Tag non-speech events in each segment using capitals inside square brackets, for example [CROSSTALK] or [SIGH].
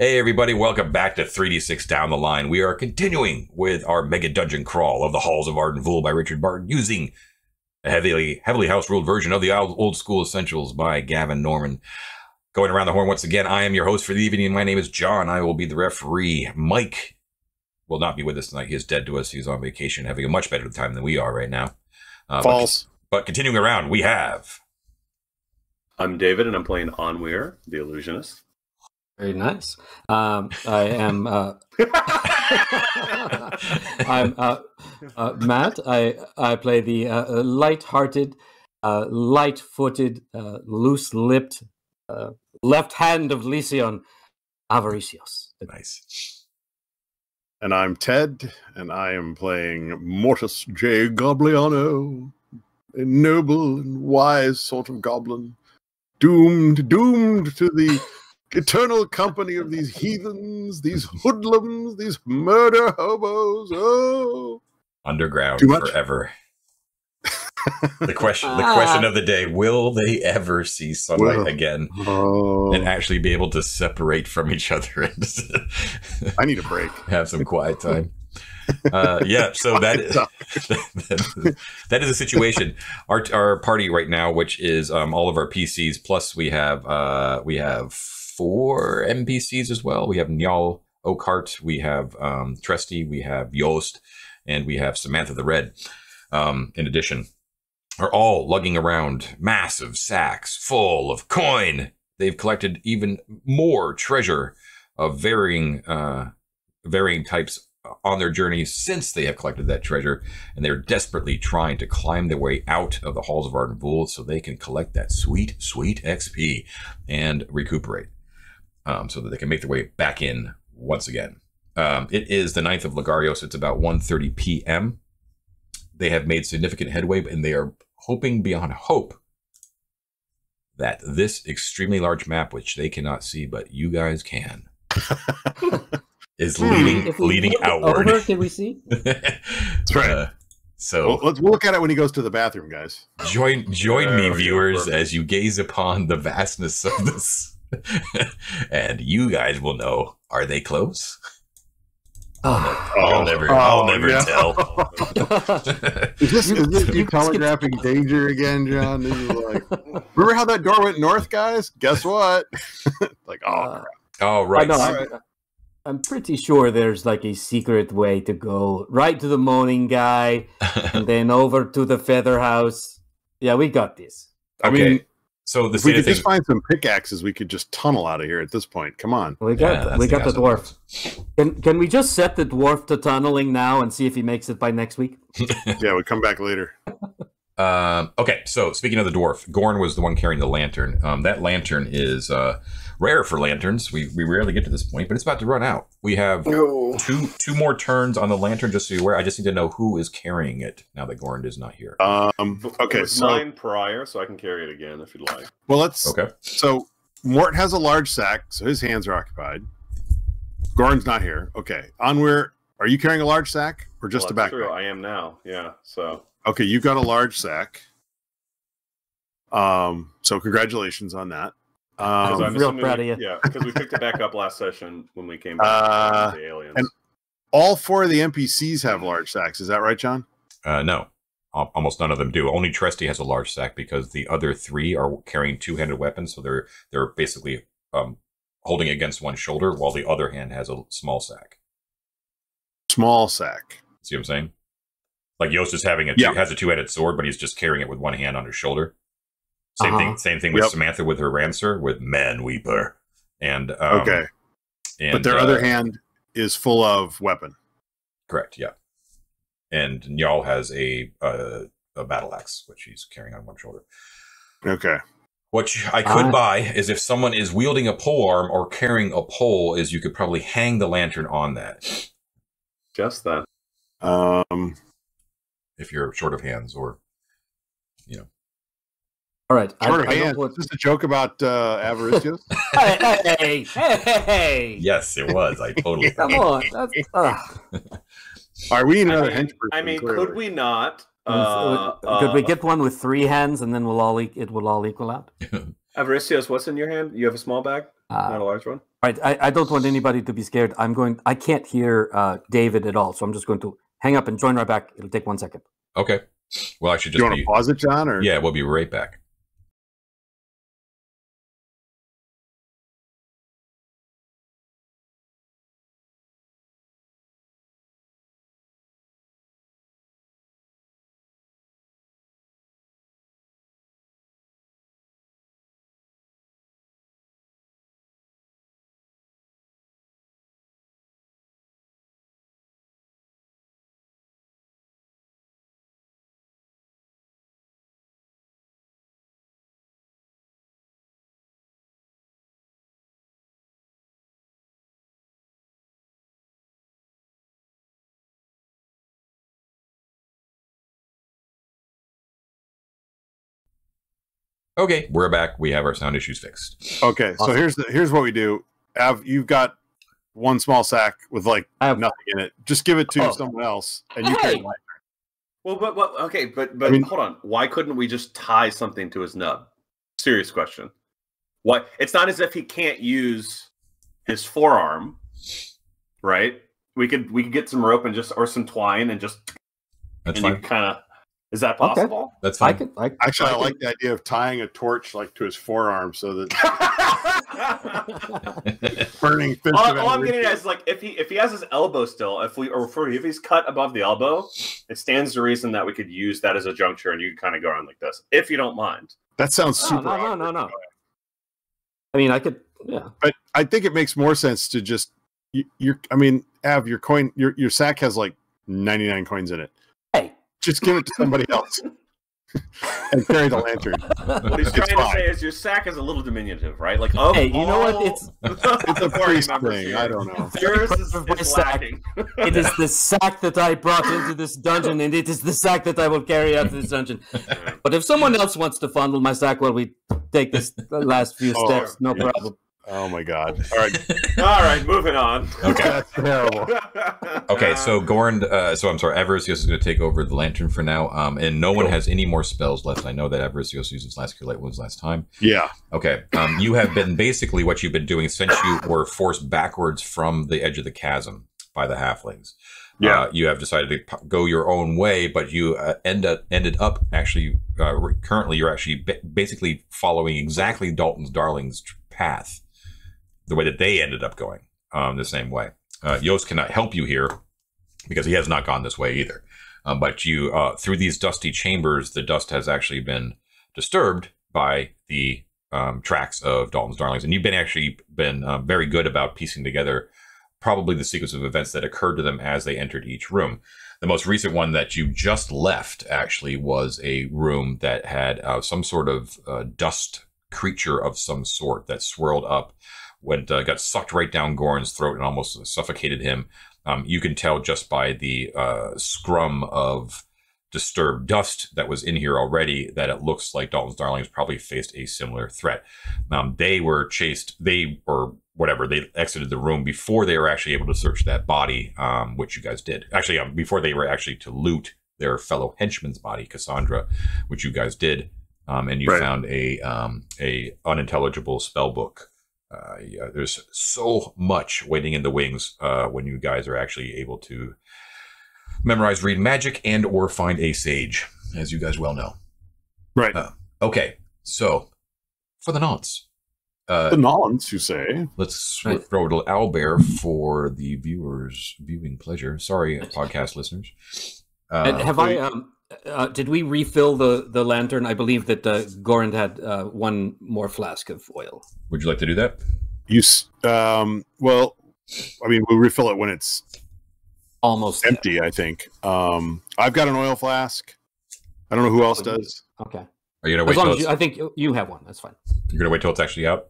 Hey, everybody, welcome back to 3D6 Down the Line. We are continuing with our mega dungeon crawl of the Halls of Arden Vul by Richard Barton using a heavily, heavily house ruled version of the old, old school essentials by Gavin Norman. Going around the horn once again, I am your host for the evening. My name is John. I will be the referee. Mike will not be with us tonight. He is dead to us. He's on vacation, having a much better time than we are right now. Uh, False. But, but continuing around, we have. I'm David, and I'm playing Onweir, the illusionist. Very nice. Um, I am. Uh, [LAUGHS] I'm uh, uh, Matt. I I play the uh, light-hearted, uh, light-footed, uh, loose-lipped uh, left hand of Lysion, Avaricios. Nice. And I'm Ted, and I am playing Mortis J. Gobliano, a noble and wise sort of goblin, doomed, doomed to the eternal company of these heathens, these hoodlums, these murder hobos. Oh, Underground forever. [LAUGHS] the question the question of the day, will they ever see sunlight Will. again oh. and actually be able to separate from each other [LAUGHS] and I need a break. have some quiet time? Uh, yeah, [LAUGHS] so that is, that is a situation. Our our party right now, which is um, all of our PCs plus we have uh, we have four NPCs as well. We have Njal Oakheart, we have um, Tresty, we have Yost, and we have Samantha the Red. Um, in addition, are all lugging around massive sacks full of coin. They've collected even more treasure of varying uh, varying types on their journey since they have collected that treasure, and they're desperately trying to climb their way out of the halls of Arden Vul so they can collect that sweet, sweet XP and recuperate, um, so that they can make their way back in once again. Um, it is the 9th of Lagarios. It's about 1.30 p.m. They have made significant headway, and they are hoping beyond hope that this extremely large map, which they cannot see, but you guys can, [LAUGHS] is Hmm, leading leading flip it outward. Over, can we see? [LAUGHS] That's right. so Well, let's we'll look at it when he goes to the bathroom, guys. join join There me, viewers, perfect. as you gaze upon the vastness of this, [LAUGHS] and you guys will know: are they close? Ah. I'll never, I'll Oh, never yeah. tell. [LAUGHS] [LAUGHS] Is this, is this you You- telegraphing danger again, John? This is like, remember how that door went north, guys? Guess what? like, oh, Uh, oh, I right. know. so- I'm, I'm pretty sure there's like a secret way to go right to the moaning guy and then over to the feather house. Yeah, we got this. I okay. mean, so the if we could things. just find some pickaxes, we could just tunnel out of here at this point. Come on. We got that's we got the dwarf. Can can we just set the dwarf to tunneling now and see if he makes it by next week? [LAUGHS] Yeah, we come back later. Um, okay, so speaking of the dwarf, Gorn was the one carrying the lantern. Um, that lantern is uh, rare for lanterns. We, we rarely get to this point, but it's about to run out. We have No. two two more turns on the lantern, just so you're aware. I just need to know who is carrying it now that Gorn is not here. Um. It Okay. was So, mine prior, so I can carry it again if you'd like. well, let's. Okay. So Mort has a large sack, so his hands are occupied. Gorn's not here. Okay. Onweir, are you carrying a large sack or just well, a that's true. backpack? I am now. Yeah. So Okay, you've got a large sack. Um. So congratulations on that. Because Um, I'm real proud of you. Yeah, because we picked it back up last session when we came back Uh, to the aliens. and- all four of the NPCs have large sacks. Is that right, John? Uh, no, almost none of them do. Only Tresty has a large sack because the other three are carrying two-handed weapons, so they're they're basically um, holding against one shoulder, while the other hand has a small sack. Small sack. See what I'm saying? Like Yost is having a Yeah. has a two-headed sword, but he's just carrying it with one hand on his shoulder. Same Uh-huh. thing. Same thing with Yep. Samantha with her ranseur with Man Weeper, and um, Okay, and, but their uh, other hand is full of weapon. correct, yeah. And Njal has a uh, a battle axe, which he's carrying on one shoulder. Okay. What you- I could Ah. buy is if someone is wielding a pole arm or carrying a pole, is you could probably hang the lantern on that just that. Um. if you're short of hands or All right. I, Short of I don't hands. put- Is this a joke about uh, Avaricios? hey, [LAUGHS] hey, hey, hey, hey. yes, it was. I totally. Come on. That's, ah. [LAUGHS] Are we in I another mean, I mean, clearly. could we not? Could Uh, we uh, get one with three hands and then we'll all e- it will all equal out? [LAUGHS] Avaricios, what's in your hand? You have a small bag, not a Uh, large one. All right, I, I don't want anybody to be scared. I'm going. I can't hear uh, David at all, so I'm just going to hang up and join right back. It'll take one second. Okay. Well, actually, Do you just want be, to pause it, John? Or yeah, we'll be right back. Okay, we're back. We have our sound issues fixed. Okay, so here's the here's what we do. Have you've got one small sack with like I have nothing in it. Just give it to Oh. someone else, and you carry Hey! mine. Well, but, but okay, but but I mean- hold on. Why couldn't we just tie something to his nub? Serious question. Why? It's not as if he can't use his forearm, right? We could we could get some rope and just or some twine and just That's and you kind of. Is that Okay. possible? That's I fine. could. I, Actually, I could- like the idea of tying a torch like to his forearm so that [LAUGHS] burning fist all, all I'm getting at is like if he if he has his elbow still, if we or for if he's cut above the elbow, it stands to reason that we could use that as a juncture and you can kind of go around like this, if you don't mind. That sounds super. no, no, awkward. no, no. I mean, I could. Yeah. But I think it makes more sense to just you, you're. I mean, Av, your coin, your your sack has like 99 coins in it. Hey. Just give it to somebody [LAUGHS] else and carry the lantern. What he's It's trying to say is your sack is a little diminutive, right? Like, oh, Hey, you know what? It's- [LAUGHS] It's a priest thing. I don't know. Yours is, Of my is sack. [LAUGHS] it is the sack that I brought into this dungeon, and it is the sack that I will carry out of this dungeon. But if someone else wants to fondle my sack while we take this last few Oh, steps, no yeah. problem. Oh my god! [LAUGHS] All right, All right, moving on. Okay. [LAUGHS] that's terrible. Okay, so Gorn, uh, so I'm sorry, Avaricios is going to take over the lantern for now, um, and no one has any more spells left. I know that Avaricios used his last cure light wounds last time. Yeah, Okay, um, you have been basically what you've been doing since you were forced backwards from the edge of the chasm by the halflings. Yeah. uh, you have decided to p- go your own way, but you uh, end up ended up actually uh, currently you're actually ba- basically following exactly Dalton's Darling's path, the way that they ended up going, um, the same way. Uh, Yost cannot help you here because he has not gone this way either. Um, but you, uh, through these dusty chambers, the dust has actually been disturbed by the um, tracks of Dalton's Darlings, and you've been actually been uh, very good about piecing together probably the sequence of events that occurred to them as they entered each room. The most recent one that you just left actually was a room that had uh, some sort of uh, dust creature of some sort that swirled up, went uh, got sucked right down Gorn's throat and almost suffocated him. Um, you can tell just by the uh, scrum of disturbed dust that was in here already that it looks like Dalton's Darlings probably faced a similar threat. Um, they were chased, they or whatever, they exited the room before they were actually able to search that body, um, which you guys did. Actually, um, before they were actually to loot their fellow henchman's body, Cassandra, which you guys did. Um, and you Right. found a um, a unintelligible spell book. Uh, yeah, there's so much waiting in the wings uh, when you guys are actually able to memorize, read magic, and or find a sage, as you guys well know. right. Uh, Okay, so for the nonce, uh, the Nolans, you say? let's Right. throw it to Owlbear for the viewers' viewing pleasure. Sorry, podcast listeners. And Uh, have I? Um, uh, did we refill the the lantern? I believe that uh, Gorand had uh, one more flask of oil. would you like to do that? You um. Well, I mean, we refill it when it's Almost there. empty. I think. Um, I've got an oil flask. I don't know who else Oh, does. Okay. Are you gonna wait As long till as you, I think you- you have one. That's fine. you're gonna wait till it's actually out?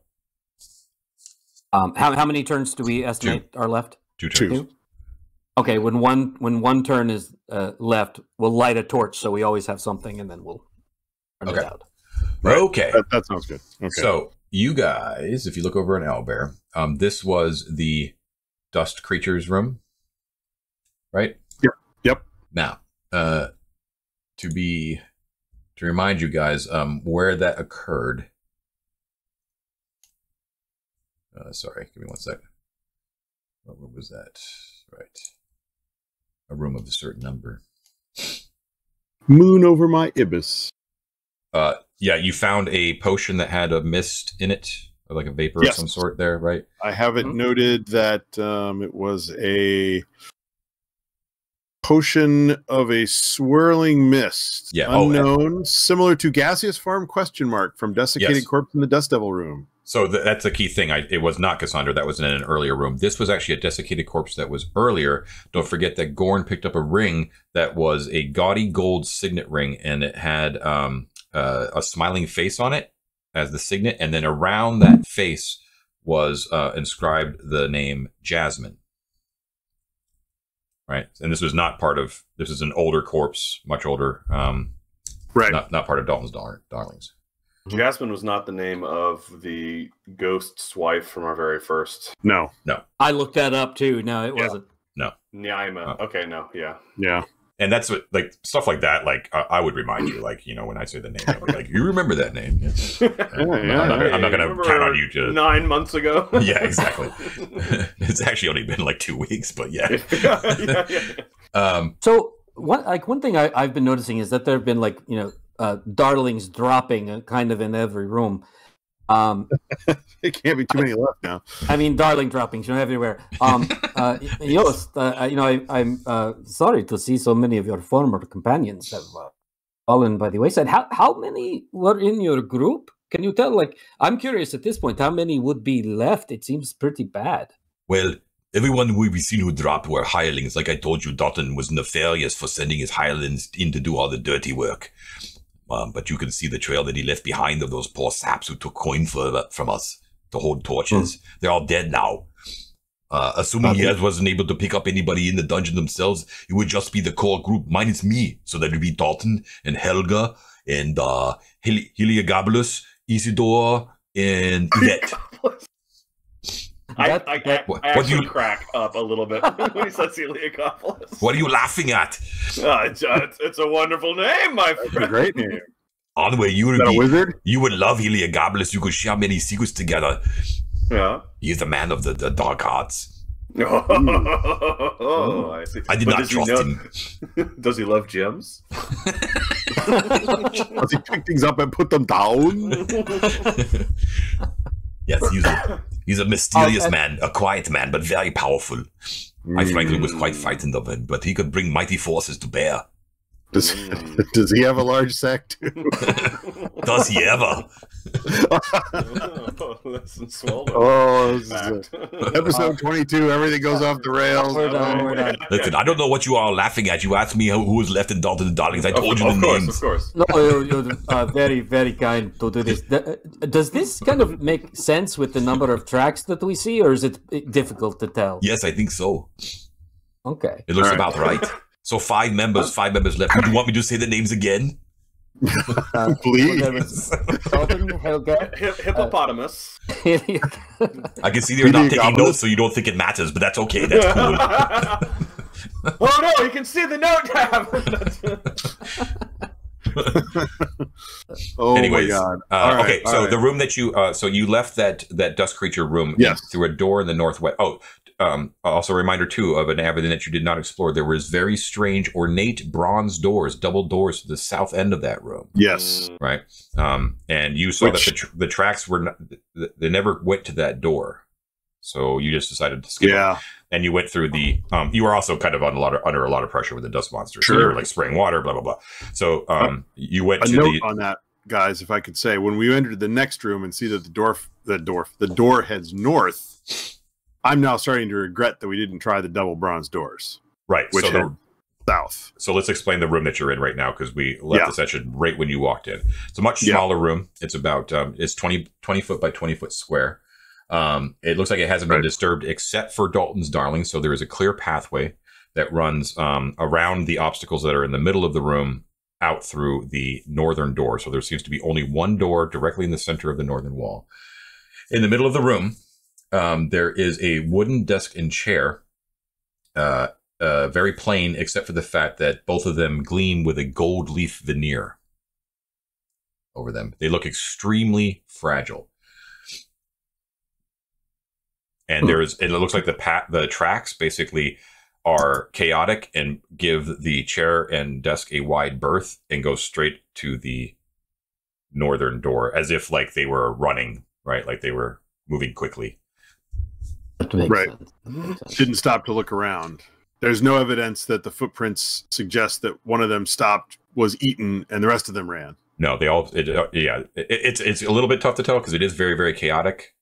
Um, how how many turns do we estimate are left? Two Two. turns. Two. Okay, when one when one turn is uh, left, we'll light a torch so we always have something, and then we'll turn Okay. it out. Right. Okay. That, that sounds good. Okay. So you guys, if you look over an owlbear, um, this was the dust creatures room, right? Yep. Yep. Now, uh, to be to remind you guys, um, where that occurred. Uh, sorry, give me one second. What was that? Right. A room of a certain number. Moon over my ibis. Uh, yeah, you found a potion that had a mist in it, or like a vapor Yes. of some sort there, right? I have it Mhm. noted that um, it was a potion of a swirling mist, Yeah, oh, and- unknown, similar to gaseous form question mark from desiccated Yes. corpse in the Dust Devil room. So th- that's a key thing. I, it was not Cassandra. That was in an earlier room. This was actually a desiccated corpse that was earlier. Don't forget that Gorn picked up a ring that was a gaudy gold signet ring, and it had um, uh, a smiling face on it as the signet, and then around that face was uh, inscribed the name Jasmine. Right, and this was not part of. This is an older corpse, much older. Um, Right. not not part of Dalton's dar- darlings. Jasmine was not the name of the ghost's wife from our very first No. No. I looked that up too. No, it Yeah. wasn't. No. Nyaima. Oh. Okay, no, yeah. Yeah. and that's what like stuff like that like uh, i would remind you like you know when i say the name I would be like you remember that name [LAUGHS] yeah, Yeah, I'm, not, yeah, gonna- I'm not gonna count on you to nine months ago. [LAUGHS] yeah exactly [LAUGHS] it's actually only been like two weeks but yeah yeah, yeah, yeah. um So one like one thing I, I've been noticing is that there have been like you know uh, darlings dropping uh, kind of in every room. Um, [LAUGHS] It can't be too many left now. I mean, darling droppings, you know, everywhere. Um, uh, Yost, uh, you know, I, I'm uh, sorry to see so many of your former companions have uh, fallen by the wayside. How how many were in your group? Can you tell? Like, I'm curious at this point, how many would be left? It seems pretty bad. well everyone we've seen who dropped were hirelings like i told you dalton was nefarious for sending his hirelings in to do all the dirty work um, but you can see the trail that he left behind of those poor saps who took coin for, from us to hold torches they're all dead now Uh, assuming he Okay. wasn't able to pick up anybody in the dungeon themselves, it would just be the core group minus me. So that would be Dalton and Helga and uh, Heli- Heliogabulus, Isidore, and Yvette. I, That- I, I, that- What- I what do actually you- crack up a little bit [LAUGHS] when he says Heliocopolis. what are you laughing at? Uh, it's, uh, it's, it's a wonderful name, my That's a friend. great name. Anyway, you Is would that a wizard? you would love Heliogabulus. You could share many secrets together. Yeah. He is the man of the, the dark arts. [LAUGHS] Oh, I see. I did But not does he trust know- him. [LAUGHS] Does he love gems? Does he pick things up and put them down? yes, he's a, he's a mysterious man, a quiet man, but very powerful. I frankly was quite Mm. frightened of him, but he could bring mighty forces to bear. Does, Mm. [LAUGHS] does he have a large sack too? [LAUGHS] Does he ever? Listen, swallow. oh, this is Fact. a- episode 22. Everything goes off the rails. We're done, we're done. [LAUGHS] Listen, I don't know what you are laughing at. You asked me who who was left in Dalton and Darlings. I Of, told you of the course, names. of course. No, you're, you're uh, very, very kind to do this. Uh, Does this kind of make sense with the number of tracks that we see, or is it difficult to tell? Yes, I think so. Okay. It looks All right. about right. So five members, five members left. Do you want me to say the names again? Uh, [LAUGHS] Please. there Helga, Hi- hippopotamus. [LAUGHS] I can see they're not taking notes, so you don't think it matters, but that's okay. That's cool. [LAUGHS] oh no, you can see the note tab. Oh Anyways, my god. Uh, All right, okay, so right. the room that you, uh, so you left that that dust creature room Yes. through a door in the northwest. Oh, um, also a reminder too of an avenue that you did not explore. There was very strange, ornate bronze doors, double doors to the south end of that room. Yes. right? Um, and you saw Which- that the, tr- the tracks were not, they never went to that door, so you just decided to skip. it. Yeah. and you went through the. Um, you were also kind of on a lot of, under a lot of pressure with the dust monsters. So you were like spraying water, blah blah blah. So um, you went A to note the. on that, guys, if I could say, when we entered the next room and see that the door, the door, the door heads north, I'm now starting to regret that we didn't try the double bronze doors, right. which so, the, south. so let's explain the room that you're in right now because we left Yeah. the session right when you walked in. It's a much Yeah. smaller room. It's about um, it's 20, 20 foot by twenty foot square. Um, it looks like it hasn't been disturbed except for Dalton's Darling. So there is a clear pathway that runs um, around the obstacles that are in the middle of the room out through the northern door. So there seems to be only one door directly in the center of the northern wall. In the middle of the room, um, there is a wooden desk and chair, uh, uh, very plain, except for the fact that both of them gleam with a gold leaf veneer over them. They look extremely fragile. and Hmm. there's and it looks like the pat the tracks basically are chaotic and give the chair and desk a wide berth and go straight to the northern door as if like they were running right like they were moving quickly Right. sense. That makes sense. Didn't stop to look around. There's no evidence that the footprints suggest that one of them stopped, was eaten, and the rest of them ran. no they all it, uh, yeah it, it's it's a little bit tough to tell because it is very very chaotic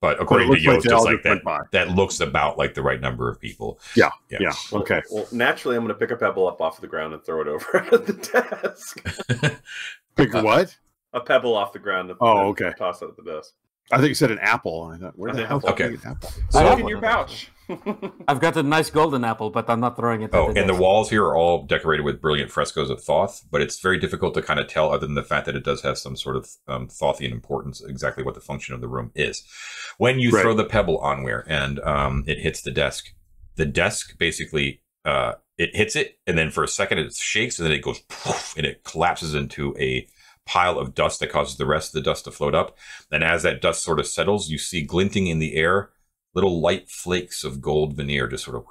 but according to looks like Yost it's like just went that by. that looks about like the right number of people Yeah. Yeah. Yeah. Well- Okay. Well, naturally, I'm going to pick a pebble up off the ground and throw it over [LAUGHS] at the desk. Pick a [LAUGHS] what? A pebble off the ground. And Oh, okay. Toss it at the desk. I think you said an apple. I thought, where the hell? apple. Okay. An apple? I So have in your pouch. [LAUGHS] I've got a nice golden apple, but I'm not throwing it. Oh, at the and the walls here are all decorated with brilliant frescoes of Thoth, but it's very difficult to kind of tell, other than the fact that it does have some sort of um, Thothian importance, exactly what the function of the room is. When you Right. throw the pebble Onweir and um, it hits the desk, the desk basically uh, it hits it, and then for a second it shakes, and then it goes poof, and it collapses into a pile of dust that causes the rest of the dust to float up. And as that dust sort of settles, you see glinting in the air little light flakes of gold veneer just sort of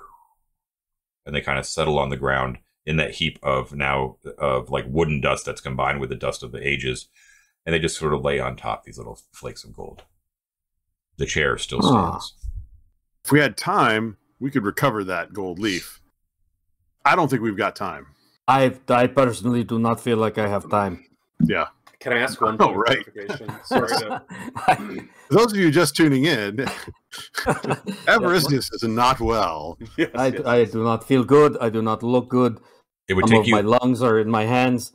and they kind of settle on the ground in that heap of now of like wooden dust that's combined with the dust of the ages and they just sort of lay on top these little flakes of gold the chair still stands If we had time, we could recover that gold leaf. I don't think we've got time. I, I personally do not feel like I have time. Yeah. Can I ask one? [LAUGHS] Oh, point of right. clarification? Sorry to [LAUGHS] those of you just tuning in, [LAUGHS] Avaricius is not well. yes, I, yes. I do not feel good. I do not look good. it would Some take of you, my lungs are in my hands.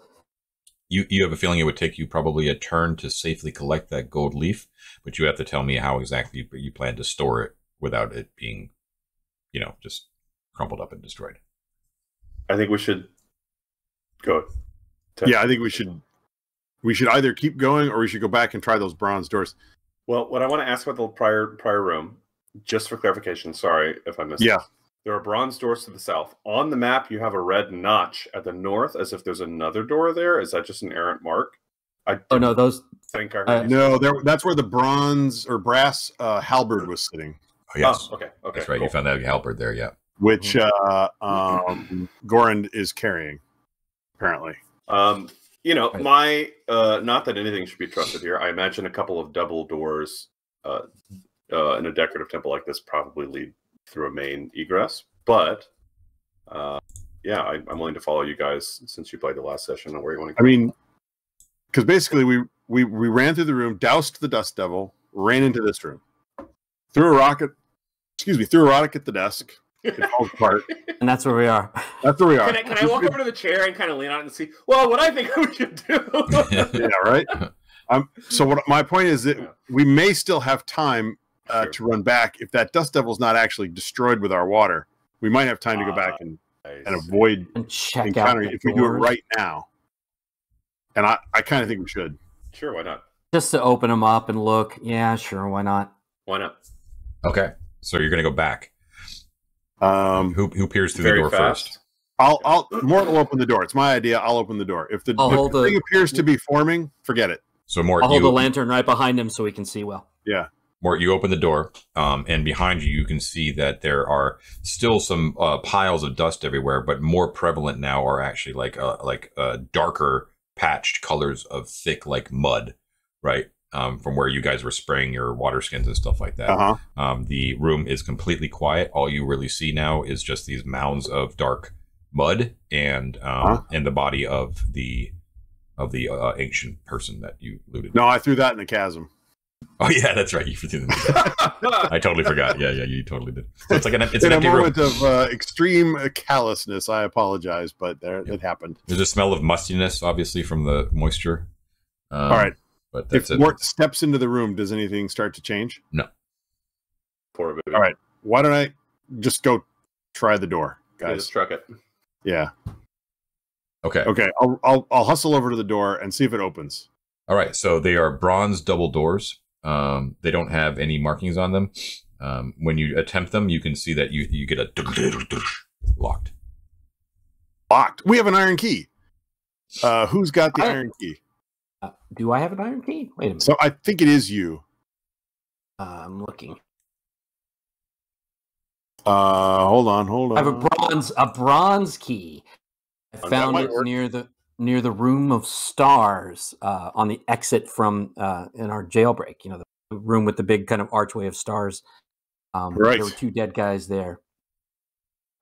you you have a feeling it would take you probably a turn to safely collect that gold leaf but you have to tell me how exactly you, you plan to store it without it being you know just crumpled up and destroyed I think we should go. Yeah, I think we should we should either keep going or we should go back and try those bronze doors. Well, what I want to ask about the prior prior room, just for clarification. Sorry if I missed. Yeah. this. There are bronze doors to the south. On the map, you have a red notch at the north, as if there's another door there. Is that just an errant mark? I Oh no, those think I heard Uh, No, there that's where the bronze or brass uh, halberd was sitting, oh yes Oh, okay. Okay. that's right cool. you found that halberd there yeah which uh, um, Gorand is carrying, apparently. Um, you know, Right. my uh, not that anything should be trusted here. I imagine a couple of double doors uh, uh, in a decorative temple like this probably lead through a main egress. But uh, yeah, I, I'm willing to follow you guys since you played the last session on where you want to Go. I mean, because basically we, we we ran through the room, doused the dust devil, ran into this room, threw a rocket. Excuse me, threw a rocket at the desk. It falls and that's where we are. That's where we are. Can I, can I walk over to the chair and kind of lean on it and see? Well, what I think we should do. [LAUGHS] yeah, right. Um, so what my point is that we may still have time uh, Sure. to run back if that dust devil's not actually destroyed with our water. We might have time to go back and, and avoid And check out encountering the it if we do it right now. And I, I kind of think we should. Sure, why not? Just to open them up and look. Yeah, sure, why not? Why not? okay so you're gonna go back Um, who who peers through the door fast. first I'll, I'll, Mort will open the door. It's my idea. I'll open the door. If the, I'll if the the- thing appears to be forming, forget it. so Mort, I'll hold you, the lantern right behind him so we can see well. Yeah. Mort, you open the door, um, and behind you, you can see that there are still some uh, piles of dust everywhere, but more prevalent now are actually like uh, like uh, darker patched colors of thick like mud, right? Um, from where you guys were spraying your water skins and stuff like that. Uh huh. Um, the room is completely quiet. All you really see now is just these mounds of dark mud and um, Huh? and the body of the of the uh, ancient person that you looted. No, I threw that in the chasm. [LAUGHS] Oh yeah, that's right. You did [LAUGHS] I totally forgot. Yeah, yeah, you totally did. So it's like an it's an a empty room. moment of uh, extreme callousness, I apologize, but there Yeah. it happened. There's a smell of mustiness, obviously, from the moisture. Um, All right. But that's If it. Mort steps into the room, does anything start to change? Poor baby. All right. Why don't I just go try the door, Yeah, guys? just truck it. Yeah. Okay. Okay. I'll, I'll I'll hustle over to the door and see if it opens. All right. So they are bronze double doors. Um, they don't have any markings on them. Um, when you attempt them, you can see that you you get a locked. Locked. We have an iron key. Uh, who's got the I- iron key? Uh, do I have an iron key? Wait a minute. So I think it is you. Uh, I'm looking. Uh, hold on, hold on. I have a bronze a bronze key. I that found it work. near the near the room of stars uh, on the exit from uh, in our jailbreak. You know, the room with the big kind of archway of stars. Um, Right. There were two dead guys there.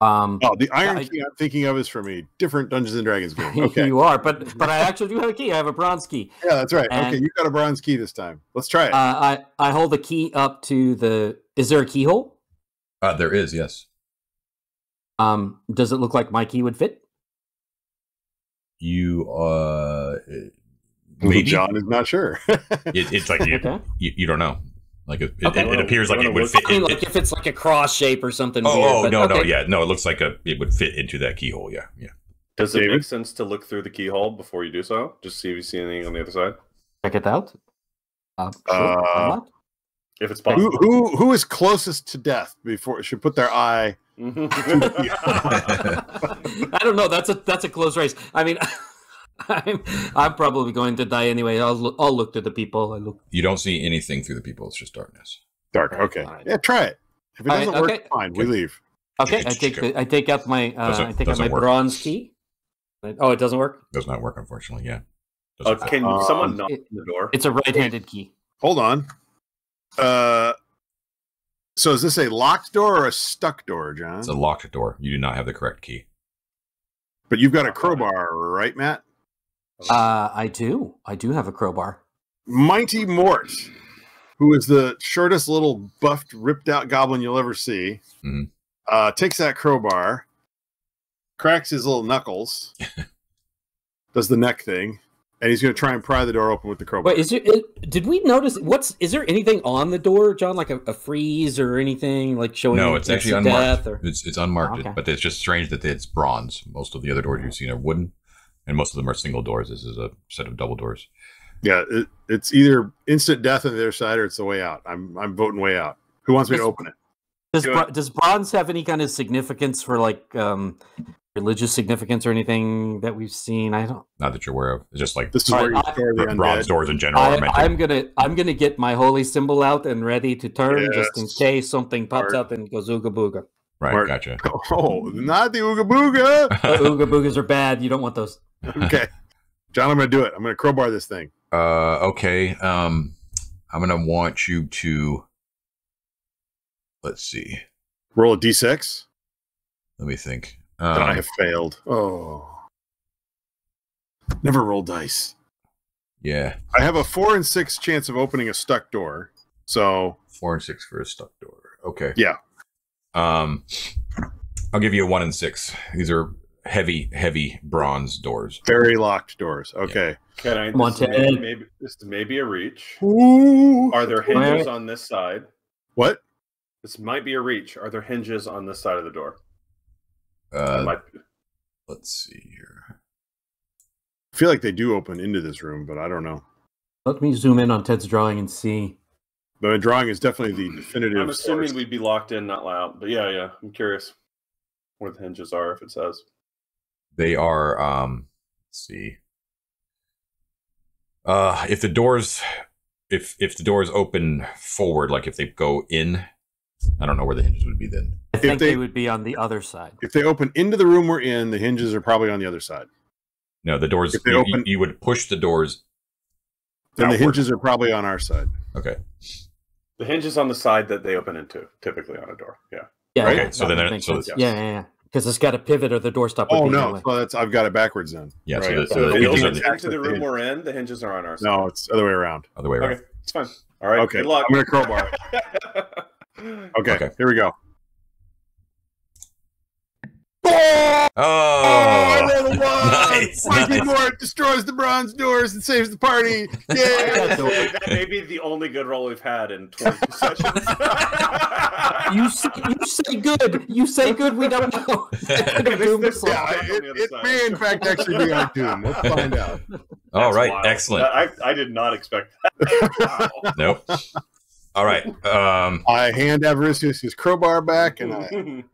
Um, Oh, the iron I- key I'm thinking of is from a different Dungeons and Dragons game. [LAUGHS] Okay, you are, but but I actually do have a key. I have a bronze key. yeah, that's right. okay, you got a bronze key this time. Let's try it. Uh, I I hold the key up to the. Is there a keyhole? Uh, there is, yes. Um, does it look like my key would fit? You uh, Well, maybe John is not sure. [LAUGHS] it, it's like you, Okay. you you don't know. Like it, Okay. it, it appears like it would fit. I mean, it- like if it's like a cross shape or something. oh, weird, oh but no, no, yeah, no. It looks like a it would fit into that keyhole. Yeah, yeah. Does it David? make sense to look through the keyhole before you do so? Just see if you see anything on the other side, Check it out. Uh, sure, Uh, if it's who, possible. who who is closest to death before should put their eye? [LAUGHS] [LAUGHS] I don't know. That's a that's a close race. I mean, [LAUGHS] I'm I'm probably going to die anyway. I'll look, I'll look to the people. I look. You don't see anything through the people. It's just darkness. Dark. Okay. fine. Yeah, try it. If it doesn't work, okay. fine. We leave. Okay, I take the, I take out my uh, Doesn't- I take out my work. bronze key. Oh, it doesn't work. Does not work, unfortunately. Yeah. Uh, can Um, someone knock it- on the door? It's a right-handed key. Hold on. Uh, so is this a locked door or a stuck door, John? It's a locked door. You do not have the correct key. but you've got a crowbar, right, Matt? Uh, I do. I do have a crowbar. Mighty Mort, who is the shortest little buffed, ripped out goblin you'll ever see, Mhm. uh, takes that crowbar, cracks his little knuckles, [LAUGHS] does the neck thing, and he's going to try and pry the door open with the crowbar. Wait, is there? It, did we notice what's? Is there anything on the door, John? Like a, a frieze or anything like showing? No, it's actually instant unmarked. death or- It's it's unmarked, Okay. but it's just strange that it's bronze. Most of the other doors you've seen are wooden, and most of them are single doors. This is a set of double doors. yeah, it, it's either instant death on the other side or it's the way out. I'm I'm voting way out. Who wants me to open it? Does Do it. does bronze have any kind of significance for like um religious significance or anything that we've seen? I don't. Not that you're aware of. It's just like This is where right, you store the bronze doors in general are I, meant to. I'm gonna I'm gonna get my holy symbol out and ready to turn just in case something pops Smart. up and goes ooga booga. Right, Mark- gotcha. [LAUGHS] Oh, not the ooga booga. Uh, ooga boogas are bad. You don't want those. [LAUGHS] okay, John, I'm going to do it. I'm going to crowbar this thing. Uh, okay. Um, I'm gonna want you to. Let's see. Roll a d6. Let me think. and I Um, have failed. Oh. Never roll dice. yeah, I have a four and six chance of opening a stuck door. So four and six for a stuck door. Okay. Yeah. Um, I'll give you a one and six. These are heavy, heavy bronze doors. very locked doors. Okay. Can I? Come on, this is maybe, maybe this is maybe a reach. Ooh. Are there hinges on this side? What? This might be a reach. Are there hinges on this side of the door? Uh, might- let's see here. I feel like they do open into this room, but I don't know. Let me zoom in on Ted's drawing and see. The drawing is definitely the definitive. I'm assuming source. we'd be locked in, not loud. But yeah, yeah. I'm curious where the hinges are if it says. They are. Um, let's see. Uh, if the doors, if if the doors open forward, like if they go in, I don't know where the hinges would be then. I think they- they would be on the other side. If they open into the room we're in, the hinges are probably on the other side. No, the doors. If they you, open- you would push the doors. Then the hinges are probably on our side. Okay. The hinge is on the side that they open into, typically on a door. Yeah. Yeah. Right? Okay, so then would it- so sense. yeah, yeah, yeah. Because it's got a pivot or the doorstop. would Oh be no, anyway. so that's I've got it backwards then. Yeah. So the, So so the if it it hinges are opens the into the room we're in, the hinges are on our side. No, it's other way around. other way around. Okay, it's fine. All right. Okay, Good luck. I'm gonna crowbar. [LAUGHS] Okay, Okay. here we go. Oh, I rolled a one! nice, Mighty nice. Mort destroys the bronze doors and saves the party. [LAUGHS] Yeah. that may be the only good roll we've had in 22 [LAUGHS] sessions. [LAUGHS] You say, you say good. You say good. We don't know. Okay, this- this- yeah, on it, it may in fact actually be our doom. Let's find out. All That's right. wild. Excellent. I, I did not expect that. Wow. Nope. All right. Um, I hand Avaricius his crowbar back and I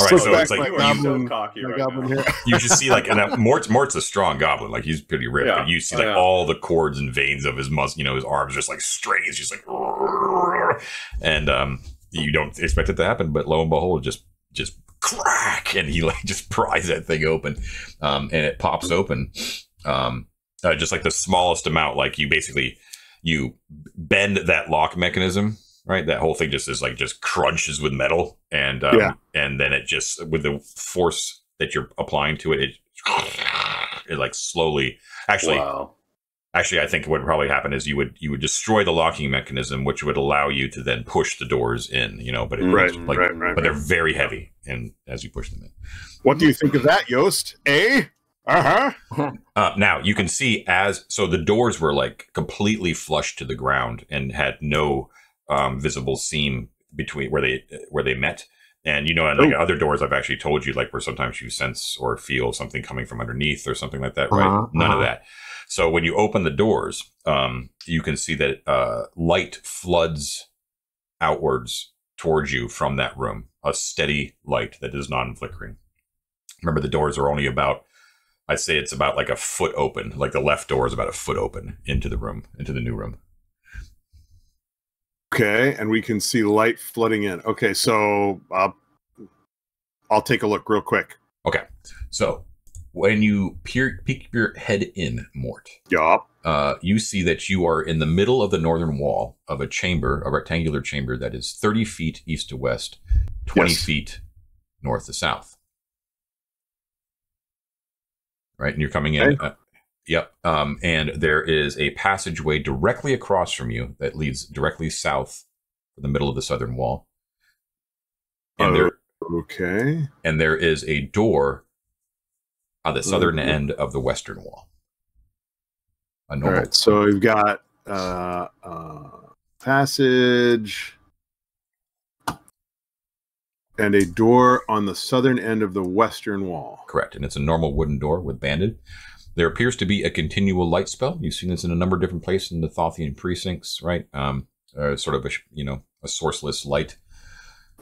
All right, slip so it's like my you, goblin, cocky right goblin you just see like, and that [LAUGHS] Mort's Mort's a strong goblin, like he's pretty ripped, Yeah. but you see Oh, like yeah. all the cords and veins of his muscle, you know, his arms just like straight. He's just like, and um, you don't expect it to happen, but lo and behold, just just crack, and he like [LAUGHS] just pries that thing open, um, and it pops open, um, uh, just like the smallest amount. Like you basically you bend that lock mechanism, right? That whole thing just is like just crunches with metal, and um, Yeah. and then it just with the force that you're applying to it, it it like slowly actually wow. actually i think what would probably happen is you would you would destroy the locking mechanism which would allow you to then push the doors in you know but it, Right, like right, right. but they're very heavy and as you push them in What do you think of that, Yost? Eh? Uh huh. uh, now you can see as so the doors were like completely flush to the ground and had no um, visible seam between where they where they met. And you know and like Oh. other doors i've actually told you like where sometimes you sense or feel something coming from underneath or something like that right? Uh-huh, none of uh-huh. that. So when you open the doors um, you can see that uh, light floods outwards towards you from that room a steady light that is non-flickering. Remember the doors are only about i'd say it's about like a foot open like the left door is about a foot open into the room into the new room Okay, and we can see light flooding in. Okay, so uh, I'll take a look real quick. okay so when you peer, peek your head in mort Yup. uh, you see that you are in the middle of the northern wall of a chamber, a rectangular chamber that is 30 feet east to west, 20 Yes. feet north to south. Right, and you're coming in. Okay. Uh, yep. Um, and there is a passageway directly across from you that leads directly south from the middle of the southern wall. And there Okay. and there is a door on the southern Mhm. end of the western wall. All normal. So we've got uh, uh, passage and a door on the southern end of the western wall. Correct. And it's a normal wooden door with banded. There appears to be a continual light spell. You've seen this in a number of different places in the Thothian precincts, right? Um, uh, sort of a, you know, a sourceless light.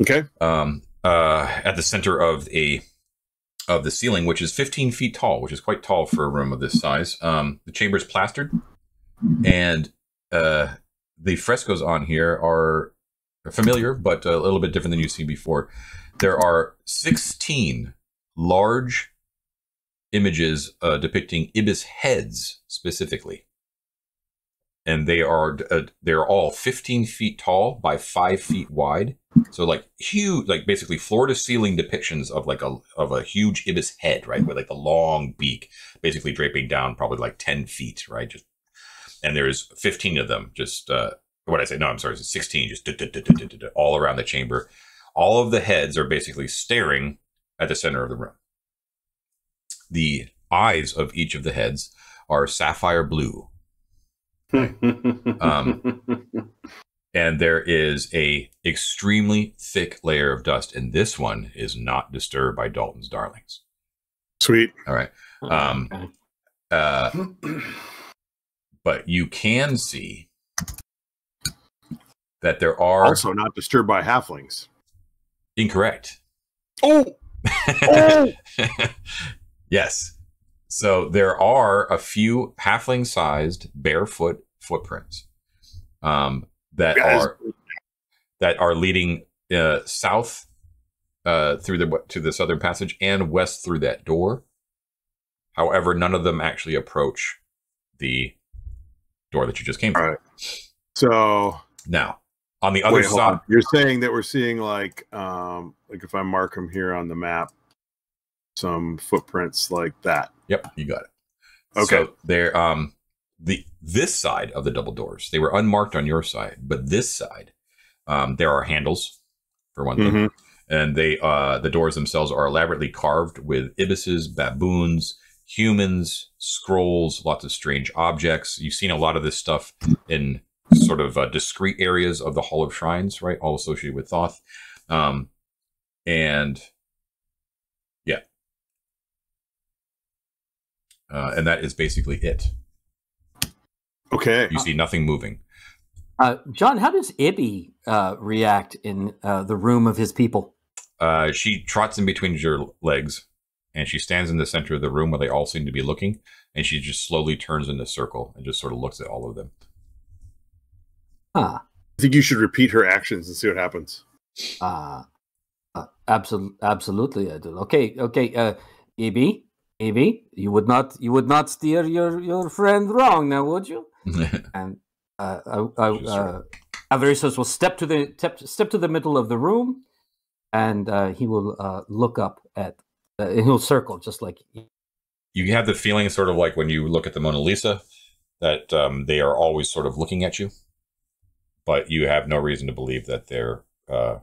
Okay. Um, uh, at the center of a, of the ceiling, which is 15 feet tall, which is quite tall for a room of this size. Um, the chamber is plastered and, uh, the frescoes on here are familiar, but a little bit different than you've seen before. There are 16 large images uh, depicting ibis heads specifically, and they are uh, they're all 15 feet tall by five feet wide. So like huge, like basically floor to ceiling depictions of like a of a huge ibis head, right, with like the long beak, basically draping down probably like 10 feet, right, just and there's 15 of them just uh what I say? No, I'm sorry, it's 16, just all around the chamber. All of the heads are basically staring at the center of the room. The eyes of each of the heads are sapphire blue, [LAUGHS] Um, and there is a extremely thick layer of dust, and this one is not disturbed by Dalton's darlings. Sweet. All right. Um, Okay. Uh, but you can see that there are Also not disturbed by halflings. incorrect. Oh. [LAUGHS] Oh. [LAUGHS] yes. So there are a few halfling sized barefoot footprints um, that Guys. are that are leading uh, south uh, through the to the southern passage and west through that door. However, none of them actually approach the door that you just came All from. right. So Now, on the other wait, side. You're saying that we're seeing like um like if I mark them here on the map, some footprints like that. Yep, you got it. Okay. So they're um the this side of the double doors. They were unmarked on your side, but this side, um, there are handles for one thing, Mhm. and they uh the doors themselves are elaborately carved with ibises, baboons, humans, scrolls, lots of strange objects. You've seen a lot of this stuff in sort of uh, discrete areas of the Hall of Shrines, right? All associated with Thoth. Um, and yeah. Uh, and that is basically it. Okay. You see nothing moving. Uh, John, how does Ibby uh, react in uh, the room of his people? Uh, she trots in between your legs and she stands in the center of the room where they all seem to be looking. And she just slowly turns in a circle and just sort of looks at all of them. Huh. I think you should repeat her actions and see what happens. Uh, uh absolutely, absolutely, I do. Okay, okay. Uh, EB, EB, you would not, you would not steer your your friend wrong, now, would you? [LAUGHS] and uh, I, I, uh, Avaricios will step to the step, step to the middle of the room, and uh, he will uh, look up at. Uh, he'll circle just like. You have the feeling, sort of like when you look at the Mona Lisa, that um, they are always sort of looking at you, but you have no reason to believe that they're uh,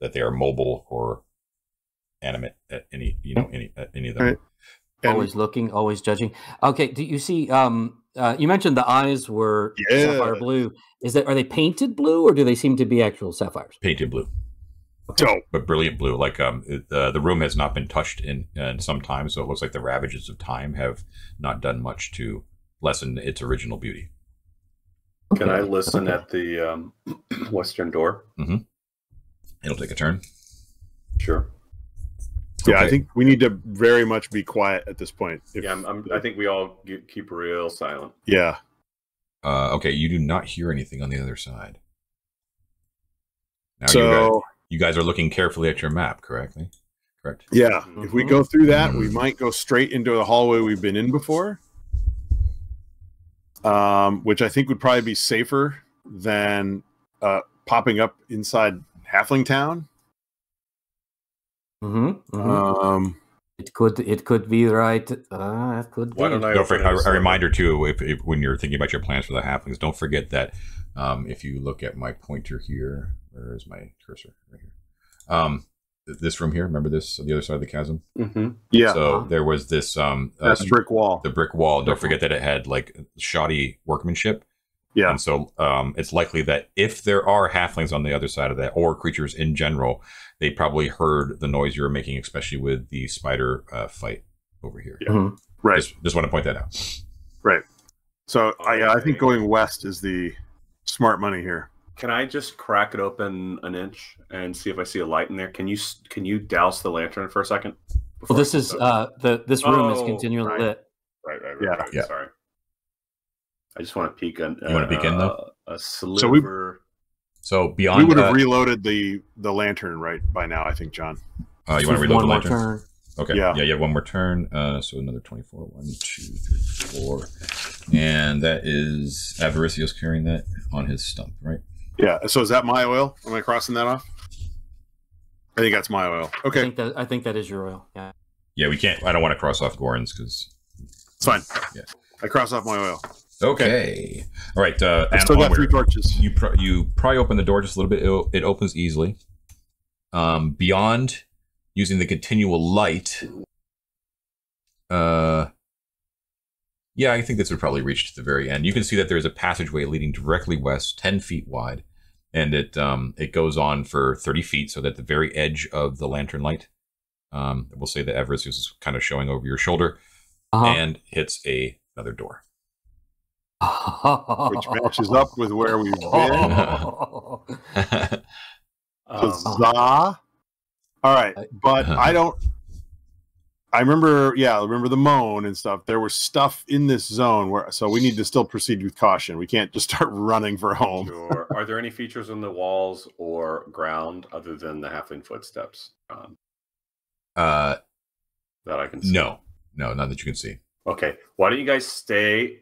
that they are mobile or animate at any you know any at any of them. Right. And- always looking, always judging. Okay, do you see? Um, uh, you mentioned the eyes were sapphire blue. Is that are they painted blue or do they seem to be actual sapphires? Painted blue. Dope. but brilliant blue. Like um, it, uh, the room has not been touched in in some time, so it looks like the ravages of time have not done much to lessen its original beauty. Can I listen okay. at the um, [CLEARS THROAT] western door? Mm-hmm. It'll take a turn. Sure. Yeah, I think we need to very much be quiet at this point. If- Yeah, I'm, I'm, I think we all ge- keep real silent. yeah. Uh, okay, you do not hear anything on the other side. Now you, guys, So you guys are looking carefully at your map, correctly? Correct. yeah, if we go through that, we Mhm. might go straight into the hallway we've been in before, um, which I think would probably be safer than uh, popping up inside Halfling Town. Mm-hmm, Um, it could it could be right. Uh, it could Why be. don't I? Don't for, a, a reminder too, if, if when you're thinking about your plans for the halflings, don't forget that um, if you look at my pointer here, where is my cursor? Right here. Um, this room here, remember this on the other side of the chasm? hmm yeah, So there was this um, uh, that's brick wall. the brick wall. Don't forget that it had like shoddy workmanship. Yeah. And so um, it's likely that if there are halflings on the other side of that, or creatures in general, they probably heard the noise you were making, especially with the spider uh, fight over here. Yeah. Mhm. Right. Just, just want to point that out. Right. So I, I think going west is the smart money here. Can I just crack it open an inch and see if I see a light in there? Can you can you douse the lantern for a second? Well, this is uh, the this room is Oh, continually right. lit. right, right, right. yeah. right, Yeah. Sorry. I just want to peek. An, You wanna peek in, though? A sliver. So we beyond, We would have uh, reloaded the the lantern right by now. I think, John. uh, you Just want to reload one the more lantern? turn. Okay. Yeah. Yeah. You have one more turn. Uh, so another 24. One, two, three, four. And that is Avaricios carrying that on his stump, right? Yeah. So is that my oil? Am I crossing that off? I think that's my oil. I Okay, think that I think that is your oil. Yeah. Yeah, we can't. I don't want to cross off Gorin's because. it's fine. Yeah. I cross off my oil. Okay. All right. Uh, I still got three torches. you pr- you probably open the door just a little bit. It, it opens easily. Um, beyond using the continual light. Uh, yeah, I think this would probably reach to the very end. You can see that there is a passageway leading directly west, ten feet wide, and it um it goes on for thirty feet, so that the very edge of the lantern light, um, we'll say that Everest is kind of showing over your shoulder, Uh-huh. and hits a another door. Which [LAUGHS] matches up with where we've been. [LAUGHS] Um, Huzzah. All right, but [LAUGHS] I don't. I remember, yeah, I remember the moan and stuff. There was stuff in this zone where, so we need to still proceed with caution. We can't just start running for home. sure. Are there any features in the walls or ground other than the halfling footsteps um, uh, that I can see? no, no, not that you can see. Okay. Why don't you guys stay?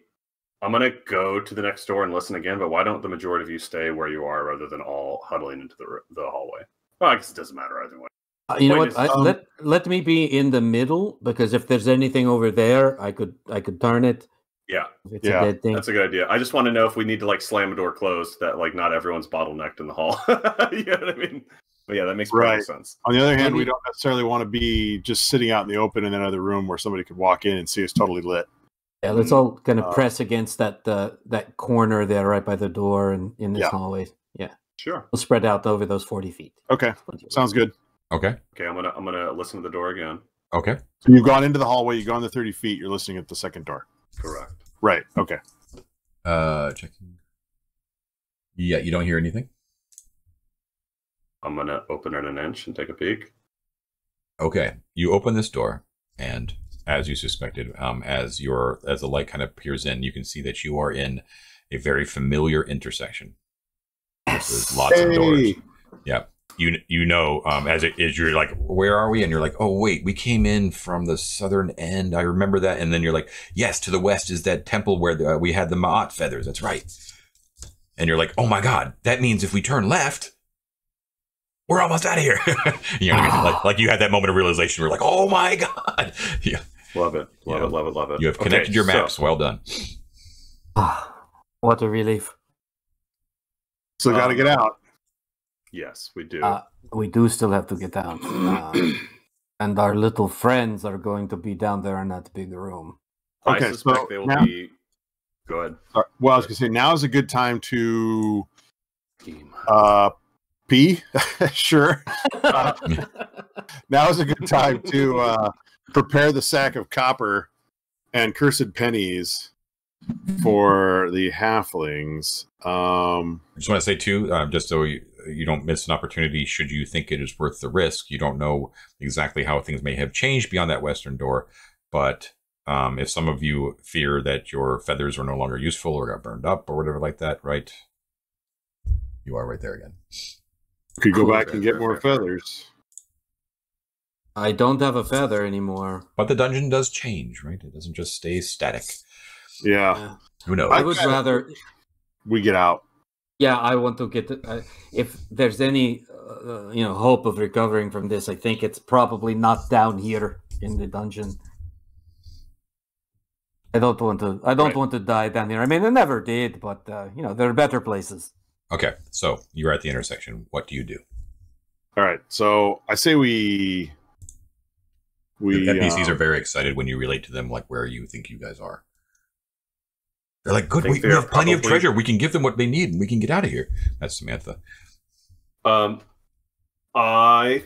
I'm gonna go to the next door and listen again, but why don't the majority of you stay where you are rather than all huddling into the the hallway? Well, I guess it doesn't matter either way. Uh, you know Point what? is, I, um, let let me be in the middle because if there's anything over there, I could I could turn it. Yeah, it's Yeah, a dead thing. that's a good idea. I just want to know if we need to like slam a door closed that like not everyone's bottlenecked in the hall. [LAUGHS] you know what I mean? But yeah, that makes perfect Right. sense. On the other hand, we don't necessarily want to be just sitting out in the open in another room where somebody could walk in and see us totally lit. Yeah, let's all kind of Uh, press against that uh, that corner there, right by the door, and in this Yeah. hallway. Yeah, Sure. we'll spread out over those forty feet. Okay, sounds good. Okay. Okay, I'm gonna I'm gonna listen to the door again. Okay. So you've gone into the hallway, you've gone the 30 feet, you're listening at the second door. Correct. Right, okay. Uh, checking. Yeah, you don't hear anything. I'm gonna open it an inch and take a peek. Okay, you open this door, and as you suspected, um, as your as the light kind of peers in, you can see that you are in a very familiar intersection. There's lots of doors. Yeah. you you know um, as it is you're like where are we? And you're like oh wait we came in from the southern end. I remember that. And then you're like yes to the west is that temple where the, we had the ma'at feathers. That's right. And you're like oh my god that means if we turn left we're almost out of here. [LAUGHS] You know what I mean? like, like you had that moment of realization where you're like oh my god. [LAUGHS] Yeah Love it. Love Yeah. it. Love it. Love it. you have Okay, connected your so- maps well done [SIGHS] what a relief. So got to Um, get out. yes, we do. Uh, we do still have to get down. [CLEARS THROAT] Uh, and our little friends are going to be down there in that big room. I okay, suspect so they will now- be. Go ahead. Uh, Well, I was gonna say now is a good time to uh, pee. [LAUGHS] sure. [LAUGHS] Uh, now is a good time to uh, prepare the sack of copper and cursed pennies for the halflings. Um, I just want to say too, um, just so you, you don't miss an opportunity, should you think it is worth the risk, you don't know exactly how things may have changed beyond that western door. But um, if some of you fear that your feathers are no longer useful or got burned up or whatever like that, right? You are right there again. could go Cool. back and get more fair, fair. feathers. I don't have a feather anymore. But the dungeon does change, right? It doesn't just stay static. Yeah, Yeah. Who knows? I would rather, we get out. yeah, I want to get. Uh, if there's any, uh, you know, hope of recovering from this, I think it's probably not down here in the dungeon. I don't want to. I don't Right. want to die down here. I mean, I never did, but uh, you know, there are better places. okay, so you're at the intersection. What do you do? All right, so I say we we the NPCs uh, are very excited when you relate to them like where you think you guys are. They're like, good, we, we they're have plenty of treasure. We can give them what they need and we can get out of here. That's Samantha. Um, I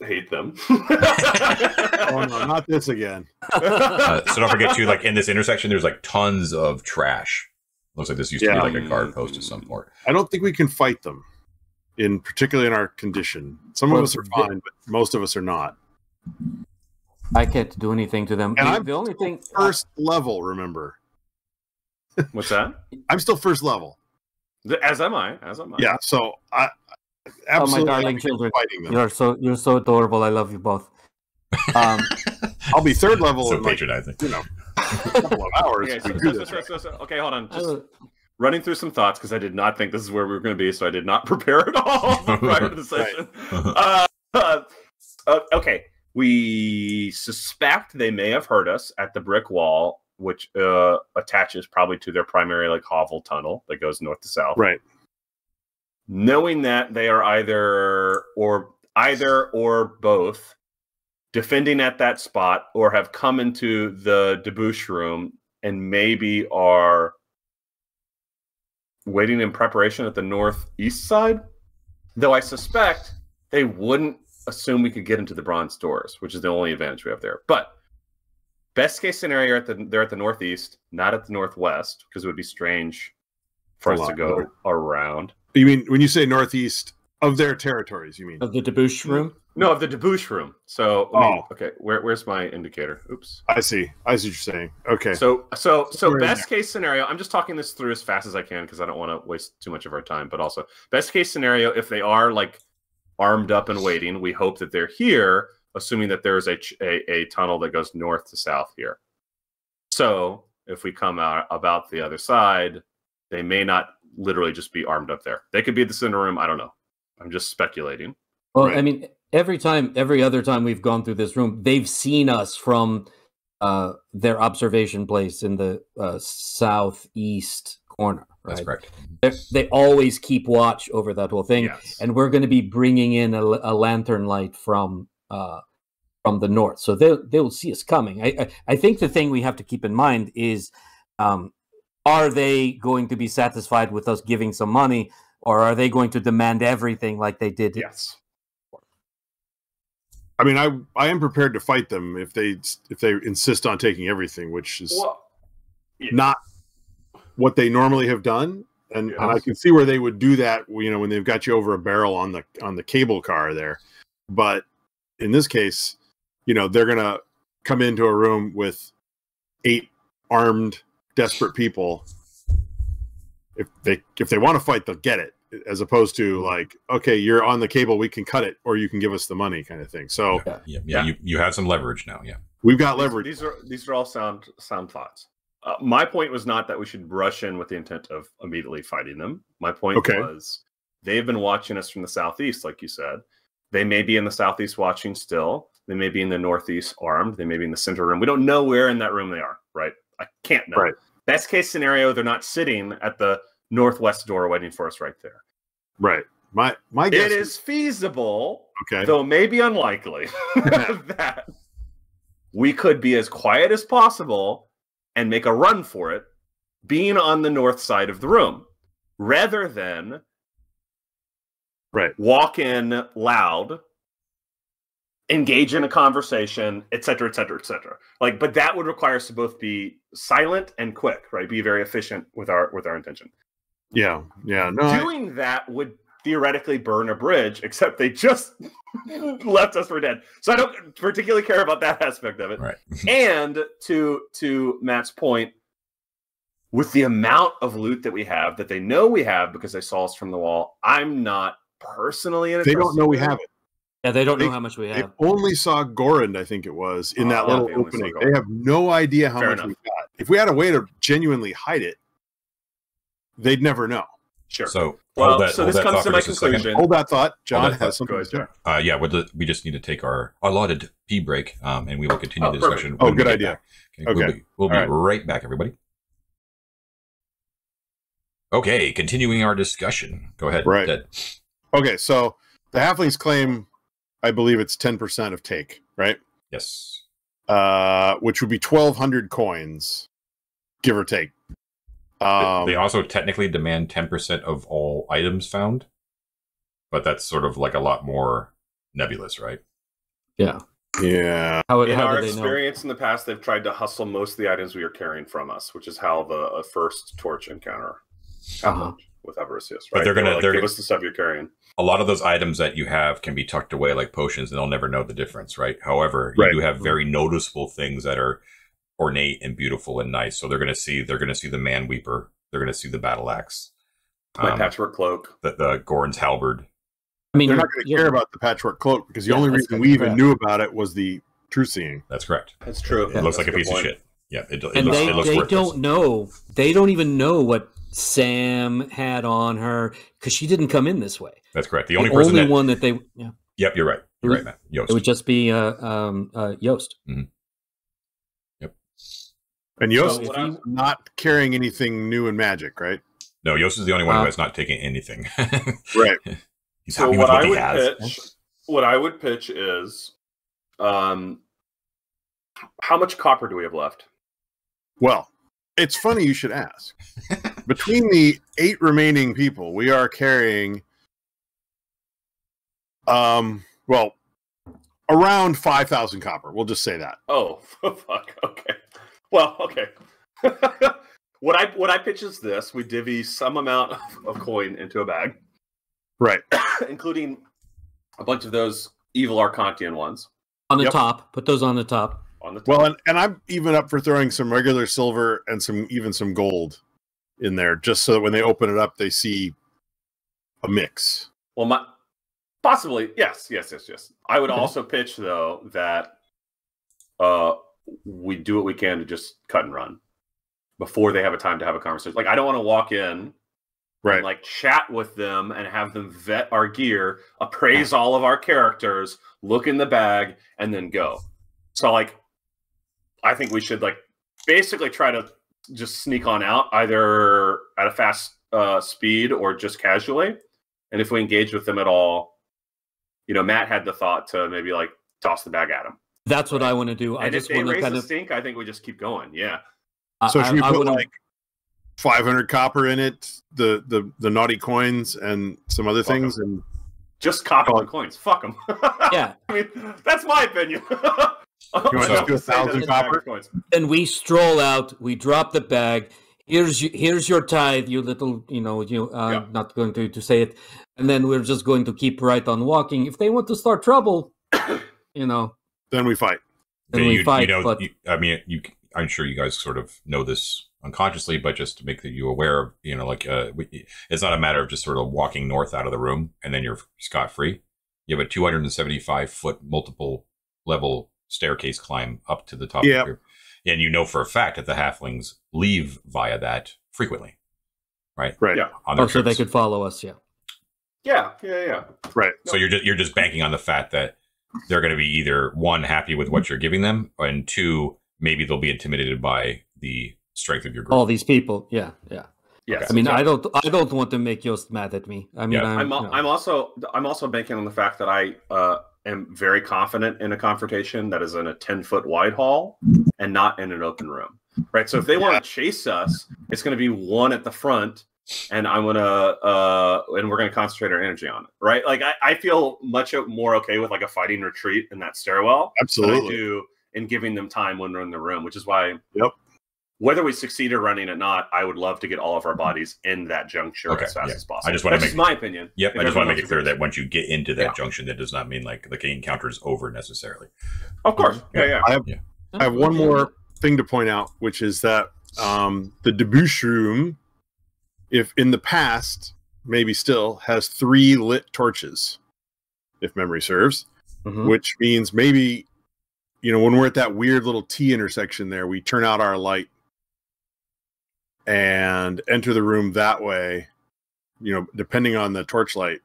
hate them. [LAUGHS] Oh no, not this again. Uh, so don't forget too, like in this intersection, there's like tons of trash. Looks like this used to be like a guard post of some sort. I don't think we can fight them, in particularly in our condition. Some of us are fine, but most of us are not. I can't do anything to them. And the, I'm the only thing, First level, remember? [LAUGHS] What's that? I'm still first level. As am I. As am I. Yeah, so I oh my darling children, fighting them. you're so you're so adorable. I love you both. Um, [LAUGHS] I'll be third level so in like patronizing. you know a couple of hours. Okay, so, so, so, so, so, so- okay, hold on. Just running through some thoughts because I did not think this is where we were going to be, so I did not [LAUGHS] prepare at all prior to the session. Uh, uh, uh, okay, we suspect they may have heard us at the brick wall, which uh, attaches probably to their primary like hovel tunnel that goes north to south. Right. Knowing that they are either or either or both defending at that spot or have come into the debouche room and maybe are waiting in preparation at the northeast side. Though I suspect they wouldn't assume we could get into the bronze doors, which is the only advantage we have there. But best case scenario, at the they're at the northeast, not at the northwest, because it would be strange for us to go hold around. You mean when you say northeast of their territories? You mean? of the debouche room. No, of the debouche room. So, I mean, Oh. okay, where, where's my indicator? Oops. I see. I see what you're saying. Okay. So, so, so We're best case scenario. I'm just talking this through as fast as I can because I don't want to waste too much of our time. But also, best case scenario, if they are like armed up and waiting, we hope that they're here, assuming that there is a, a a tunnel that goes north to south here. So, if we come out about the other side, they may not literally just be armed up there. They could be at the center room. I don't know. I'm just speculating. Well, Right. I mean, every time, every other time we've gone through this room, they've seen us from uh, their observation place in the uh, southeast corner. That's correct. They, they always keep watch over that whole thing, Yes. and we're going to be bringing in a, a lantern light from uh, from the north, so they they will see us coming. I, I I think the thing we have to keep in mind is, um, are they going to be satisfied with us giving some money, or are they going to demand everything like they did yes. I mean, I I am prepared to fight them if they if they insist on taking everything, which is Well, yeah. not what they normally have done. And, and I can see where they would do that, you know, when they've got you over a barrel on the on the cable car there. But in this case, you know, they're gonna come into a room with eight armed, desperate people. If they if they want to fight, they'll get it. as opposed to mm-hmm. like, okay, you're on the cable, we can cut it, or you can give us the money, kind of thing. So Yeah, yeah, yeah. You, you have some leverage now. Yeah. we've got leverage. These are these are all sound sound thoughts. Uh, my point was not that we should rush in with the intent of immediately fighting them. My point Okay. was they've been watching us from the southeast, like you said. They may be in the southeast watching still. They may be in the northeast armed. They may be in the center room. We don't know where in that room they are. Right? I can't know. Right. Best case scenario, they're not sitting at the northwest door waiting for us right there. Right. My my guess It is feasible okay. though maybe unlikely [LAUGHS] [LAUGHS] that we could be as quiet as possible and make a run for it being on the north side of the room rather than Right. walk in loud engage in a conversation et cetera et cetera et cetera like but that would require us to both be silent and quick right be very efficient with our with our intention Yeah. Yeah. No. I- doing that would theoretically burn a bridge, except they just [LAUGHS] left us for dead. So I don't particularly care about that aspect of it. Right. [LAUGHS] And to to Matt's point, with the amount of loot that we have, that they know we have because they saw us from the wall, I'm not personally in it. they don't know we have it. Yeah, they don't know how much we have. They have. only saw Gorand, I think it was, in Oh, that yeah, little they opening. They have no idea how Fair much enough. we got. If we had a way to genuinely hide it, they'd never know. Sure. So well, that, so this comes thought to my just a second. conclusion. Hold that thought. John that has thought. something Go to ahead, Uh, yeah, we'll we just need to take our allotted pee break, um, and we will continue Oh, the discussion. Oh, good idea. back. Okay, We'll be, we'll be All right. right back, everybody. Okay, continuing our discussion. Go ahead. Right. Ted. Okay, so the halflings claim, I believe it's ten percent of take, right? Yes. Uh, which would be twelve hundred coins, give or take. They- Um, they also technically demand 10% of all items found, but that's sort of like a lot more nebulous, right? Yeah. yeah, How, in how our do they know? experience in the past, they've tried to hustle most of the items we are carrying from us, which is how the uh, first torch encounter happened Uh-huh. with Everisius. But Right? they're They were gonna- like, they're give us the stuff you're carrying. A lot of those items that you have can be tucked away like potions, and they'll never know the difference, right? However, Right. you do have very noticeable things that are ornate and beautiful and nice. So they're going to see they're going to see the man weeper, they're going to see the battle axe, My um, patchwork cloak. the, the Gorn's halberd. I mean, they're not going to yeah, care about the patchwork cloak because the Yeah, only reason we even Yeah. knew about it was the true seeing. That's correct. That's true. It looks like a piece point. of shit. Yeah, it, it and looks, they, it looks they worthless. don't know. They don't even know what Sam had on her because she didn't come in this way. That's correct. The The only only, that. one that they, yeah, Yep, you're right. You're right, Matt. Yost. it would just be uh, um, uh, Yost. And Yost So is not carrying anything new in magic, right? no, Yost is the only one Uh, who has not taken anything. [LAUGHS] Right. [LAUGHS] He's So happy what with what I he would has. pitch, what I would pitch is, um, how much copper do we have left? Well, it's funny you should ask. [LAUGHS] Between the eight remaining people, we are carrying, um, well, around five thousand copper. We'll just say that. Oh, fuck. Okay. Well, okay. [LAUGHS] what I what I pitch is this: we divvy some amount of, of coin into a bag, Right. [COUGHS] including a bunch of those evil Arcantian ones On the Yep. top, put those on the top. on the top. Well, and, and I'm even up for throwing some regular silver and some even some gold in there, just so that when they open it up, they see a mix. Well, my possibly yes, yes, yes, yes. I would also pitch though that uh we do what we can to just cut and run before they have a time to have a conversation. Like I don't want to walk in Right. and like chat with them and have them vet our gear, appraise all of our characters, look in the bag, and then go. So like I think we should like basically try to just sneak on out either at a fast uh, speed or just casually. And if we engage with them at all, you know, Matt had the thought to maybe like toss the bag at them. That's what I want to do. I And if just they want to raise kind the of. stink, I think we just keep going. Yeah. So I- should we I put wanna- like 500 copper in it, the the the naughty coins, and some other Fuck 'em. things, and Just copper Oh. and coins. Fuck them. [LAUGHS] Yeah. I mean, that's my opinion. [LAUGHS] you want to do a thousand copper? Coins. and we stroll out. We drop the bag. Here's you, here's your tithe, you little, you know, you. Uh, Yeah. Not going to to say it, and then we're just going to keep right on walking. If they want to start trouble, [COUGHS] you know, then we fight. then Okay, we you, fight. you know, but you, I mean, you. I'm sure you guys sort of know this unconsciously, but just to make you aware of, you know, like uh, we, it's not a matter of just sort of walking north out of the room and then you're scot free. You have a 275 foot multiple level staircase climb up to the top. Yep. Of your, and you know for a fact that the halflings leave via that frequently, right? Right. Yeah. On their Oh, so they could follow us. Yeah. Yeah, yeah, yeah. Right. So you're just you're just banking on the fact that they're going to be either one happy with what you're giving them, and two maybe they'll be intimidated by the strength of your group. All these people. Yeah. Yeah. Yes. I mean, exactly. I don't. I don't want to make Yost mad at me. I mean, Yeah. I'm. I'm, al- you know, I'm also I'm also banking on the fact that I uh, am very confident in a confrontation that is in a 10 foot wide hall and not in an open room. Right. So if they want to chase us, it's going to be one at the front, and I'm gonna uh, and we're gonna concentrate our energy on it. Right. Like I, I feel much more okay with like a fighting retreat in that stairwell than I Absolutely. do in giving them time when we're in the room, which is why. Yep. Whether we succeed or running it not, I would love to get all of our bodies in that juncture Okay, as fast yeah. as possible. I just wanna make- my opinion. Yep, I just want to make it clear that once you get into that Yeah. junction, that does not mean like the encounter is over necessarily. Of course. Yeah, yeah. I have Yeah. I have one more thing to point out, which is that um, the debauch room, if in the past, maybe still has three lit torches, if memory serves, Mhm. which means maybe, you know, when we're at that weird little T intersection there, we turn out our light and enter the room that way, you know, depending on the torchlight.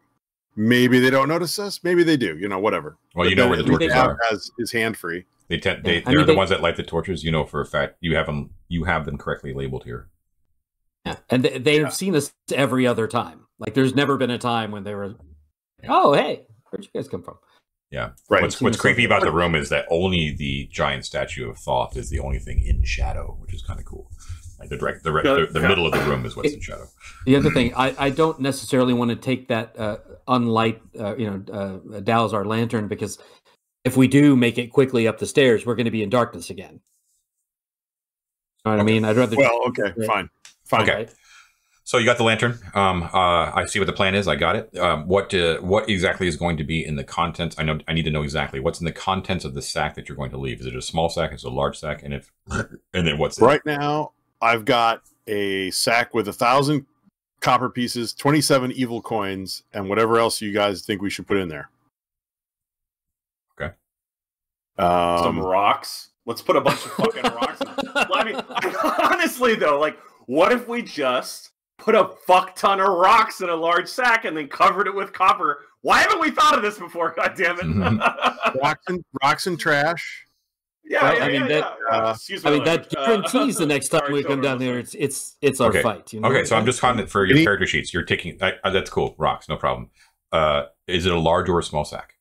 Maybe they don't notice us. Maybe they do. You know, whatever. Well, you But know where the at least torches are. Has his hand free. They tend they Yeah, I they're mean, the they- ones that light the torches. You know for a fact you have them you have them correctly labeled here. Yeah. And they, they Yeah. have seen us every other time. Like, there's never been a time when they were, oh, hey, where'd you guys come from? Yeah. Right. What's what's creepy about the room is that only the giant statue of Thoth is the only thing in shadow, which is kind of cool. Like the direct the, the, the yeah. middle of the room is what's in shadow. The other thing, I, I don't necessarily want to take that uh, unlight, uh, you know, uh, Dalzar lantern because if we do make it quickly up the stairs, we're going to be in darkness again. You know what I mean? I'd rather. Well, okay, fine, fine. Okay. So you got the lantern. Um, uh, I see what the plan is. I got it. Um, what uh, what exactly is going to be in the contents? I know I need to know exactly what's in the contents of the sack that you're going to leave. Is it a small sack? Is it a large sack? And if [LAUGHS] and then what's it? Right now, I've got a sack with a thousand copper pieces, twenty-seven evil coins, and whatever else you guys think we should put in there. Okay. Some Um, rocks. Let's put a bunch of fucking rocks. In. Well, I mean, [LAUGHS] honestly though, like, what if we just put a fuck ton of rocks in a large sack and then covered it with copper? Why haven't we thought of this before? [LAUGHS] God damn it! [LAUGHS] [LAUGHS] Rocks and rocks and trash. yeah, Well, yeah, I mean, yeah, that- yeah. uh, I mean, that language. Uh, guarantees the next time sorry, we come down there, it's it's it's our Okay. fight. You know? Okay, so I'm just on for your Any- character sheets. You're taking I, uh, that's cool. Rocks, no problem. Uh, is it a large or a small sack?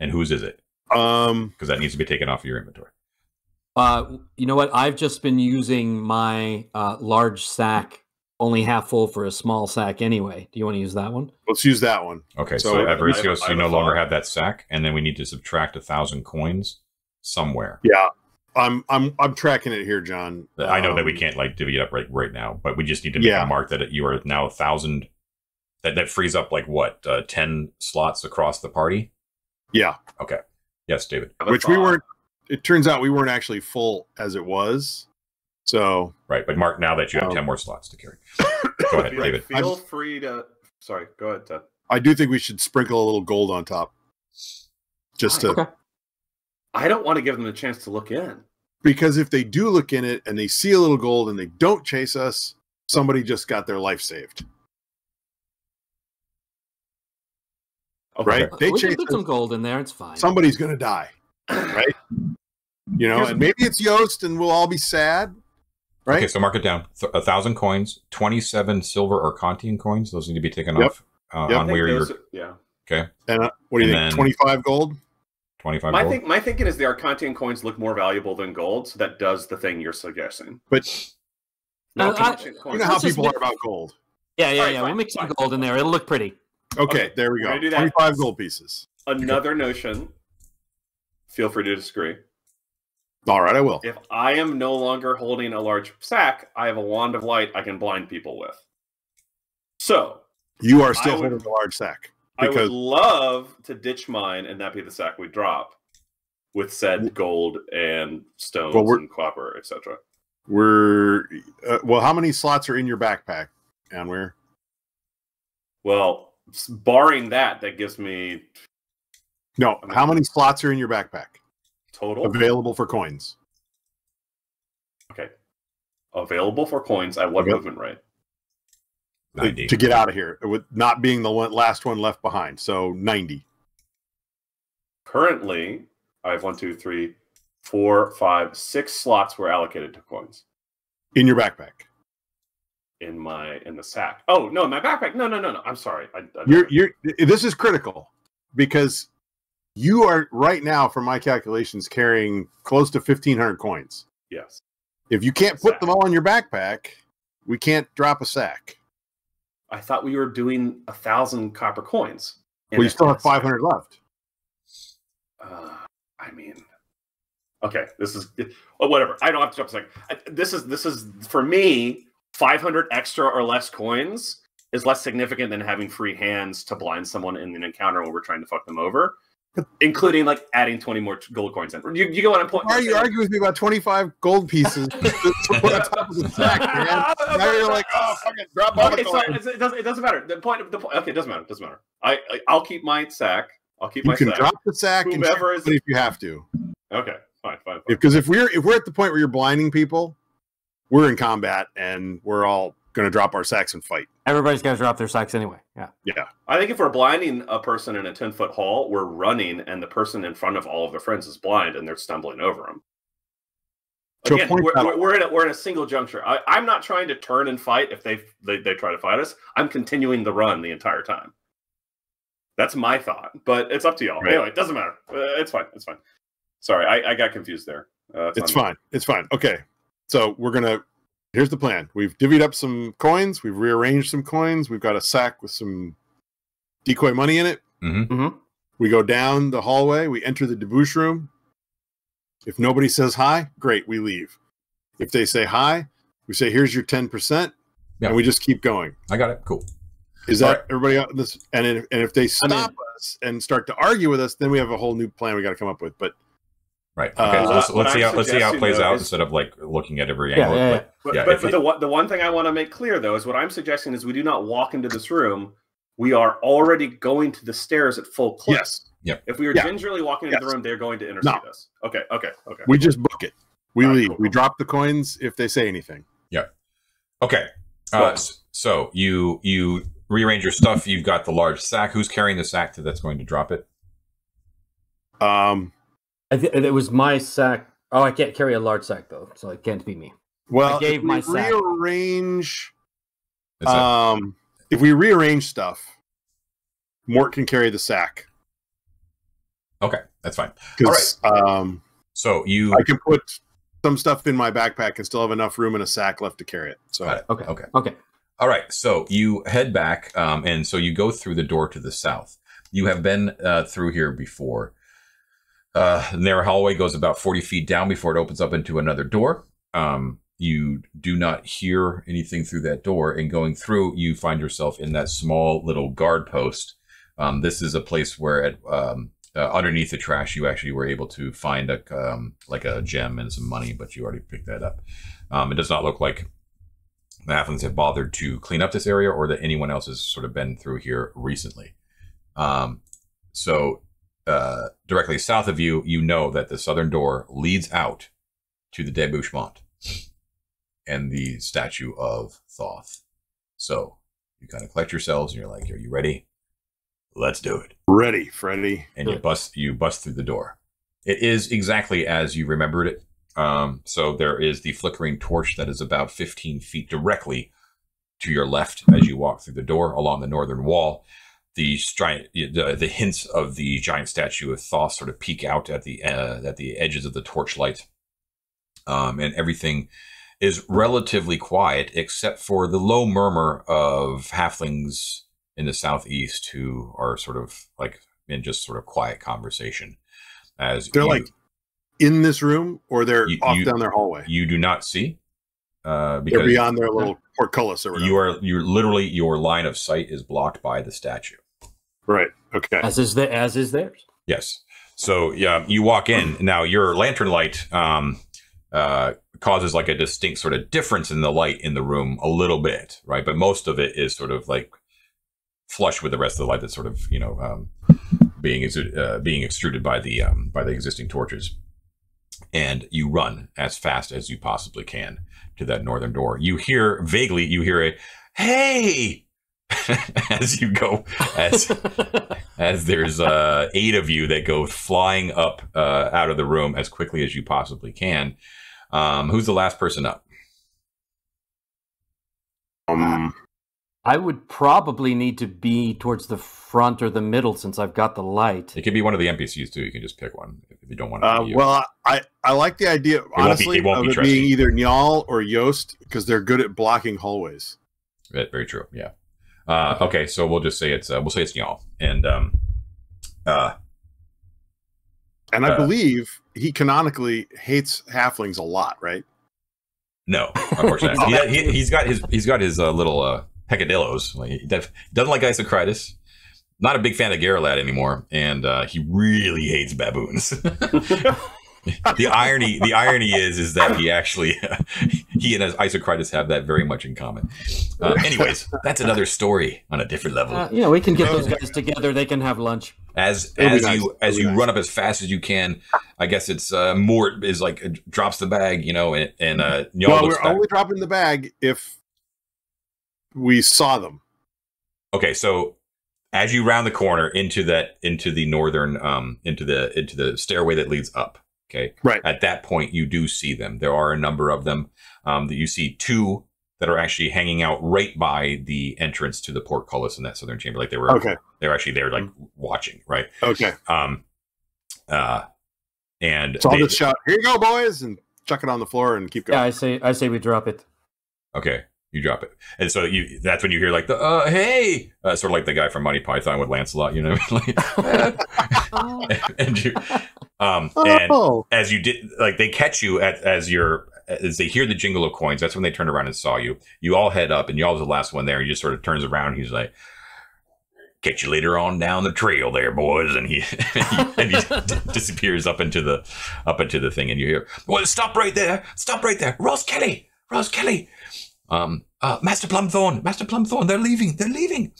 And whose is it? Um, Because that needs to be taken off of your inventory. Uh, you know what? I've just been using my uh, large sack, only half full for a small sack anyway. Do you want to use that one? let's use that one. Okay, So so, I have- I have Avaricios, a you no longer have that sack, and then we need to subtract a thousand coins somewhere. Yeah, I'm I'm I'm tracking it here, John. I know that we Um, can't like divvy it up right right now, but we just need to make Yeah. a mark that you are now a thousand. That that frees up like what uh, ten slots across the party. Yeah, Okay. Yes, David. Have a which we weren't. It turns out we weren't actually full as it was. So Right, but Mark, now that you have Um, ten more slots to carry, go ahead, [COUGHS] Feel, David. feel free to. Sorry, go ahead, Ted. I do think we should sprinkle a little gold on top, just to Okay. I don't want to give them the chance to look in. because if they do look in it and they see a little gold and they don't chase us, somebody just got their life saved, Okay. right? They we can put us, some gold in there. It's fine. somebody's gonna die, [COUGHS] right? You know, Here's- and maybe it's Yost, and we'll all be sad, right? Okay, so mark it down. Th- a thousand coins, twenty-seven silver Arcantian coins. Those need to be taken Yep. off uh, Yep. On where you're are- yeah. okay. And uh, what do you And think? Twenty-five gold. Twenty-five. My gold. think my thinking is the Arcantian coins look more valuable than gold, so that does the thing you're suggesting. But No, I- Arcantian you know how Let's people make- are about gold. yeah, yeah, Alright, yeah. fine, we'll make some fine. gold in there. It'll look pretty. Okay, Okay, there we go. gonna do that. Twenty-five gold pieces. Another notion. Feel free to disagree. All right, I will. If I am no longer holding a large sack, I have a wand of light I can blind people with. So You are still would- holding a large sack. I would love to ditch mine and that be the sack we drop with said gold and stones Well, and copper, etc. We're uh, well. How many slots are in your backpack, Onweir? Well, barring that, that gives me No. How many slots are in your backpack total available for coins? okay available for coins at what Okay. movement rate? to- 90. to get out of here, with not being the one, last one left behind. So ninety. Currently, I have one, two, three, four, five, six slots were allocated to coins in your backpack. in my in the sack. Oh no, in my backpack. No, no, no, no. I'm sorry. I, I, You're you're. This is critical because you are right now, from my calculations, carrying close to fifteen hundred coins. yes. If you can't put them all in your backpack, we can't drop a sack. I thought we were doing a thousand copper coins. in Well, you still have 500 sack. left. Uh, I mean, okay, this is well, whatever. I don't have to jump a. I, this is this is for me. Five hundred extra or less coins is less significant than having free hands to blind someone in an encounter when we're trying to fuck them over, including like adding twenty more gold coins in. You, you get what I'm pointing? Why are you arguing with me about twenty five gold pieces [LAUGHS] put on top of the sack? [LAUGHS] Now you're like, oh, fuck it, drop all Okay, the so coins. it doesn't, it doesn't matter. The point, the point. Okay, it doesn't matter. It doesn't matter. I, I I'll keep my sack. I'll keep You my can sack. drop the sack and Whomever shoot is- if you have to. Okay, fine, fine, fine. Because if we're if we're at the point where you're blinding people, we're in combat and we're all going to drop our sacks and fight. Everybody's going to drop their sacks anyway. Yeah. Yeah. I think if we're blinding a person in a 10 foot hall, we're running and the person in front of all of their friends is blind and they're stumbling over them. Again, we're, we're, we're in a, we're in a single juncture. I, I'm not trying to turn and fight if they, they they try to fight us. I'm continuing the run the entire time. That's my thought, but it's up to y'all. Right. Anyway, it doesn't matter. Uh, it's fine. It's fine. Sorry, I, I got confused there. Uh, It's on me. fine. It's fine. Okay. So we're gonna. Here's the plan. We've divvied up some coins. We've rearranged some coins. We've got a sack with some decoy money in it. hmm Mm-hmm. We go down the hallway. We enter the debauch room. If nobody says hi, great. We leave. If they say hi, we say, "Here's your ten percent," Yeah. and we just keep going. I got it. Cool. Is All that everybody? Else? This and if, and if they stop us and start to argue with us, then we have a whole new plan we got to come up with. But Right. Okay. Uh, so let's, let's see how let's see how it plays out is- instead of like looking at every Yeah, angle. yeah, but- But, Yeah, but, but you- the one the one thing I want to make clear though is what I'm suggesting is we do not walk into this room. We are already going to the stairs at full clip. yes, If we were Yeah. gingerly walking into Yes. the room, they're going to intercept No. us. Okay, okay, okay. we just book it. We All right, leave. cool, We drop the coins if they say anything. Yeah. Okay. Uh, Cool. so you you rearrange your stuff. You've got the large sack. Who's carrying the sack to, that's going to drop it? Um, I th- it was my sack. Oh, I can't carry a large sack though, so it can't be me. well, I gave if we my sack. rearrange. Um, if we rearrange stuff, Mort can carry the sack okay, that's fine. because um, So you I can put some stuff in my backpack and still have enough room in a sack left to carry it. So Got it. Okay. Okay. Okay. All right, so you head back, um, and so you go through the door to the south. You have been uh, through here before. Uh, narrow hallway goes about 40 feet down before it opens up into another door. Um, you do not hear anything through that door, and going through, you find yourself in that small little guard post. Um, this is a place where, at, um, uh, underneath the trash, you actually were able to find a um, like a gem and some money, but you already picked that up. Um, it does not look like the halflings have bothered to clean up this area or that anyone else has sort of been through here recently. Um, so uh, directly south of you, you know that the southern door leads out to the debouchement and the statue of Thoth. So you kind of collect yourselves and you're like, "Are you ready? Let's do it." ready, Freddy. and you bust you bust through the door. It is exactly as you remembered it. Um, so there is the flickering torch that is about 15 feet directly to your left as you walk through the door along the northern wall. The, stri- the the hints of the giant statue of Thoth sort of peek out at the uh, at the edges of the torchlight, um, and everything is relatively quiet except for the low murmur of halflings in the southeast who are sort of like in just sort of quiet conversation as They're you, like in this room or they're You- off you- down their hallway. you do not see uh they're because beyond their little [LAUGHS] portcullis or whatever. you are you're literally your line of sight is blocked by the statue right. Okay. As is the as is theirs. yes so yeah you walk in now your lantern light um uh causes like a distinct sort of difference in the light in the room a little bit, right? But most of it is sort of like flush with the rest of the light that's sort of you know um, being uh, being extruded by the um, by the existing torches. And you run as fast as you possibly can to that northern door. You hear vaguely, you hear a "Hey!" [LAUGHS] as you go as as there's uh, eight of you that go flying up uh, out of the room as quickly as you possibly can. Um, who's the last person up? Um, I would probably need to be towards the front or the middle since I've got the light. It could be one of the NPCs too. You can just pick one if you don't want to. uh, well, I I like the idea won't be- honestly it of be it being either Njal or Yost because they're good at blocking hallways. Very true. Yeah. Uh, okay, so we'll just say it's uh, we'll say it's Njal, and um, uh, And I Uh, believe he canonically hates halflings a lot, right? no, unfortunately, [LAUGHS] he, he, he's got his he's got his uh, little uh, peccadillos. Like, he def- doesn't like isocritus. Not a big fan of Garrelad anymore, and uh, he really hates baboons. [LAUGHS] [LAUGHS] the irony, the irony is, is that he actually, [LAUGHS] he and his isocritus have that very much in common. Uh, anyways, that's another story on a different level. Uh, you know, we can get those guys together. They can have lunch. as It'll as nice. you as It'll be you nice. run up as fast as you can, I guess it's uh, Mort is like uh, drops the bag, you know, and and uh, Njal well, we're back. only dropping the bag if we saw them. Okay, so as you round the corner into that into the northern um into the into the stairway that leads up. Okay, Right. At that point, you do see them. There are a number of them. Um, that you see two that are actually hanging out right by the entrance to the portcullis in that southern chamber. Like they were Okay. they're actually there like watching, right? Okay. Um, uh, and So I'll just shout, "Here you go, boys!" and chuck it on the floor and keep going. Yeah. I say, I say we drop it. Okay, you drop it, and so you that's when you hear like the uh, hey, uh, sort of like the guy from Monty Python with Lancelot, you know, [LAUGHS] like, [LAUGHS] and you, um, and oh, as you did, like they catch you at, as you're as they hear the jingle of coins. That's when they turn around and saw you. You all head up, and y'all's the last one there. He just sort of turns around. He's like. Catch you later on down the trail, there, boys, and he [LAUGHS] and he d- disappears up into the up into the thing, and you hear, "Well, stop right there! Stop right there, Ross Kelly, Ross Kelly, um, uh, Master Plumthorn, Master Plumthorn, they're leaving, they're leaving."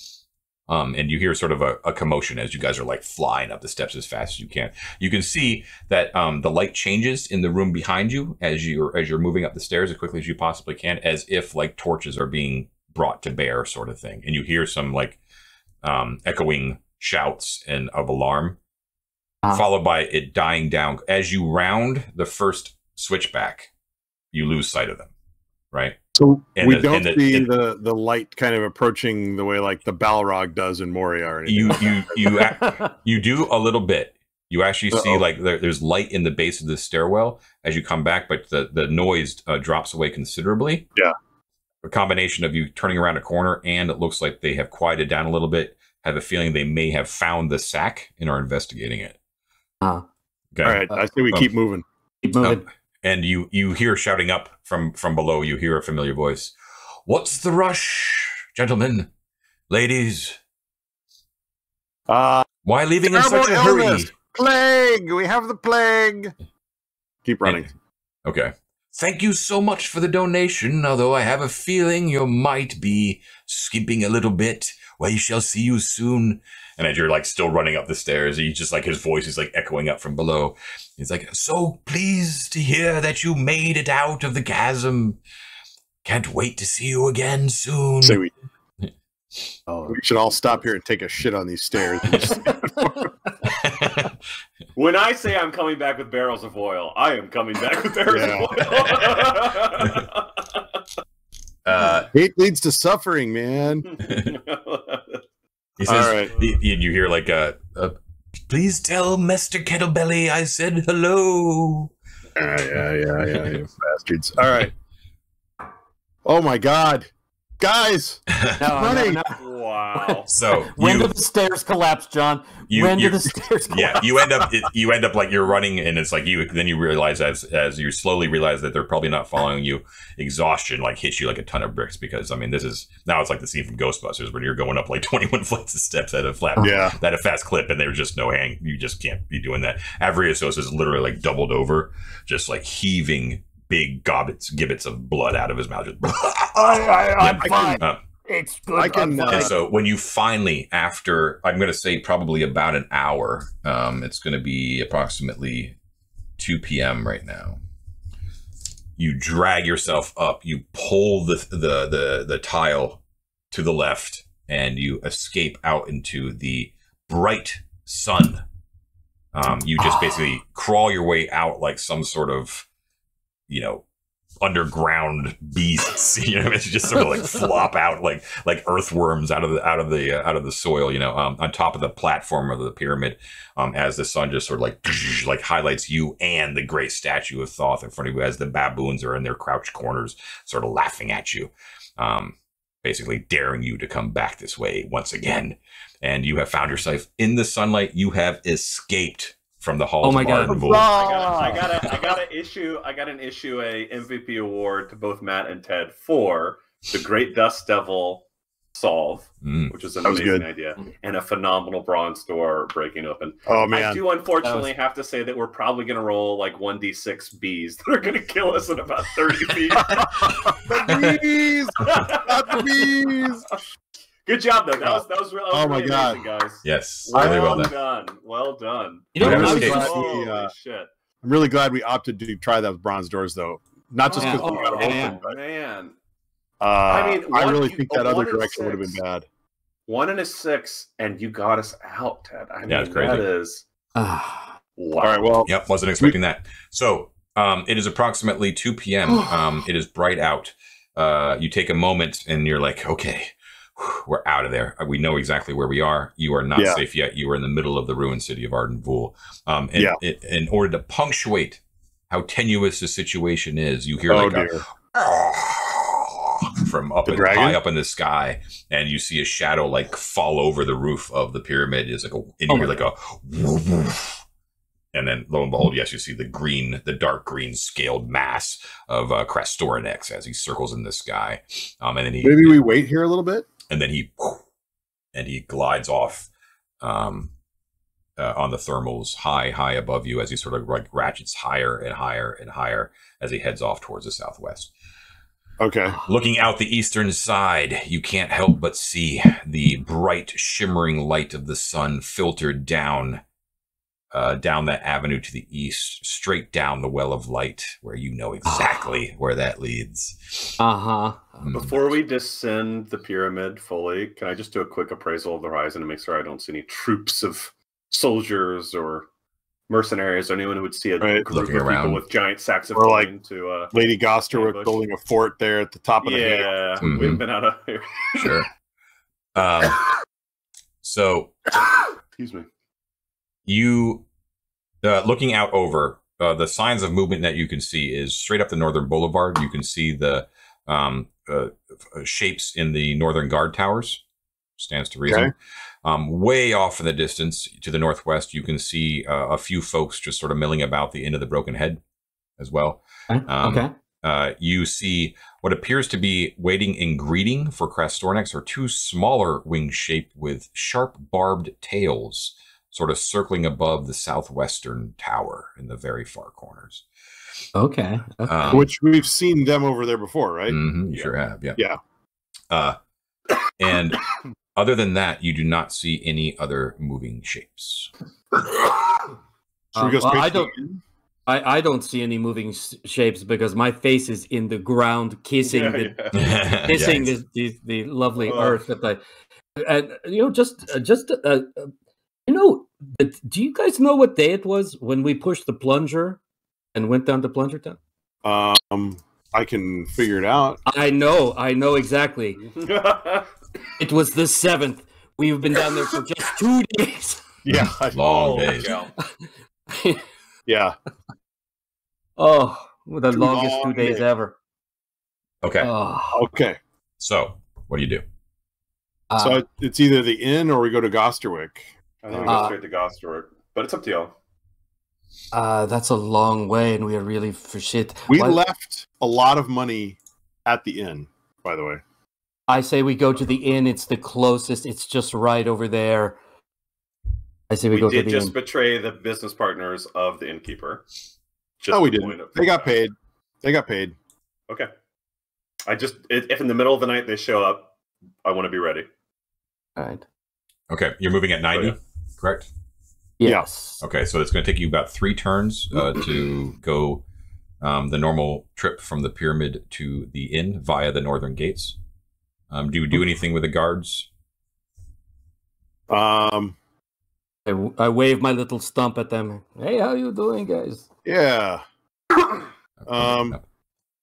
Um, and you hear sort of a, a commotion as you guys are like flying up the steps as fast as you can. You can see that um, the light changes in the room behind you as you're as you're moving up the stairs as quickly as you possibly can, as if like torches are being brought to bear, sort of thing. And you hear some like um, echoing shouts and of alarm, Ah. followed by it dying down as you round the first switchback. You lose sight of them, right? so and we the- don't and the- see and- the the light kind of approaching the way like the Balrog does in Moria or anything. You you you ac- [LAUGHS] you do a little bit. You actually see Uh-oh. like there, there's light in the base of the stairwell as you come back, but the the noise uh, drops away considerably. Yeah. A combination of you turning around a corner and it looks like they have quieted down a little bit. Have a feeling they may have found the sack and are investigating it. Ah. Okay. All right, I say we Oh. keep moving. Keep moving. And you you hear shouting up from from below you hear a familiar voice what's the rush gentlemen ladies Uh, why leaving in such a terrible hurry. Plague! We have the plague. Keep running. Okay thank you so much for the donation although i have a feeling you might be skimping a little bit we shall see you soon and as you're like still running up the stairs he's just like his voice is like echoing up from below he's like so pleased to hear that you made it out of the chasm can't wait to see you again soon Say we, Oh, we should all stop here and take a shit on these stairs. [LAUGHS] When I say I'm coming back with barrels of oil, I am coming back with barrels Yeah. of oil. [LAUGHS] uh, Hate leads to suffering, man. [LAUGHS] he says, right. y- y- you hear like a, a, please tell Master Kettlebelly I said hello. Yeah, yeah, yeah, yeah, you bastards. All right. Oh my god, guys! [LAUGHS] no, no, running. no. wow. [LAUGHS] so When you, do the stairs collapse, John? you, when do the stairs collapse? yeah, you end up it, you end up like you're running, and it's like you then you realize as as you slowly realize that they're probably not following you. Exhaustion like hits you like a ton of bricks because I mean this is now it's like the scene from Ghostbusters where you're going up like [LAUGHS] 21 flights of steps at a flat Yeah, at a fast clip, and there's just no hang. You just can't be doing that. Avriosos is literally like doubled over, just like heaving big gobbets gibbets of blood out of his mouth. Just, [LAUGHS] I, I'm fine. Uh, It's good. I can, uh, so when you finally, after I'm going to say probably about an hour, um, it's going to be approximately 2 p.m. right now. You drag yourself up. You pull the the the the tile to the left, and you escape out into the bright sun. Um, you just basically crawl your way out like some sort of, you know, underground beasts. [LAUGHS] You know, it's just sort of like [LAUGHS] flop out like like earthworms out of the out of the uh, out of the soil. You know, um, on top of the platform of the pyramid, um, as the sun just sort of like [LAUGHS] like highlights you and the great statue of Thoth in front of you, as the baboons are in their crouched corners, sort of laughing at you, um, basically daring you to come back this way once again. And you have found yourself in the sunlight. You have escaped from the halls Oh my God. Arden Vul. I got, I got, a, I got to issue, I got an issue a MVP award to both Matt and Ted for the Great Dust Devil solve, Mm. which is an That amazing idea, and a phenomenal bronze door breaking open. Oh man! I do unfortunately have to say that we're probably going to roll like one d six bees that are going to kill us in about thirty feet. [LAUGHS] the bees, not [LAUGHS] the bees. [LAUGHS] Good job though. That was that was, that was Oh my really God. guys. Yes, Well, really well done. done. Well done. You know, I'm really Okay. glad Holy we, uh, shit. I'm really glad we opted to try those bronze doors, though. Not just Yeah. because we got Oh, them yeah. open, but man. uh, I mean, I really you- think that other direction would have been bad. One and a six, and you got us out, Ted. I mean, Yeah, it's crazy. that is Ah. wow. All right, well, Yep, wasn't expecting that. So um, it is approximately 2 p.m. [SIGHS] Um, it is bright out. Uh, you take a moment and you're like, okay, whew, [SIGHS] we're out of there. We know exactly where we are. You are not Yeah. safe yet. You are in the middle of the ruined city of Arden Vul. Um, and Yeah. it, in order to punctuate how tenuous the situation is, you hear oh like a, [SIGHS] from up in, high up in the sky, and you see a shadow like fall over the roof of the pyramid. It's like a, and you Oh hear like a, woof, woof. and then lo and behold, yes, you see the green, the dark green scaled mass of uh, Crastorinex as he circles in the sky, um, and then he Maybe we wait here a little bit. And then he and he glides off um, uh, on the thermals high, high above you as he sort of like ratchets higher and higher and higher as he heads off towards the southwest. Okay. Looking out the eastern side, you can't help but see the bright, shimmering light of the sun filtered down, uh, down that avenue to the east, straight down the well of light, where you know exactly where that leads. Uh huh. Mm. Before we descend the pyramid fully, can I just do a quick appraisal of the horizon to make sure I don't see any troops of soldiers or mercenaries or anyone who would see a Right. group Looking of around. people with giant sacks of Or, like, to uh Lady Gosterwick Ambush. building a fort there at the top of the hill. yeah, Mhm. we haven't been out of here. [LAUGHS] Sure. Um, so Excuse me. you uh, looking out over uh, the signs of movement that you can see is straight up the northern boulevard. You can see the um, uh, uh, shapes in the northern guard towers. Stands to reason. Okay. um, way off in the distance to the northwest you can see uh, a few folks just sort of milling about the end of the broken head as well. Um, okay. uh, you see what appears to be waiting and greeting for Crastornix are two smaller wing shaped with sharp barbed tails, sort of circling above the southwestern tower in the very far corners. Okay. okay. Um, Which we've seen them over there before, right? mhm, you Yeah. sure have, yeah. Yeah. Uh, and [COUGHS] other than that, you do not see any other moving shapes. Should we Um, go well, I don't- I, I don't see any moving s- shapes because my face is in the ground, kissing Yeah, the yeah. [LAUGHS] [LAUGHS] kissing Yeah. the, the the lovely Ugh. earth that I, and you know, just uh, just uh, uh, you know, but do you guys know what day it was when we pushed the plunger and went down to Plunger Town? Um, I can figure it out. I know, I know exactly. [LAUGHS] It was the seventh. We've been down there for just [LAUGHS] two days. Yeah. Long days. cow. [LAUGHS] Yeah. oh, the Two longest two days days. ever. Okay, Oh, Okay. so what do you do? uh, So it's either the inn or we go to Gosterwick. I think we go straight to Gosterwick, but it's up to y'all. uh, that's a long way, and we are really for shit. We Why- left a lot of money at the inn, by the way. I say we go to the inn. It's the closest. It's just right over there. I say we, We, go to did the just inn. betray the business partners of the innkeeper. Just No, we didn't. point They got paid. They got paid. Okay. I just if if in the middle of the night they show up, I want to be ready. All right. Okay, you're moving at 90, yeah. correct? Yeah. Yes. Okay, so it's going to take you about three turns uh, [CLEARS THROAT] to go um, the normal trip from the pyramid to the inn via the northern gates. Um, do you do anything with the guards? Um, I, w- I wave my little stump at them. Hey, how you doing, guys? yeah. Um,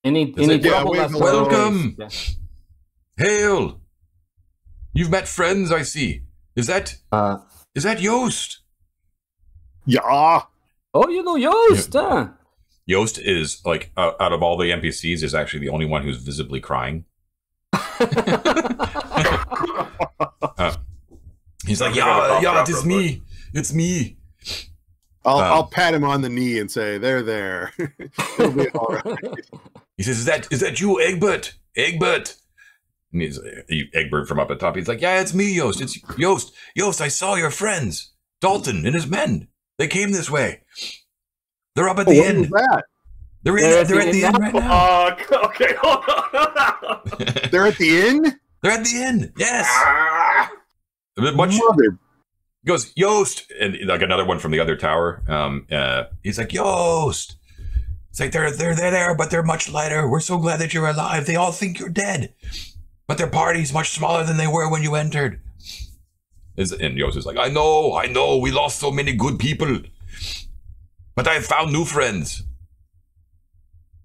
Any any it- yeah, trouble? wave last? Welcome. Yeah. Hail! You've met friends, I see. Is that Uh, is that Yost? Yeah. oh, you know Yost, huh? Yost is like uh, out of all the NPCs, is actually the only one who's visibly crying. [LAUGHS] He's like, yeah, yeah, it is me. It's me. I'll Um, I'll pat him on the knee and say, "There, there." [LAUGHS] It'll be all right. He says, "Is that is that you, Egbert? Egbert?" And he's he, Egbert from up at top. He's like, "Yeah, it's me, Yost. It's Yost. Yost, I saw your friends, Dalton and his men. They came this way. They're up at Oh, the what inn. that? They're in. They're They're, at at the the inn inn right now. Uh, [LAUGHS] okay, hold on. [LAUGHS] They're at the inn. They're at the inn. Yes. Ah. Much Mother. goes Yost, and like another one from the other tower. Um, uh, he's like Yost. It's like they're they're they're there, but they're much lighter. We're so glad that you're alive. They all think you're dead, but their party's much smaller than they were when you entered. Is and Yost is like, I know, I know, we lost so many good people, but I found new friends.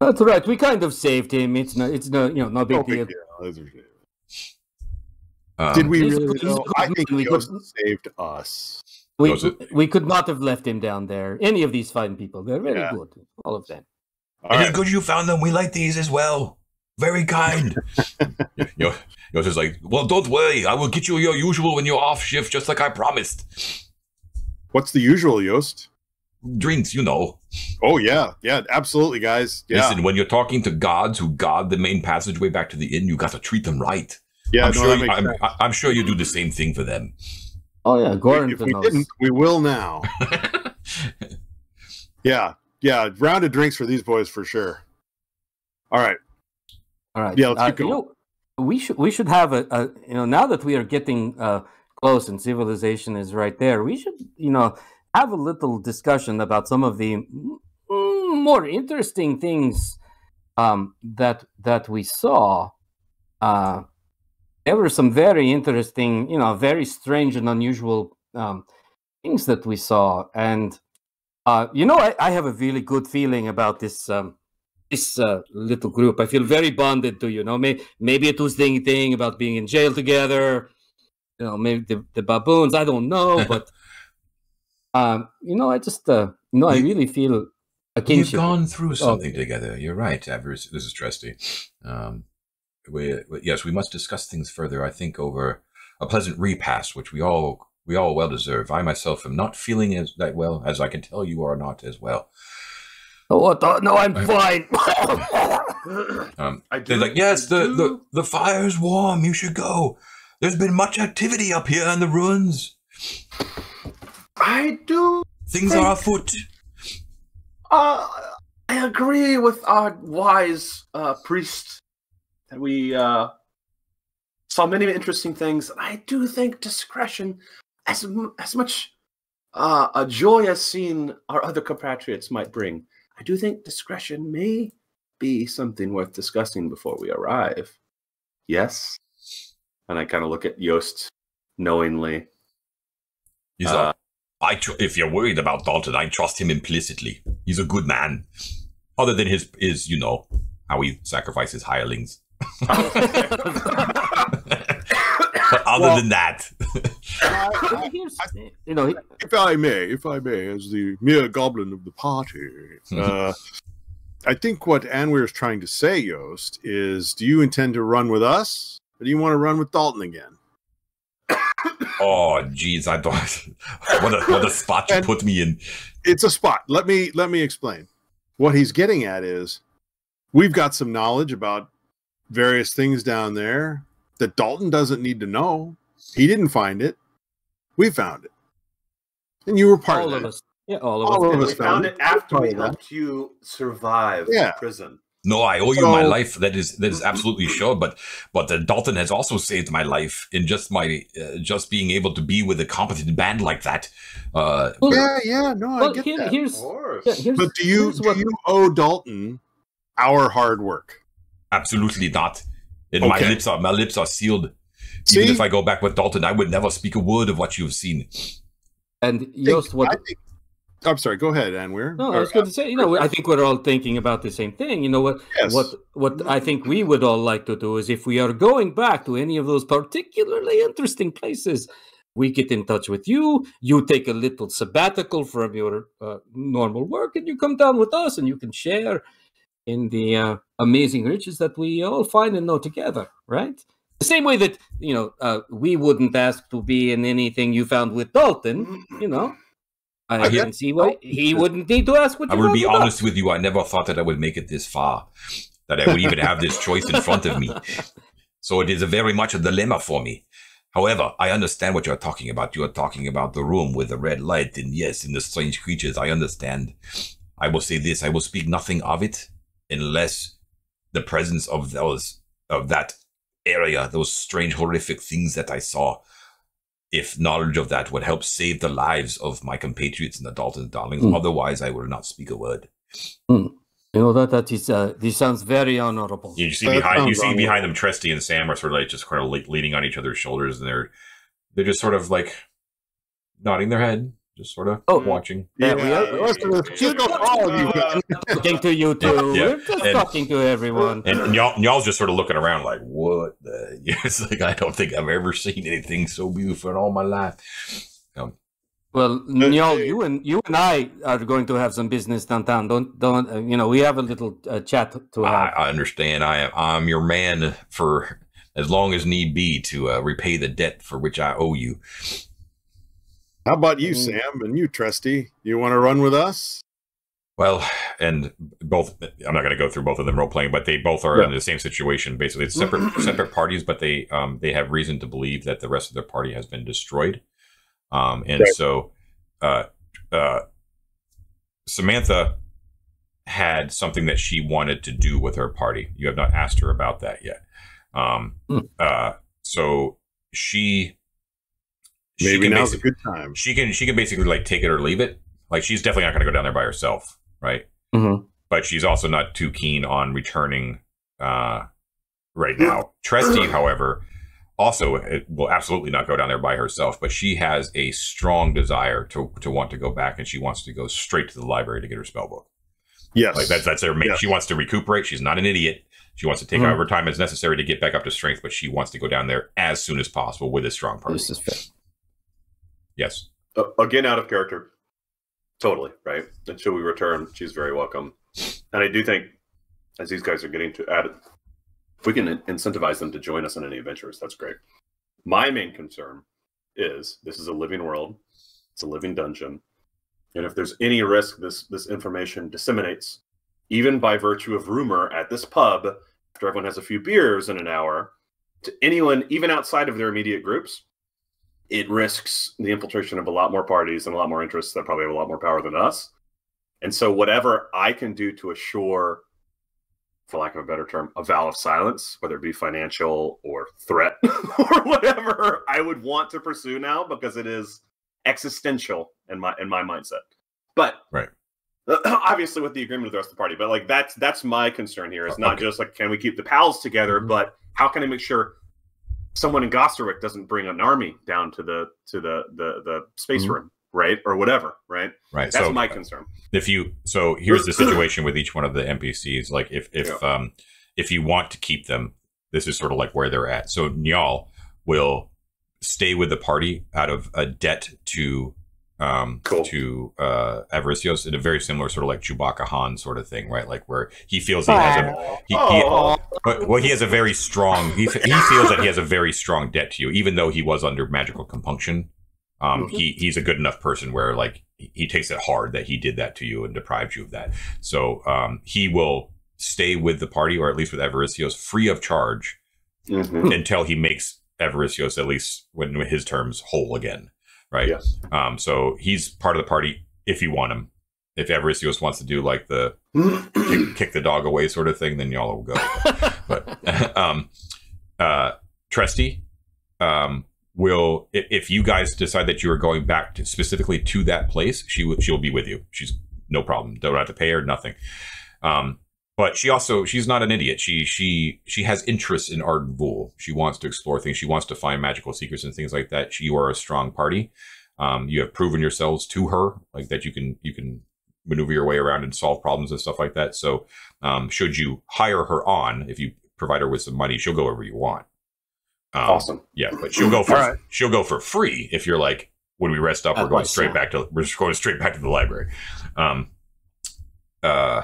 That's right. We kind of saved him. It's no, it's no, you know, no big No deal. big deal. Those are- Um, Did we really? good- he's good I think We could- saved us. We, Was we could not have left him down there. Any of these fine people, they're very Yeah. good, all of them. All it is right. good you found them. We like these as well. Very kind. [LAUGHS] Yo, Yost is like, well, don't worry. I will get you your usual when you're off shift, just like I promised. What's the usual, Yost? Drinks, you know. Oh yeah, yeah, absolutely, guys. Yeah, Listen, when you're talking to gods who guard the main passageway back to the inn, you got to treat them right. yeah. I'm no, sure. You, I'm. I- I'm sure you do the same thing for them. Oh yeah, if Goran we knows. didn't, we will now. [LAUGHS] Yeah, yeah. Round of drinks for these boys for sure. All right. All right. Yeah, let's uh, keep you know, we should we should have a, a you know now that we are getting uh, close and civilization is right there. We should you know have a little discussion about some of the more interesting things um, that that we saw. Uh, there were some very interesting, you know, very strange and unusual um, things that we saw, and uh, you know, I, I have a really good feeling about this. Um, this uh, little group. I feel very bonded to you know. May, maybe it was the thing about being in jail together. You know, maybe the, the baboons. I don't know, [LAUGHS] but um, you know, I just uh, you know, I really feel a We've gone through something together. You're right. This is Trusty. Um, we, we- yes, we must discuss things further. I think over a pleasant repast, which we all we all well deserve. I myself am not feeling as that well as I can tell you are not as well. Oh, what the- no, I'm fine. [LAUGHS] Um, I they're like, yes, the, the do- the fire's warm. You should go. There's been much activity up here in the ruins. I do. Things Thank- are afoot. Uh, I agree with our wise uh, priest that we uh, saw many interesting things. I do think discretion, as as much uh, a joy as seeing our other compatriots might bring, I do think discretion may be something worth discussing before we arrive. Yes, and I kind of look at Yost knowingly. He's Uh, like, I tr- if you're worried about Dalton, I trust him implicitly. He's a good man. Other than his his, you know, how he sacrifices hirelings. [LAUGHS] [LAUGHS] but other Well- than that, But [LAUGHS] here's- you know, if I may, if I may, as the mere goblin of the party, [LAUGHS] uh, I think what Onweir is trying to say, Yost, is do you intend to run with us, or do you want to run with Dalton again? [COUGHS] oh jeez, I don't. [LAUGHS] what a what a spot you And- put me in. It's a spot. Let me let me explain. What he's getting at is we've got some knowledge about various things down there that Dalton doesn't need to know. He didn't find it. We found it. And you were part all of of it. us. Yeah, all of All us. of And us we found found it it. after we helped you survive Yeah. prison. No, I owe you my life. That is that is absolutely sure. But but uh, Dalton has also saved my life in just my uh, just being able to be with a competent band like that. Uh, Well, Yeah, yeah, no, I get here- that. here's course. yeah, here's, But do you do what- you owe Dalton our hard work? absolutely not. And my lips are my lips are sealed. See? Even if I go back with Dalton, I would never speak a word of what you've seen. and think- Yost, what I think, I'm sorry. Go ahead, Onweir. No, I was going to say, you know, I think we're all thinking about the same thing. You know what? Yes. What what I think we would all like to do is if we are going back to any of those particularly interesting places, we get in touch with you. You take a little sabbatical from your uh, normal work, and you come down with us, and you can share in the uh, amazing riches that we all find and know together. Right? The same way that you know uh, we wouldn't ask to be in anything you found with Dalton. You know. I, I can see why he wouldn't need to ask what I will be honest with you. I never thought that I would make it this far, that I would even have this choice in front of me. [LAUGHS] So it is a very much a dilemma for me. However, I understand what you're talking about. You are talking about the room with the red light, and yes, in the strange creatures. I understand. I will say this: I will speak nothing of it unless the presence of those of that area, those strange, horrific things that I saw, if knowledge of that would help save the lives of my compatriots and the Dalton darlings. Hmm. Otherwise, I will not speak a word. You know that that is uh, this sounds very honorable. You see behind you see behind them, Tresty and Sam are sort of like just kind of like leaning on each other's shoulders, and they're they're just sort of like nodding their head, just sort of Oh. watching. Yeah, we are- listen, it's cute for all of you. Uh, talking to you too. Yeah, We're just and- talking to everyone. And y'all, y'all's just sort of looking around like, what? The? [LAUGHS] It's like I don't think I've ever seen anything so beautiful in all my life. Well, Njal, you and you and I are going to have some business downtown. Don't don't uh, you know? We have a little uh, chat to I, have. I understand. I am I'm your man for as long as need be to uh, repay the debt for which I owe you. How about you, Mm. Sam, and you, Trusty? You want to run with us? Well, and both I'm not going to go through both of them role playing, but they both are in the same situation. Basically, it's separate [CLEARS THROAT] separate parties, but they um they have reason to believe that the rest of their party has been destroyed. Um, and Right. so, uh, uh, Samantha had something that she wanted to do with her party. You have not asked her about that yet. Um, Hmm. uh, so she Maybe can now's a good time. she can she can basically like take it or leave it. Like she's definitely not going to go down there by herself, right? Mhm. But she's also not too keen on returning uh, right now. Tresty, however, also it will absolutely not go down there by herself. But she has a strong desire to to want to go back, and she wants to go straight to the library to get her spell book. Yes. Like that's that's her main. Yes. She wants to recuperate. She's not an idiot. She wants to take Mhm. however time is necessary to get back up to strength, but she wants to go down there as soon as possible with a strong party. Yes. Uh, again, out of character. Totally, right? Until we return, she's very welcome. And I do think, as these guys are getting to add, if we can incentivize them to join us on any adventures, that's great. My main concern is this is a living world, it's a living dungeon. And if there's any risk this, this information disseminates, even by virtue of rumor at this pub, after everyone has a few beers in an hour, to anyone, even outside of their immediate groups, it risks the infiltration of a lot more parties and a lot more interests that probably have a lot more power than us. And so, whatever I can do to assure, for lack of a better term, a vow of silence, whether it be financial or threat [LAUGHS] or whatever, I would want to pursue now because it is existential in my in my mindset. But Right. [CLEARS THROAT] obviously, with the agreement of the rest of the party, but like that's that's my concern here. It's not Okay. just like can we keep the pals together, Mhm. but how can I make sure someone in Gosterwick doesn't bring an army down to the to the the the space Mhm. room, right, or whatever, right? Right. That's so my concern. if you so here's the [CLEARS THROAT] situation with each one of the npcs like if if um if you want to keep them this is sort of like where they're at so Njal will stay with the party out of a debt to um Cool. to uh avaricios in a very similar sort of like chewbacca han sort of thing right like where he feels he has a he, he, well, he has a very strong. He, he feels that he has a very strong debt to you, even though he was under magical compunction. Um, Mm-hmm. he he's a good enough person where like he, he takes it hard that he did that to you and deprived you of that. So um, he will stay with the party, or at least with Avaricios, free of charge Mhm. until he makes Avaricios at least when with his terms whole again, right? Yes. Um, so he's part of the party if you want him, if Avaricios wants to do like the kick, [CLEARS THROAT] kick the dog away sort of thing, then y'all will go. but [LAUGHS] um, uh, Tresty um, will if, if you guys decide that you are going back to, specifically to that place, she will she'll be with you. She's no problem. Don't have to pay her nothing. Um, but she also she's not an idiot. She she she has interests in Arden Vul. She wants to explore things. She wants to find magical secrets and things like that. She, you are a strong party. Um, you have proven yourselves to her like that. You can you can maneuver your way around and solve problems and stuff like that. So, um, should you hire her on, if you provide her with some money, she'll go wherever you want. Um, awesome. Yeah, but she'll go for right. she'll go for free if you're like, when we rest up, we're going straight sound- back to we're going straight back to the library. Um, uh,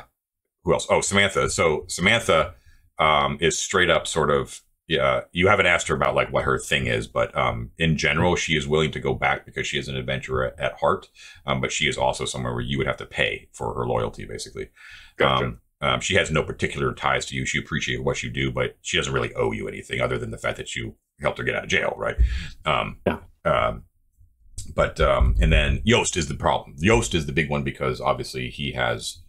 who else? Oh, Samantha. So Samantha um, is straight up sort of. Yeah, you haven't asked her about like what her thing is, but um, in general, she is willing to go back because she is an adventurer at, at heart. Um, but she is also somewhere where you would have to pay for her loyalty, basically. Gotcha. Um, um, she has no particular ties to you. She appreciates what you do, but she doesn't really owe you anything other than the fact that you helped her get out of jail, right? Um, Yeah. Um, but um, and then Yost is the problem. Yost is the big one because obviously he has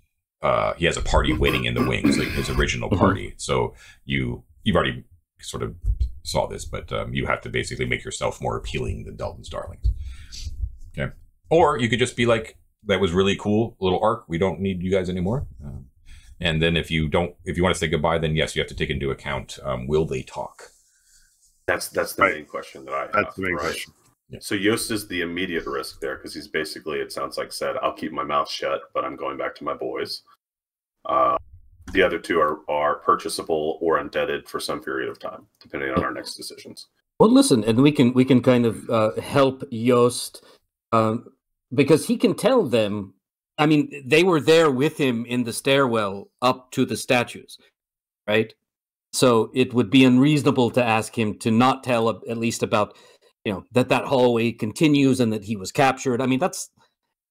uh, he has a party waiting in the wings, like his original Mhm. party. So you you've already sort of saw this, but um, you have to basically make yourself more appealing than Dalton's darlings. Okay, or you could just be like, "That was really cool, little arc. We don't need you guys anymore." Um, and then if you don't, if you want to say goodbye, then yes, you have to take into account um, will they talk? That's that's the Right. main question that I have. That's the main right? question. So Yost is the immediate risk there because he's basically, it sounds like said, I'll keep my mouth shut, but I'm going back to my boys. Uh, the other two are are purchasable or indebted for some period of time, depending on our next decisions. Well, listen, and we can we can kind of uh, help Yost um, because he can tell them. I mean, they were there with him in the stairwell up to the statues, right? So it would be unreasonable to ask him to not tell at least about, you know, that that hallway continues and that he was captured. I mean, that's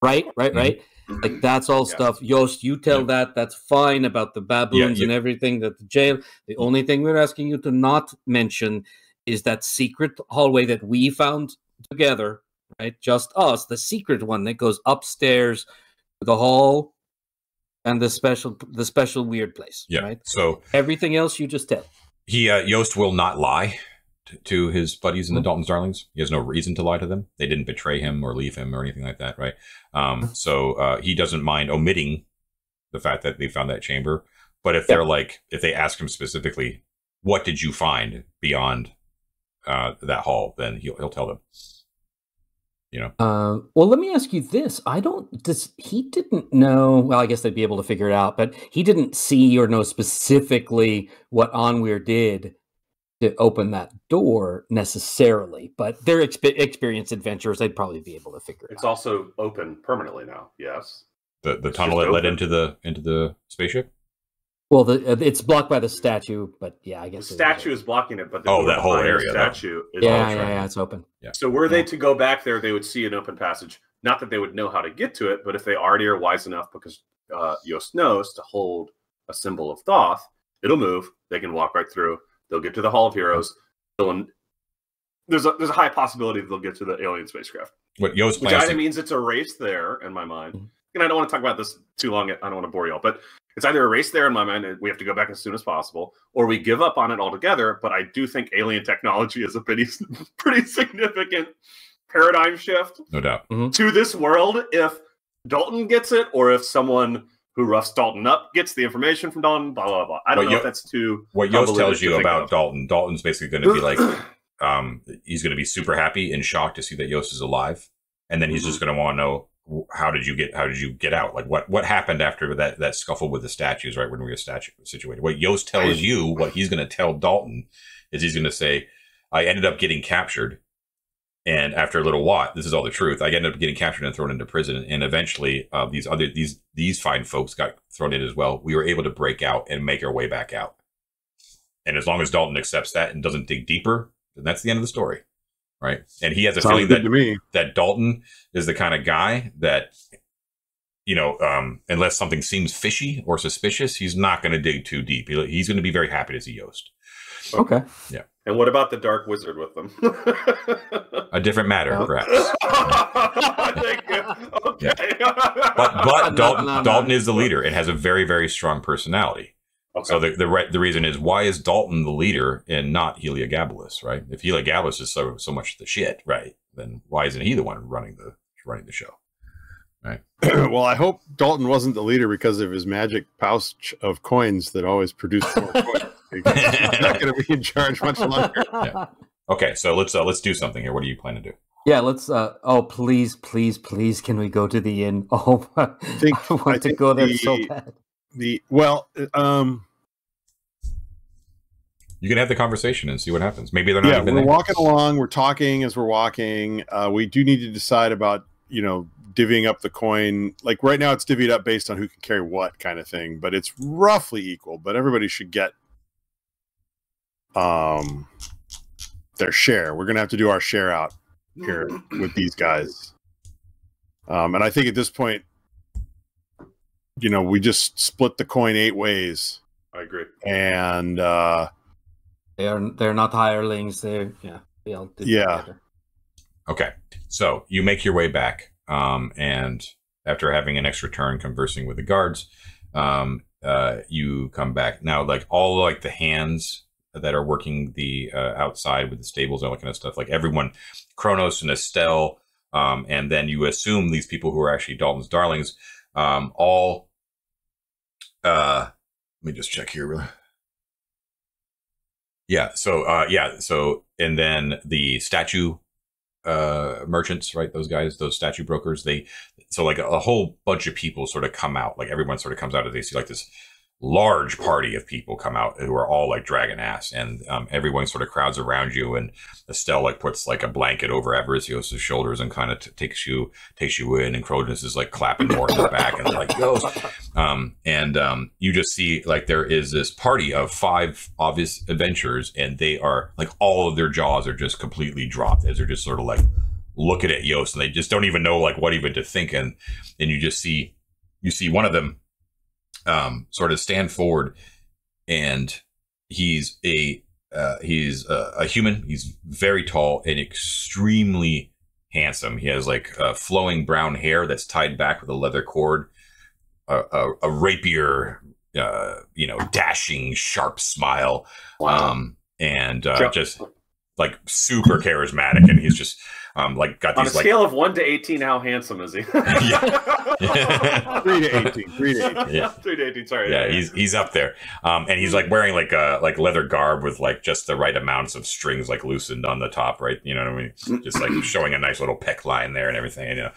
right, right, Mhm. right. Like that's all Yeah. stuff. Yost, you tell Yeah. that. That's fine about the baboons and everything. That the jail. The only thing we're asking you to not mention is that secret hallway that we found together, right? Just us, the secret one that goes upstairs to the hall and the special the special weird place. Yeah. Right. So Everything else you just tell. he uh, Yost will not lie to, to his buddies in the Mhm. Dalton's Darlings. He has no reason to lie to them. They didn't betray him or leave him or anything like that, right? Um, so uh, he doesn't mind omitting the fact that they found that chamber. But if they're like, if they ask him specifically, what did you find beyond uh, that hall, then he'll he'll tell them. You know, Uh, well, let me ask you this: I don't. Does he didn't know? Well, I guess they'd be able to figure it out, but he didn't see or know specifically what Onweir did to open that door necessarily. But they're expe- experienced adventurers; they'd probably be able to figure it It's out. It's also open permanently now. Yes. the the It's tunnel just that led into the into the spaceship. Well, the, uh, it's blocked by the statue, but yeah, I guess it statue is blocking it, but the Oh, that whole area, statue is Yeah, all yeah, yeah, it's open. Yeah. So were they to go back there, they would see an open passage. Not that they would know how to get to it, but if they already are wise enough, because uh, Yost knows to hold a symbol of Thoth, it'll move. They can walk right through. They'll get to the Hall of Heroes. They'll, there's a there's a high possibility that they'll get to the alien spacecraft, What Yost which either means it's a race there in my mind. Mhm. And I don't want to talk about this too long. I don't want to bore y'all, but it's either a race there in my mind, and we have to go back as soon as possible, or we give up on it altogether. But I do think alien technology is a pretty [LAUGHS] pretty significant paradigm shift no doubt. to this world if Dalton gets it, or if someone who roughs Dalton up gets the information from Dalton. Blah blah blah. I don't Well, know Yo- if that's too. What Yost tells you about of. Dalton, Dalton's basically going to be like, [CLEARS THROAT] um, he's going to be super happy and shocked to see that Yost is alive, and then he's just Mm-hmm. going to want to know how did you get how did you get out? Like what what happened after that that scuffle with the statues? Right when we were statue situated. What Yost tells you, what he's going to tell Dalton, is he's going to say, "I ended up getting captured." And after a little while, this is all the truth. I ended up getting captured and thrown into prison, and eventually, uh, these other these these fine folks got thrown in as well. We were able to break out and make our way back out. And as long as Dalton accepts that and doesn't dig deeper, then that's the end of the story, right? And he has a Sounds feeling that to me. that Dalton is the kind of guy that you know, um, unless something seems fishy or suspicious, he's not going to dig too deep. He- He's going to be very happy to see Yost. Okay. And what about the Dark Wizard with them? A different matter, Well- perhaps. [LAUGHS] Thank you. Okay. But but [LAUGHS] No, Dalton, no, no. Dalton is the leader and has a very very strong personality. Okay. So the the right the reason is why is Dalton the leader and not Heliogabalus, right? If Heliogabalus is so so much the shit, right? Then why isn't he the one running the running the show? Right. [CLEARS THROAT] well, I hope Dalton wasn't the leader because of his magic pouch of coins that always produced more coins. [LAUGHS] He's [LAUGHS] not going to be in charge much longer. [LAUGHS] Yeah. Okay, so let's uh, let's do something here. What do you plan to do? Yeah, let's. Uh, oh, please, please, please, can we go to the inn? [LAUGHS] Oh, I think- want I to go there so the- bad. The well, um, You can have the conversation and see what happens. Maybe they're not yeah, even we're there. walking along. We're talking as we're walking. Uh, we do need to decide about you know divvying up the coin. Like right now, it's divvied up based on who can carry what kind of thing, but it's roughly equal. But everybody should get um their share. We're gonna have to do our share out here [CLEARS THROAT] with these guys. Um, and I think at this point, you know, we just split the coin eight ways, I agree. and uh, They're they're not hirelings. They're yeah. They all did Yeah. together. Okay, so you make your way back, um, and after having an extra turn conversing with the guards, um, uh, you come back now. Like all like the hands that are working the uh, outside with the stables and all that kind of stuff. Like everyone, Kronos and Estelle, um, and then you assume these people who are actually Dalton's darlings, um, all. Uh, let me just check here. really. Yeah. So, uh, yeah. So, and then the statue uh merchants right those guys those statue brokers they so like a, a whole bunch of people sort of come out like everyone sort of comes out and they see like this large party of people come out who are all like dragon ass and um, everyone sort of crowds around you and estelle like puts like a blanket over avaricios's shoulders and kind of t- takes you takes you in and cronus is like clapping more in the back and like goes um, and um, you just see like there is this party of five obvious adventurers, and they are like all of their jaws are just completely dropped as they're just sort of like looking at Yost, and they just don't even know like what even to think. And and you just see you see one of them um, sort of stand forward, and he's a uh, he's a, a human. He's very tall and extremely handsome. He has like uh, flowing brown hair that's tied back with a leather cord a, a, a rapier, uh, you know, dashing, sharp smile, um, and uh, just like super charismatic. And he's just um, like got On a these like scale of one to eighteen, how handsome is he? [LAUGHS] Yeah. [LAUGHS] three to eighteen, three to eighteen. Yeah. [LAUGHS] three to eighteen. Sorry. yeah, he's he's up there, um, and he's like wearing like a like leather garb with like just the right amounts of strings like loosened on the top, right? You know what I mean? Just like [CLEARS THROAT] showing a nice little peck line there and everything, you know.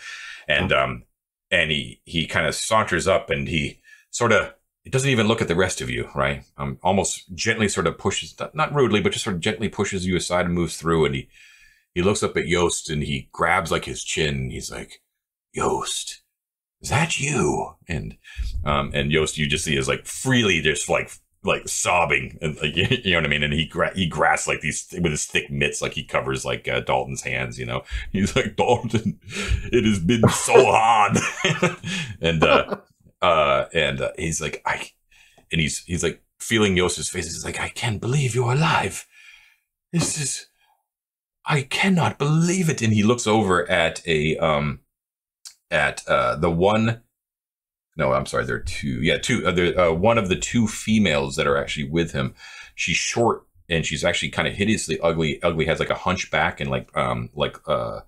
And um, and he he kind of saunters up and he sort of it doesn't even look at the rest of you, right? Um, almost gently sort of pushes, not- not rudely, but just sort of gently pushes you aside and moves through. And he he looks up at Yost and he grabs like his chin. He's like, Yost, is that you? And um, and Yost, you just see is like freely just like like sobbing and like [LAUGHS] you know what I mean. And he gra- he grasps like these with his thick mitts, like he covers like uh, Dalton's hands. You know, [LAUGHS] he's like Dalton, it has been so [LAUGHS] hard. and uh, uh, and uh, he's like I, and he's he's like feeling Yost's face. He's like I can't believe you're alive. This is. I cannot believe it. And he looks over at a um at uh the one no, I'm sorry, there are two. Yeah, two. Uh, there, uh, one of the two females that are actually with him. She's short and she's actually kind of hideously ugly. Ugly has like a hunchback and like um like uh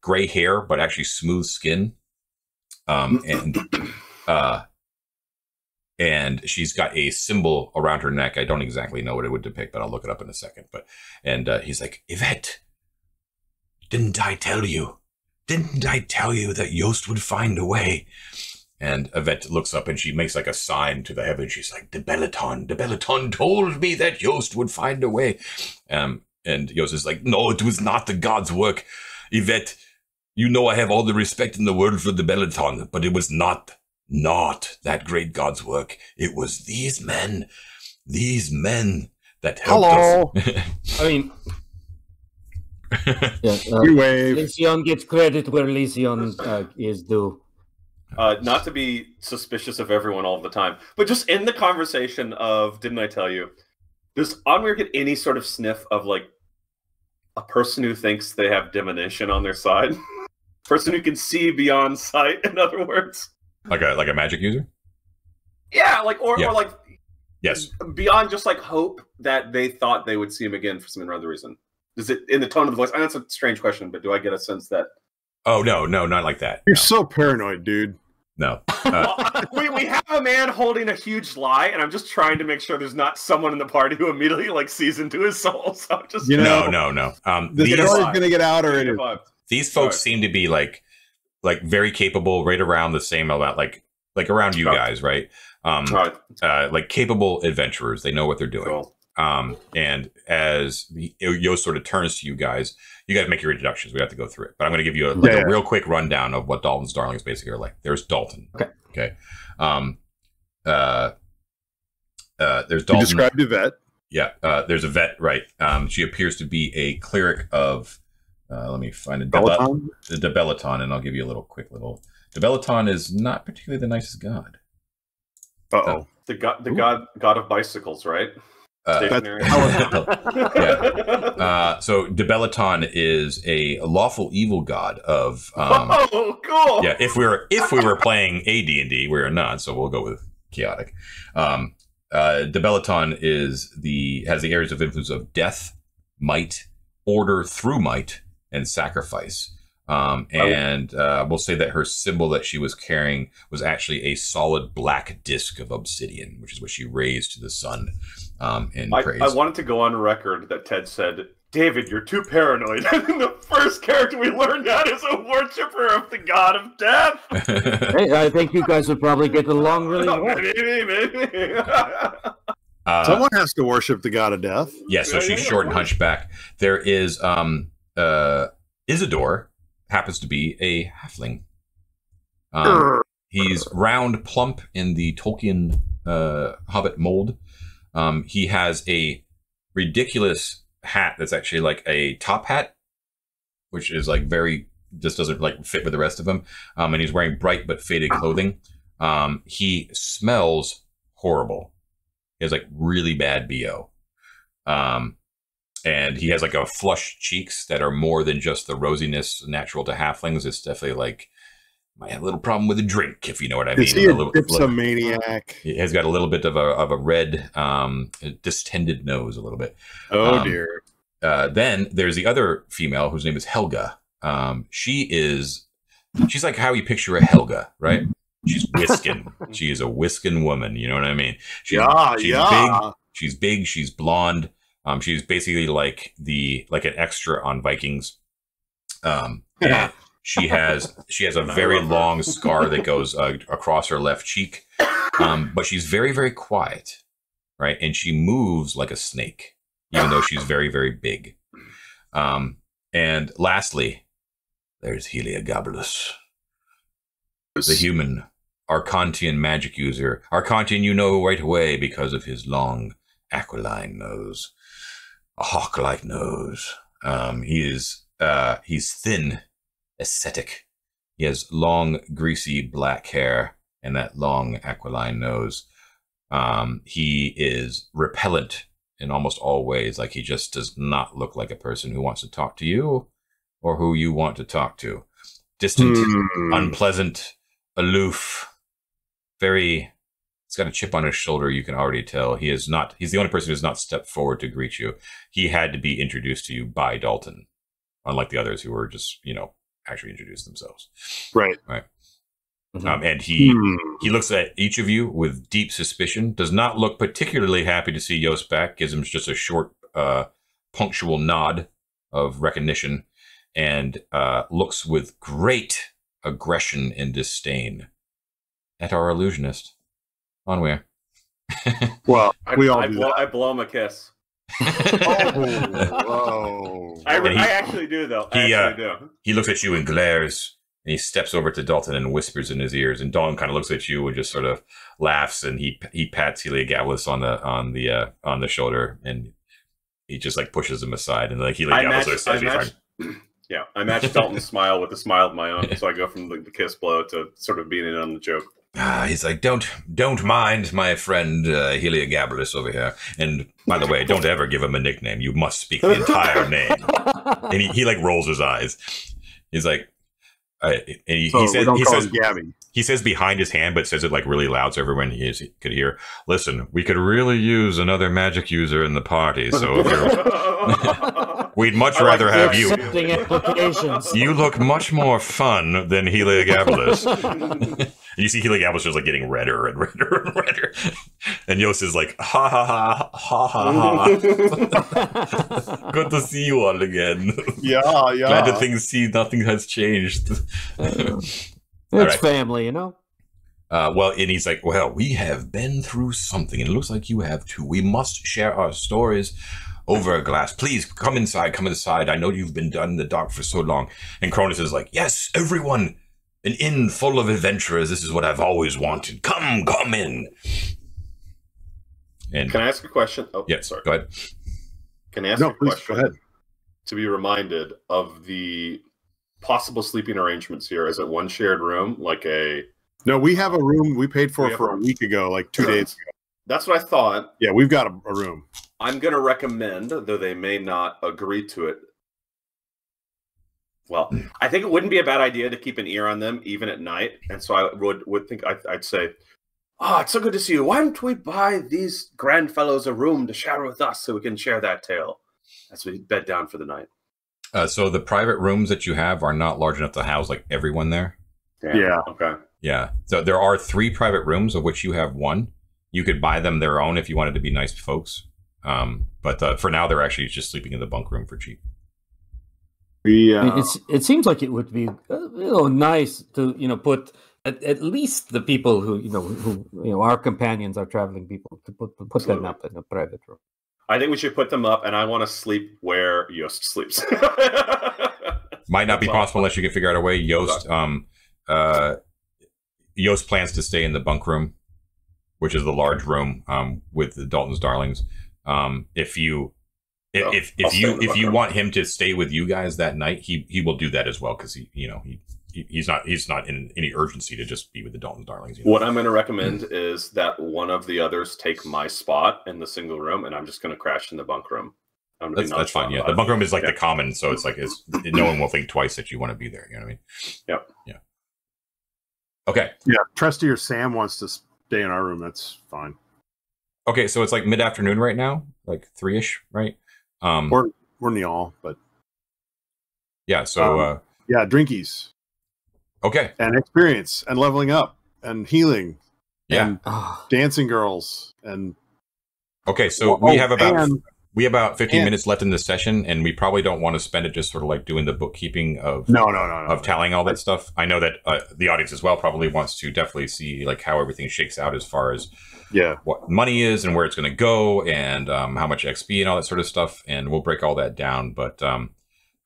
gray hair, but actually smooth skin. Um and [CLEARS THROAT] uh and she's got a symbol around her neck. I don't exactly know what it would depict, but I'll look it up in a second. But and uh, he's like, Yvette, didn't I tell you? Didn't I tell you that Yost would find a way? And Yvette looks up and she makes like a sign to the heaven. She's like, De Bellaton, De Bellaton told me that Yost would find a way. Um, and Yost is like, No, it was not the God's work. Yvette, you know I have all the respect in the world for De Bellaton, but it was not, not that great God's work. It was these men, these men that helped Hello. us. [LAUGHS] I mean, yeah, uh, We wave. Lysion gets credit where Lysion uh, is due. uh, not to be suspicious of everyone all the time, but just in the conversation of didn't I tell you? Does Onweir get any sort of sniff of like a person who thinks they have divination on their side? [LAUGHS] person who can see beyond sight, in other words. Like a like a magic user. Yeah, like or, Yeah. or like Yes. beyond just like hope that they thought they would see him again for some other reason. Does it in the tone of the voice? I know it's a strange question, but do I get a sense that Oh no, no, not like that. You're so paranoid, dude. No. no. [LAUGHS] Uh, we, we have a man holding a huge lie, and I'm just trying to make sure there's not someone in the party who immediately like sees into his soul. So I'm just You know, no, no, no. Um, The these, Get a story's vibe. gonna get out or it is. These folks Right. seem to be like like very capable, right around the same about like like around you guys, right? Um, All right, uh, like capable adventurers. They know what they're doing. cool. Um, and as the- Yo sort of turns to you guys, you guys make your introductions. We have to go through it, but I'm going to give you a, like Yeah. a real quick rundown of what Dalton's darlings basically are like. There's Dalton. Okay. Okay. Um, uh, uh, there's You Dalton. described Yvette. Yeah, uh, there's a vet, right? Um, she appears to be a cleric of. Uh, let me find a Debel- Peloton. the Debelaton, and I'll give you a little quick little. Debelaton is not particularly the nicest god. Uh oh. The god, the Ooh. god, god of bicycles, right? Uh, Stationary. [LAUGHS] [LAUGHS] uh, so Debelaton is a lawful evil god of. Um, oh, cool. yeah, if we were if we were playing a D and D, we are not. So we'll go with chaotic. Um, uh, Debelaton is the has the areas of influence of death, might, order through might, and sacrifice. Um, and uh, we'll say that her symbol that she was carrying was actually a solid black disc of obsidian, which is what she raised to the sun um, in I, praise. I wanted to go on record that Ted said, "David, you're too paranoid." [LAUGHS] and the first character we learned that is a worshiper of the god of death. [LAUGHS] Hey, I think you guys would probably get along [LAUGHS] really well. maybe, maybe. uh, Someone has to worship the god of death. Yeah, so Yeah, she's yeah, yeah, short and hunchback. There is um uh Isidore happens to be a halfling. Um, he's round, plump in the Tolkien uh Hobbit mold. Um, he has a ridiculous hat that's actually like a top hat, which is like very just doesn't like fit with the rest of him. Um, and he's wearing bright but faded clothing. Um, he smells horrible. He has like really bad bo. Um, and he has like a flush cheeks that are more than just the rosiness natural to halflings. It's definitely like might have a little problem with a drink, if you know what I mean. Is he a little, dipsomaniac? he has got a little bit of a of a red, um, distended nose, a little bit. Oh Um, dear. Uh, then there's the other female whose name is Helga. Um, she is, she's like how you picture a Helga, right? She's whisking. [LAUGHS] she is a whisking woman. You know what I mean? She's, yeah, she's yeah. big. She's big. She's blonde. Um, she's basically like the like an extra on Vikings. Um, [LAUGHS] and she has she has a [LAUGHS] very long scar that goes uh, across her left cheek. Um, but she's very very quiet, right? And she moves like a snake, even though she's very very big. Um, and lastly, there's Heliogabalus, the human Arcantian magic user. Arcantian, you know right away because of his long aquiline nose, a hawk-like nose. Um, he is uh, he's thin, ascetic. He has long, greasy black hair and that long aquiline nose. Um, he is repellent in almost all ways. Like he just does not look like a person who wants to talk to you or who you want to talk to. Distant, Hmm. unpleasant, aloof, very. He's got a chip on his shoulder. You can already tell he is not. He's the only person who has not stepped forward to greet you. He had to be introduced to you by Dalton, unlike the others who were just you know actually introduced themselves. right. Mhm. Um, and he Hmm. he looks at each of you with deep suspicion. Does not look particularly happy to see Yost back. Gives him just a short, uh, punctual nod of recognition, and uh, looks with great aggression and disdain at our illusionist. Onweir. [LAUGHS] Well, I, we all I do blow, that. I blow him a kiss. Oh, whoa. I, re- he- I actually do though. I he, uh, do. he looks at you and glares. And he steps over to Dalton and whispers in his ears. And Dalton kind of looks at you and just sort of laughs. And he he pats Helia Heliogabalus on the on the uh, on the shoulder, and he just like pushes him aside. And like I Heliogabalus imagine, says, "You're fine." Yeah, I match Dalton's [LAUGHS] smile with a smile of my own, so I go from the, the kiss blow to sort of being in on the joke. Ah, he's like, don't, don't mind my friend uh, Heliogabalus over here. And by the way, don't ever give him a nickname. You must speak the entire [LAUGHS] name. And he, he like rolls his eyes. He's like, uh, and he, So he says, he says, Gabby. he says behind his hand, but says it like really loud so everyone he is, could hear. Listen, we could really use another magic user in the party. So if you're, [LAUGHS] we'd much I rather the have you. Accepting applications. You look much more fun than Heliogabalus. [LAUGHS] you see Heliogabalus just like getting redder and [LAUGHS] redder and redder. And Yost is like, ha ha ha, ha ha ha. [LAUGHS] Good to see you all again. Yeah, yeah. Glad that things see nothing has changed. [LAUGHS] it's right. family, you know. Uh, well, and he's like, well, we have been through something, and it looks like you have too. We must share our stories over a glass. Please come inside, come inside. I know you've been done in the dark for so long. And Cronus is like, yes, everyone, an inn full of adventurers. This is what I've always wanted. Come, come in. And Can I ask a question? Oh, yeah, sorry. go ahead. Can I ask No, a please question go ahead. to be reminded of the possible sleeping arrangements here? Is it one shared room, like a? No, we have a room we paid for We for a a room. week ago, like two days ago. That's what I thought. Yeah, we've got a, a room. I'm going to recommend, though they may not agree to it. Well, I think it wouldn't be a bad idea to keep an ear on them even at night, and so I would would think I'd, I'd say, "Oh, it's so good to see you. Why don't we buy these grand fellows a room to share with us so we can share that tale as we bed down for the night?" Uh, so the private rooms that you have are not large enough to house like everyone there. Yeah. Okay. Yeah. So there are three private rooms, of which you have one. You could buy them their own if you wanted to be nice folks. Um, but uh, for now, they're actually just sleeping in the bunk room for cheap. We uh, it's it seems like it would be uh, you know nice to you know put at, at least the people who you know who you know our companions our traveling people to put to put them up in a private room. I think we should put them up, and I want to sleep where Yost sleeps. [LAUGHS] Might not be possible unless you can figure out a way. Yost, um, uh, Yost plans to stay in the bunk room, which is the large room um, with the Dalton's darlings. Um, if you if if, if you if you want him to stay with you guys that night, he he will do that as well because he you know he. he- He's not. He's not in any urgency to just be with the Dalton's darlings. You know? What I'm going to recommend hmm. is that one of the others take my spot in the single room, and I'm just going to crash in the bunk room. I'm That's, that's fine. Yeah, the bunk room is like Yeah. the common, so it's like it's no one will think twice that you want to be there. You know what I mean? Yep. Yeah. Okay. yeah, Trusty or Sam wants to stay in our room. That's fine. Okay. So it's like mid afternoon right now, like three ish, right? Um. We're we're in the all, but yeah. So. um, uh yeah, drinkies Okay. and experience and leveling up and healing Yeah. and dancing girls and Okay. So Oh, we have about and- we have about fifteen and- minutes left in this session, and we probably don't want to spend it just sort of like doing the bookkeeping of no, no, no, no. of tallying all that stuff. I know that uh, the audience as well probably wants to definitely see like how everything shakes out as far as yeah, what money is and where it's going to go and um, how much XP and all that sort of stuff. And we'll break all that down. But um,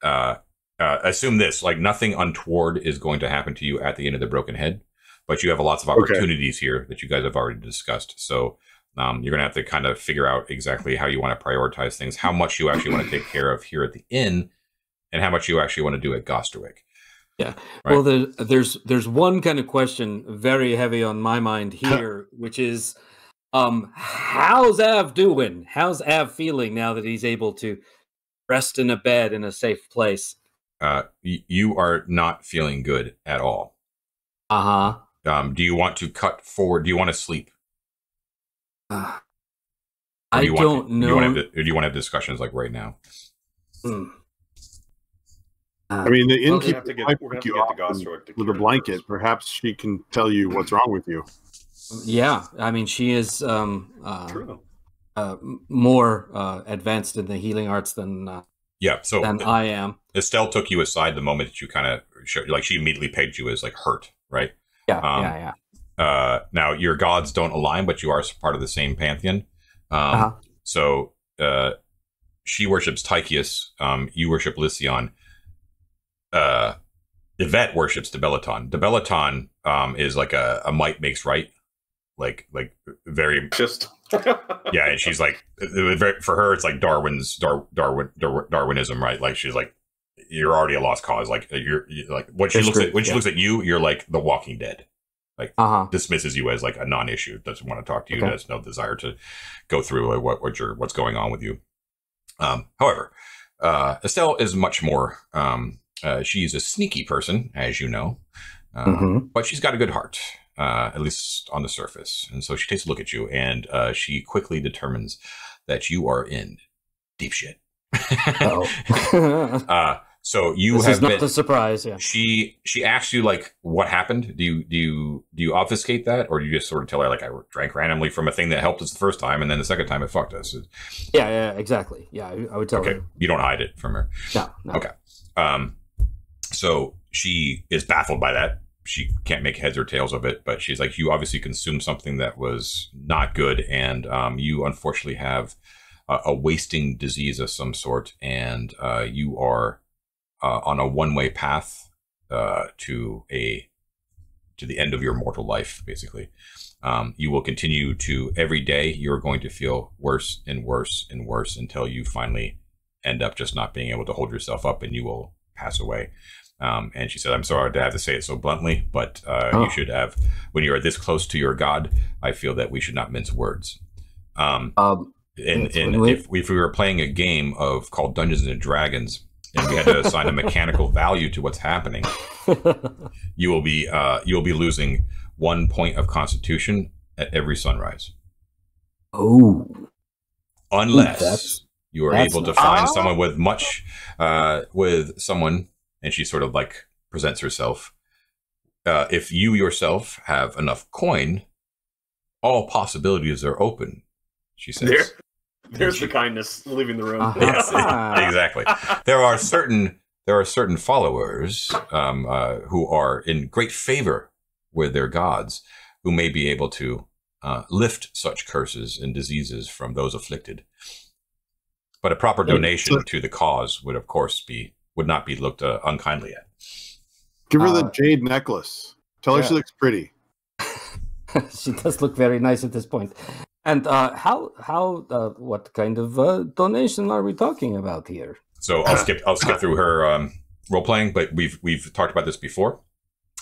uh, uh, assume this like nothing untoward is going to happen to you at the end of the broken head, but you have lots of Okay. opportunities here that you guys have already discussed. So um, you're going to have to kind of figure out exactly how you want to prioritize things, how much you actually want to take care of here at the inn, and how much you actually want to do at Gosterwick. Right. Well, there, there's there's one kind of question very heavy on my mind [LAUGHS] here, which is, um, how's Av doing? How's Av feeling now that he's able to rest in a bed in a safe place? Uh, y- you are not feeling good at all. Uh huh. Um, do you want to cut forward? Do you want to sleep? Uh, Or I do you don't to, know. Do you want to, have, or do you want to have discussions like right now? Hmm. I mean, the We're gonna innkeeper have to get, we're gonna have to get the and- to with a blanket. Perhaps she can tell you what's wrong with you. Yeah, I mean, she is um, uh, True. uh, more uh, advanced in the healing arts than uh, Yeah. So than I am. Estelle took you aside the moment that you kind of showed, like she immediately pegged you as like hurt, right? Yeah, Um, yeah, yeah. Uh, now your gods don't align, but you are part of the same pantheon. Um, Uh-huh. So uh, she worships Tychius. Um, you worship Lycion. Uh, Yvette worships Debelaton. Debelaton um, is like a, a might makes right, like like very Just [LAUGHS] yeah. And she's like uh, for her, it's like Darwin's Dar, Darwin Dar, Darwinism, right? Like she's like you're already a lost cause. Like you're, you're like when she You're looks at screwed, when she looks at you, you're like the Walking Dead. Like Uh huh. Dismisses you as like a non-issue. Doesn't want to talk to you. Okay. Has no desire to go through uh, what what you're what's going on with you. Um, however, uh, Estelle is much more. Um, uh, she's a sneaky person, as you know, uh, Mhm. but she's got a good heart, uh, at least on the surface. And so she takes a look at you, and uh, she quickly determines that you are in deep shit. [LAUGHS] Uh, so you this have is not been. a surprise. Yeah. she she asks you like what happened. Do you do you do you obfuscate that, or do you just sort of tell her like I drank randomly from a thing that helped us the first time, and then the second time it fucked us? Yeah. Yeah. Exactly. Yeah. I, I would tell Okay, her. you don't hide it from her. No. No. Okay. Um, so she is baffled by that. She can't make heads or tails of it, but she's like, you obviously consumed something that was not good, and um, you unfortunately have a, a wasting disease of some sort, and uh, you are uh, on a one-way path uh, to a to the end of your mortal life, basically. Um, you will continue to every day. You're going to feel worse and worse and worse until you finally end up just not being able to hold yourself up and you will pass away. Um, and she said, I'm sorry to have to say it so bluntly, but uh, Oh. you should have, when you are this close to your God, I feel that we should not mince words. Um, Um. and and if, if we were playing a game of called Dungeons and Dragons, and we had to assign a mechanical value to what's happening, [LAUGHS] you will be uh, you'll be losing one point of Constitution at every sunrise, oh. unless that's- you are able to find Ah. someone with much uh, with someone, and she sort of like presents herself. Uh, if you yourself have enough coin, all possibilities are open. She says. There, there's the kindness leaving the room. Uh-huh. Yes, [LAUGHS] [LAUGHS] exactly. There are certain there are certain followers um, uh, who are in great favor with their gods, who may be able to uh, lift such curses and diseases from those afflicted. But a proper donation to the cause would, of course, be would not be looked uh, unkindly at. Give her the Uh, jade necklace. Tell her she looks pretty. [LAUGHS] she does look very nice at this point. And uh, how how uh, what kind of uh, donation are we talking about here? So I'll [COUGHS] skip I'll skip through her um, role playing, but we've we've talked about this before.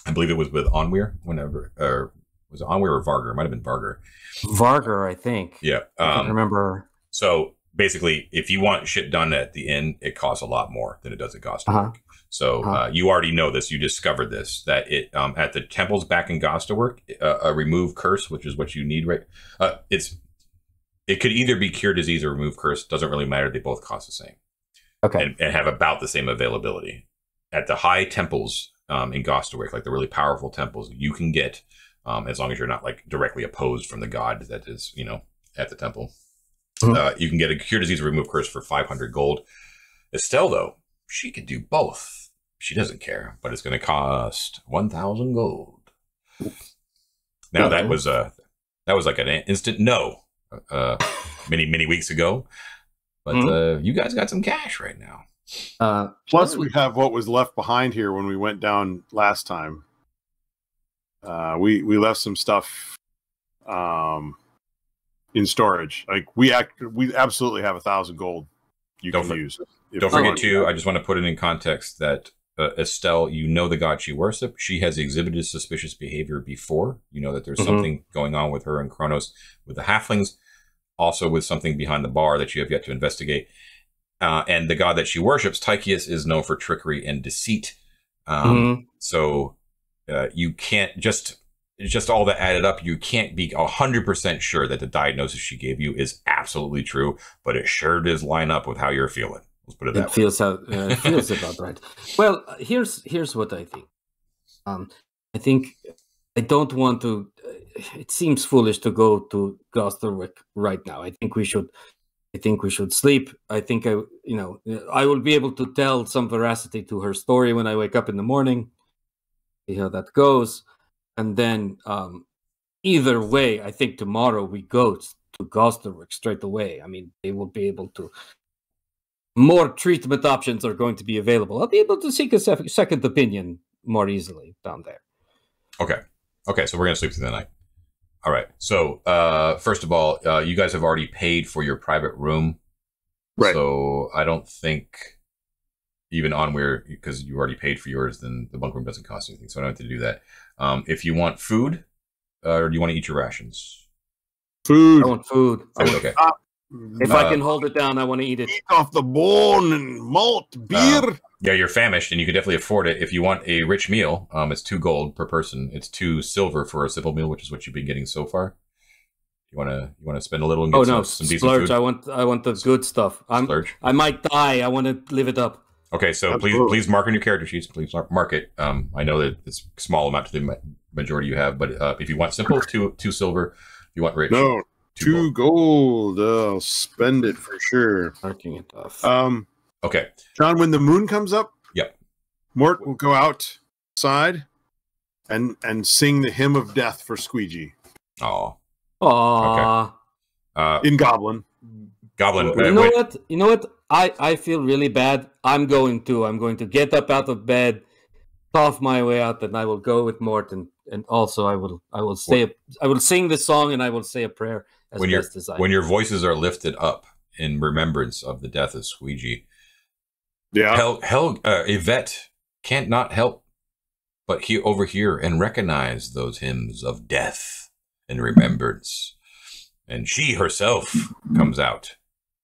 I believe it was with Onweir, whenever or was it Onweir or Varger? It might have been Varger. Varger, I think. Yeah. I can't Um, remember. So basically, if you want shit done at the end, it costs a lot more than it does at Gosterwick. Uh-huh. So Uh-huh. uh, you already know this. You discovered this that it um, at the temples back in Gosterwick, uh, a remove curse, which is what you need, right? Uh, it's it could either be cure disease or remove curse. Doesn't really matter. They both cost the same Okay. and, and have about the same availability. At the high temples um, in Gosterwick, like the really powerful temples, you can get um, as long as you're not like directly opposed from the god that is, you know, at the temple. Mhm. Uh, you can get a cure disease or remove curse for 500 gold. Estelle, though, she can do both. She doesn't care, but it's going to cost 1,000 gold. Now that was a that was like an instant no, uh, many many weeks ago. But Mhm. uh, you guys got some cash right now. Uh, Plus, we have what was left behind here when we went down last time. Uh, we we left some stuff um, in storage. Like we act, we absolutely have a thousand gold you Don't can for- use. Don't you forget want. too. I just want to put it in context that uh, Estelle, you know the god she worships. She has exhibited suspicious behavior before. You know that there's Mhm. something going on with her and Kronos with the halflings, also with something behind the bar that you have yet to investigate. Uh, and the god that she worships, Tychius, is known for trickery and deceit. Um, mhm. So uh, you can't just just all that added up. You can't be hundred percent sure that the diagnosis she gave you is absolutely true, but it sure does line up with how you're feeling. Let's put it that It way. feels how uh, it [LAUGHS] feels about right. Well, here's here's what I think. Um, I think I don't want to. Uh, it seems foolish to go to Gosterwick right now. I think we should. I think we should sleep. I think I, you know, I will be able to tell some veracity to her story when I wake up in the morning. See how that goes, and then um, either way, I think tomorrow we go to Gosterwick straight away. I mean, they will be able to more treatment options are going to be available. I'll be able to seek a sef- second opinion more easily down there. Okay. Okay. So we're gonna sleep through the night. All right. So uh, first of all, uh, you guys have already paid for your private room, Right. So I don't think even Onweir because you already paid for yours, then the bunk room doesn't cost anything, so I don't have to do that. Um, if you want food, uh, or do you want to eat your rations? Food. I want food. I want- Okay. if Uh, I can hold it down, I want to eat it. eat off the bone and malt beer. Yeah, you're famished, and you can definitely afford it. If you want a rich meal, um, it's two gold per person. It's two silver for a simple meal, which is what you've been getting so far. You wanna you wanna spend a little and get Oh some, no, some decent splurge! food. I want I want the good stuff. I'm Splurge. I might die. I want to live it up. Okay, so please Absolutely. please mark on your character sheets. Please mark it. Um, I know that it's a small amount to the majority you have, but uh, if you want simple, two two silver. If you want rich, No, two gold. gold. I'll spend it for sure. Marking it off. Um, Okay, John, when the moon comes up, Yep. Mort will go outside and and sing the hymn of death for Squeegee oh, Aww. uh, in Goblin. Goblin. You know wait- what? You know what? I, I feel really bad. I'm going to. I'm going to get up out of bed, cough my way out, and I will go with Morton. And also, I will I will say a, I will sing the song, and I will say a prayer as when your best as I. when your voices are lifted up in remembrance of the death of Squeegee, Yeah. Hel, Hel, uh, Yvette can't not help but he overhear and recognize those hymns of death and remembrance. And she herself comes out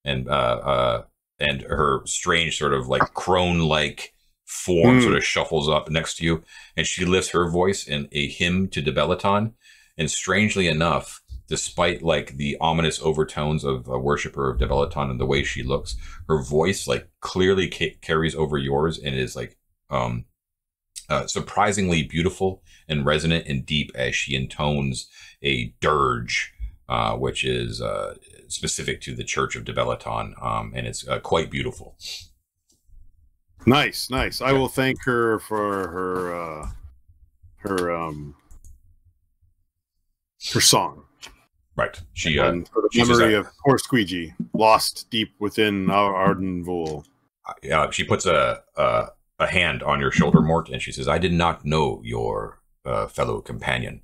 and uh, uh, and her strange sort of like crone like form Hmm. sort of shuffles up next to you and she lifts her voice in a hymn to Debelaton. And strangely enough, despite like the ominous overtones of a worshiper of Debelaton and the way she looks, her voice like clearly ca- carries over yours and is like um uh, surprisingly beautiful and resonant and deep as she intones a dirge uh, which is uh, specific to the church of Debelaton um, and it's uh, quite beautiful Nice, nice. I will thank her for her uh her um her song right she uh, and for the memory of poor Squeegee, lost deep within our Arden Ardenvul. uh, she puts a, a a hand on your shoulder Mort and she says I did not know your uh, fellow companion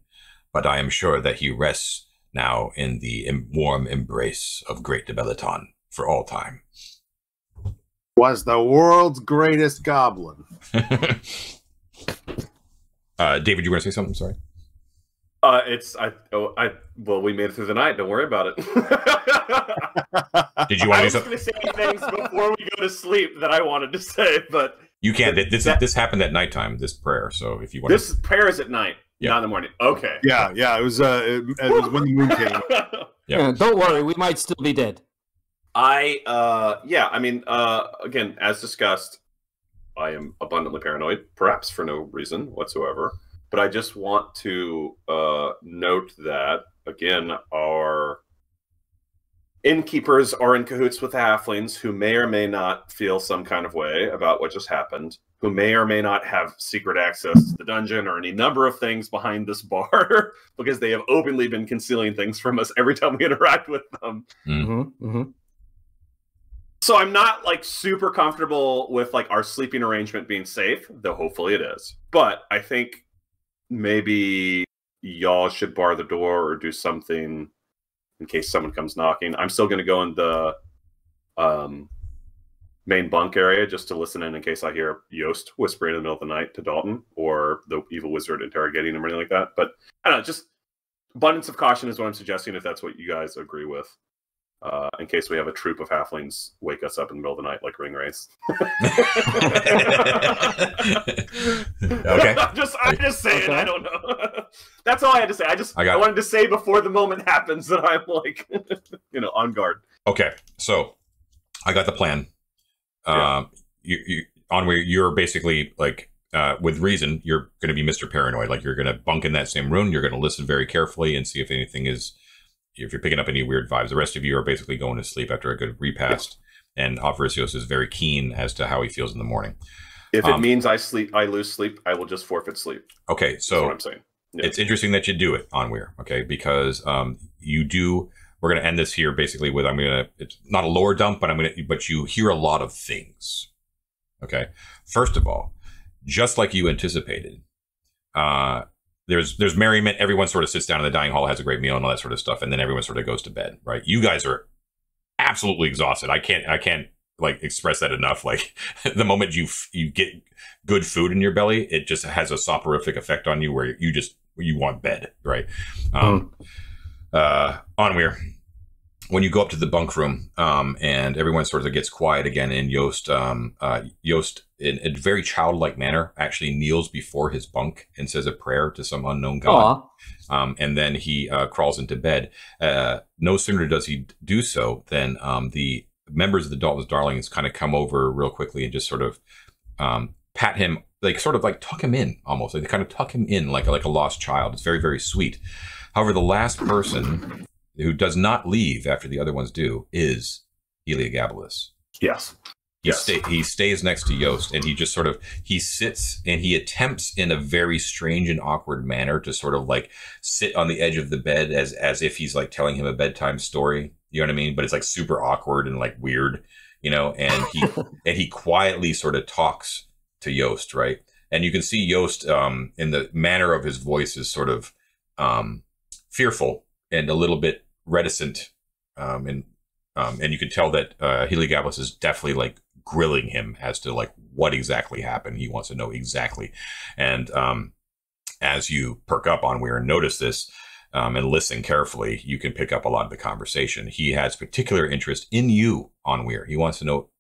but I am sure that he rests now in the warm embrace of great Debelaton for all time Was the world's greatest goblin. [LAUGHS] uh, David, you want to say something? Sorry. Uh, it's I. Oh, I. Well, we made it through the night. Don't worry about it. Did you want [LAUGHS] I to was say going something? to say things before we go to sleep that I wanted to say, but You can't. This That- this happened at nighttime. This prayer. So if you want this prayer is at night, Yeah. not in the morning. Okay. yeah, yeah, it was uh it, it was when the moon came. [LAUGHS] Yeah. Yeah, don't worry, we might still be dead. I uh yeah, I mean uh again, as discussed, I am abundantly paranoid, perhaps for no reason whatsoever. But I just want to uh note that again our innkeepers are in cahoots with the halflings who may or may not feel some kind of way about what just happened, who may or may not have secret access to the dungeon or any number of things behind this bar [LAUGHS] because they have openly been concealing things from us every time we interact with them. Mm-hmm, mm-hmm. So I'm not like super comfortable with like our sleeping arrangement being safe, though hopefully it is. But I think maybe y'all should bar the door or do something in case someone comes knocking. I'm still going to go in the um, main bunk area just to listen in in case I hear Yost whispering in the middle of the night to Dalton or the evil wizard interrogating him or anything like that. But I don't know, just abundance of caution is what I'm suggesting if that's what you guys agree with uh, in case we have a troop of halflings wake us up in the middle of the night like ring race. [LAUGHS] okay. [LAUGHS] I'm just I'm just saying. Okay. I don't know. [LAUGHS] That's all I had to say. I just I I, got it. wanted to say before the moment happens that I'm like, you know, on guard. Okay. So I got the plan. Yeah. Um, you, you Onweir you're basically like uh, with reason, you're going to be Mr. Paranoid. Like you're going to bunk in that same room. You're going to listen very carefully and see if anything is, if you're picking up any weird vibes. The rest of you are basically going to sleep after a good repast. And Avaricios is very keen as to how he feels in the morning. If it Um, means I sleep, I lose sleep. I will just forfeit sleep. Okay, so what I'm saying. Yeah. it's interesting that you do it Onweir, okay? Because um, you do. We're going to end this here basically with I'm going to. It's not a lower dump, but I'm going to. But you hear a lot of things. Okay. First of all, just like you anticipated, uh, there's there's merriment. Everyone sort of sits down in the dining hall, has a great meal, and all that sort of stuff, and then everyone sort of goes to bed. Right? You guys are absolutely exhausted. I can't. I can't like express that enough. Like [LAUGHS] the moment you f- you get good food in your belly, it just has a soporific effect on you where you just you want bed, right? Um, uh, Onweir, when you go up to the bunk room, um, and everyone sort of gets quiet again, and Yost, um, uh, Yost, in a very childlike manner, actually kneels before his bunk and says a prayer to some unknown god. Um, and then he uh, crawls into bed. Uh, no sooner does he do so than um, the members of the Dalton's Darlings kind of come over real quickly and just sort of um, pat him, like sort of like tuck him in almost. Like they kind of tuck him in like like a lost child. It's very very sweet. However, the last person who does not leave after the other ones do is Heliogabalus. Yes. He, Yes. sta- he stays next to Yost and he just sort of he sits and he attempts in a very strange and awkward manner to sort of like sit on the edge of the bed as as if he's like telling him a bedtime story. You know what I mean? But it's like super awkward and like weird, you know, and he [LAUGHS] and he quietly sort of talks to Yost, right? And you can see Yost um in the manner of his voice is sort of um fearful and a little bit reticent um and um and you can tell that uh Heliogabalus is definitely like grilling him as to like what exactly happened. He wants to know exactly. And um as you perk up Onweir and notice this um, and listen carefully, you can pick up a lot of the conversation. He has particular interest in you, Onweir. He wants to know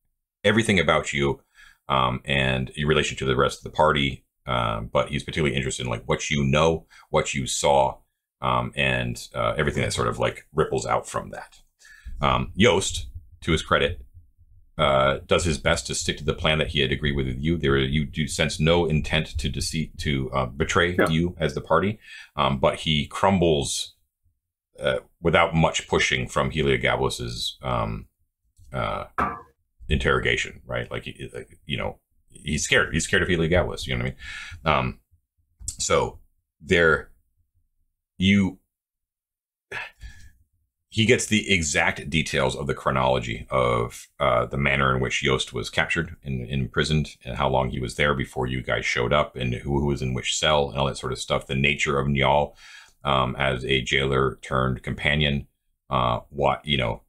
everything about you um, and your relation to the rest of the party. Um, but he's particularly interested in like what you know, what you saw, um, and uh, everything that sort of like ripples out from that. Um, Yost, to his credit, uh, does his best to stick to the plan that he had agreed with you. There, you do sense no intent to deceit, to uh, betray Yeah. you as the party, um, but he crumbles uh, without much pushing from Heliogabalus's um, uh, interrogation. Right, like like, you know, he's scared. He's scared of Heliogabalus. You know what I mean? Um, so there, you he gets the exact details of the chronology of uh, the manner in which Yost was captured and imprisoned, and how long he was there before you guys showed up, and who, who was in which cell, and all that sort of stuff. The nature of Njal um, as a jailer turned companion. Uh, what you know,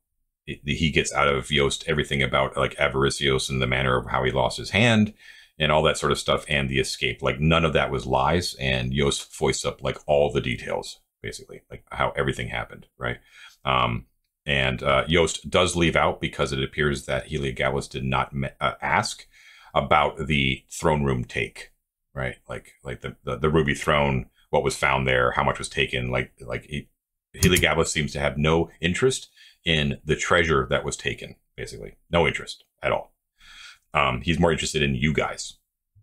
it- he gets out of Yost everything about like Avaricios and the manner of how he lost his hand. And all that sort of stuff, and the escape. Like none of that was lies, and Yost voiced up like all the details, basically, like how everything happened, right? Um, and uh, Yost does leave out because it appears that Heliogabalus did not me- uh, ask about the throne room take, right? Like like the, the the ruby throne, what was found there, how much was taken. Like like he, Heliogabalus seems to have no interest in the treasure that was taken. Basically, no interest at all. Um, he's more interested in you guys,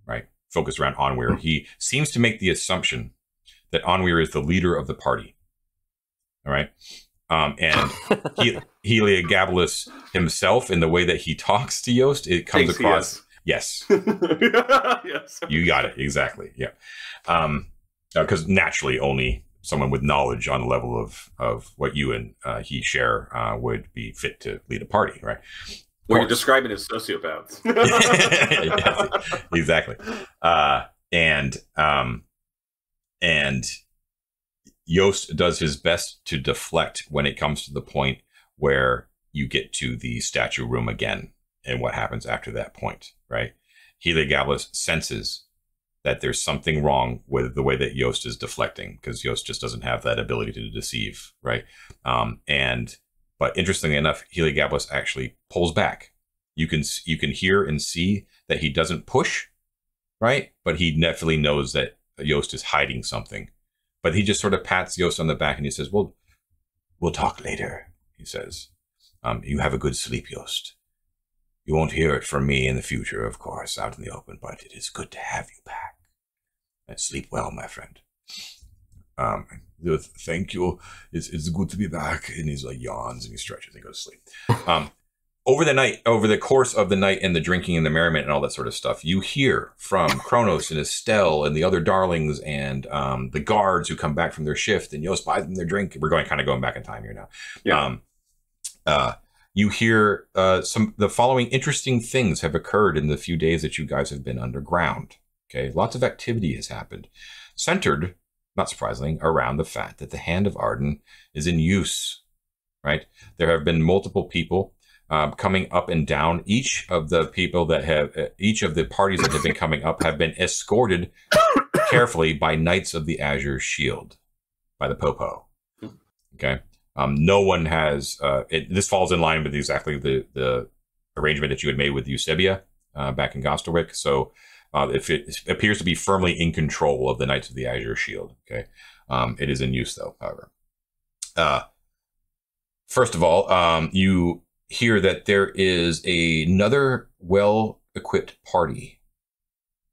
right? Focused around Onweir. He seems to make the assumption that Onweir is the leader of the party. All right. Um, and [LAUGHS] he, Heliogabalus himself, in the way that he talks to Yost, it comes Thinks he across. Yes, [LAUGHS] yes. you got it exactly. Yeah, um, because naturally, only someone with knowledge on the level of of what you and uh, he share uh, would be fit to lead a party, right? Well, you're describing as sociopaths. [LAUGHS] [LAUGHS] Yes, exactly. Uh, and um, and Yost does his best to deflect when it comes to the point where you get to the statue room again and what happens after that point, right? Heliogabalus senses that there's something wrong with the way that Yost is deflecting because Yost just doesn't have that ability to deceive, right? Um, and but interestingly enough, Heliogabalus actually pulls back. You can you can hear and see that he doesn't push, right? But he definitely knows that Yost is hiding something. But he just sort of pats Yost on the back and he says, "Well, we'll talk later." He says, um, "You have a good sleep, Yost. You won't hear it from me in the future, of course, out in the open. But it is good to have you back. And sleep well, my friend." Um, thank you. It's it's good to be back. And he's like yawns and he stretches and goes to sleep. [LAUGHS] Um, over the night, over the course of the night and the drinking and the merriment and all that sort of stuff, you hear from Kronos and Estelle and the other darlings and um, the guards who come back from their shift and Yost buys them their drink. We're going kind of going back in time here now. Yeah. Um, uh, you hear uh, some the following interesting things have occurred in the few days that you guys have been underground. Okay, lots of activity has happened, centered, not surprisingly, around the fact that the Hand of Arden is in use. Right, there have been multiple people um, coming up and down. Each of the people that have, uh, each of the parties that have been coming up have been escorted [COUGHS] carefully by Knights of the Azure Shield, by the Popo. Okay. Um, no one has. Uh, it, this falls in line with exactly the the arrangement that you had made with Eusebia uh, back in Gosterwick. So uh, if it appears to be firmly in control of the Knights of the Azure Shield. Okay. Um, it is in use though, however. Uh, first of all, um, you hear that there is a, another well equipped party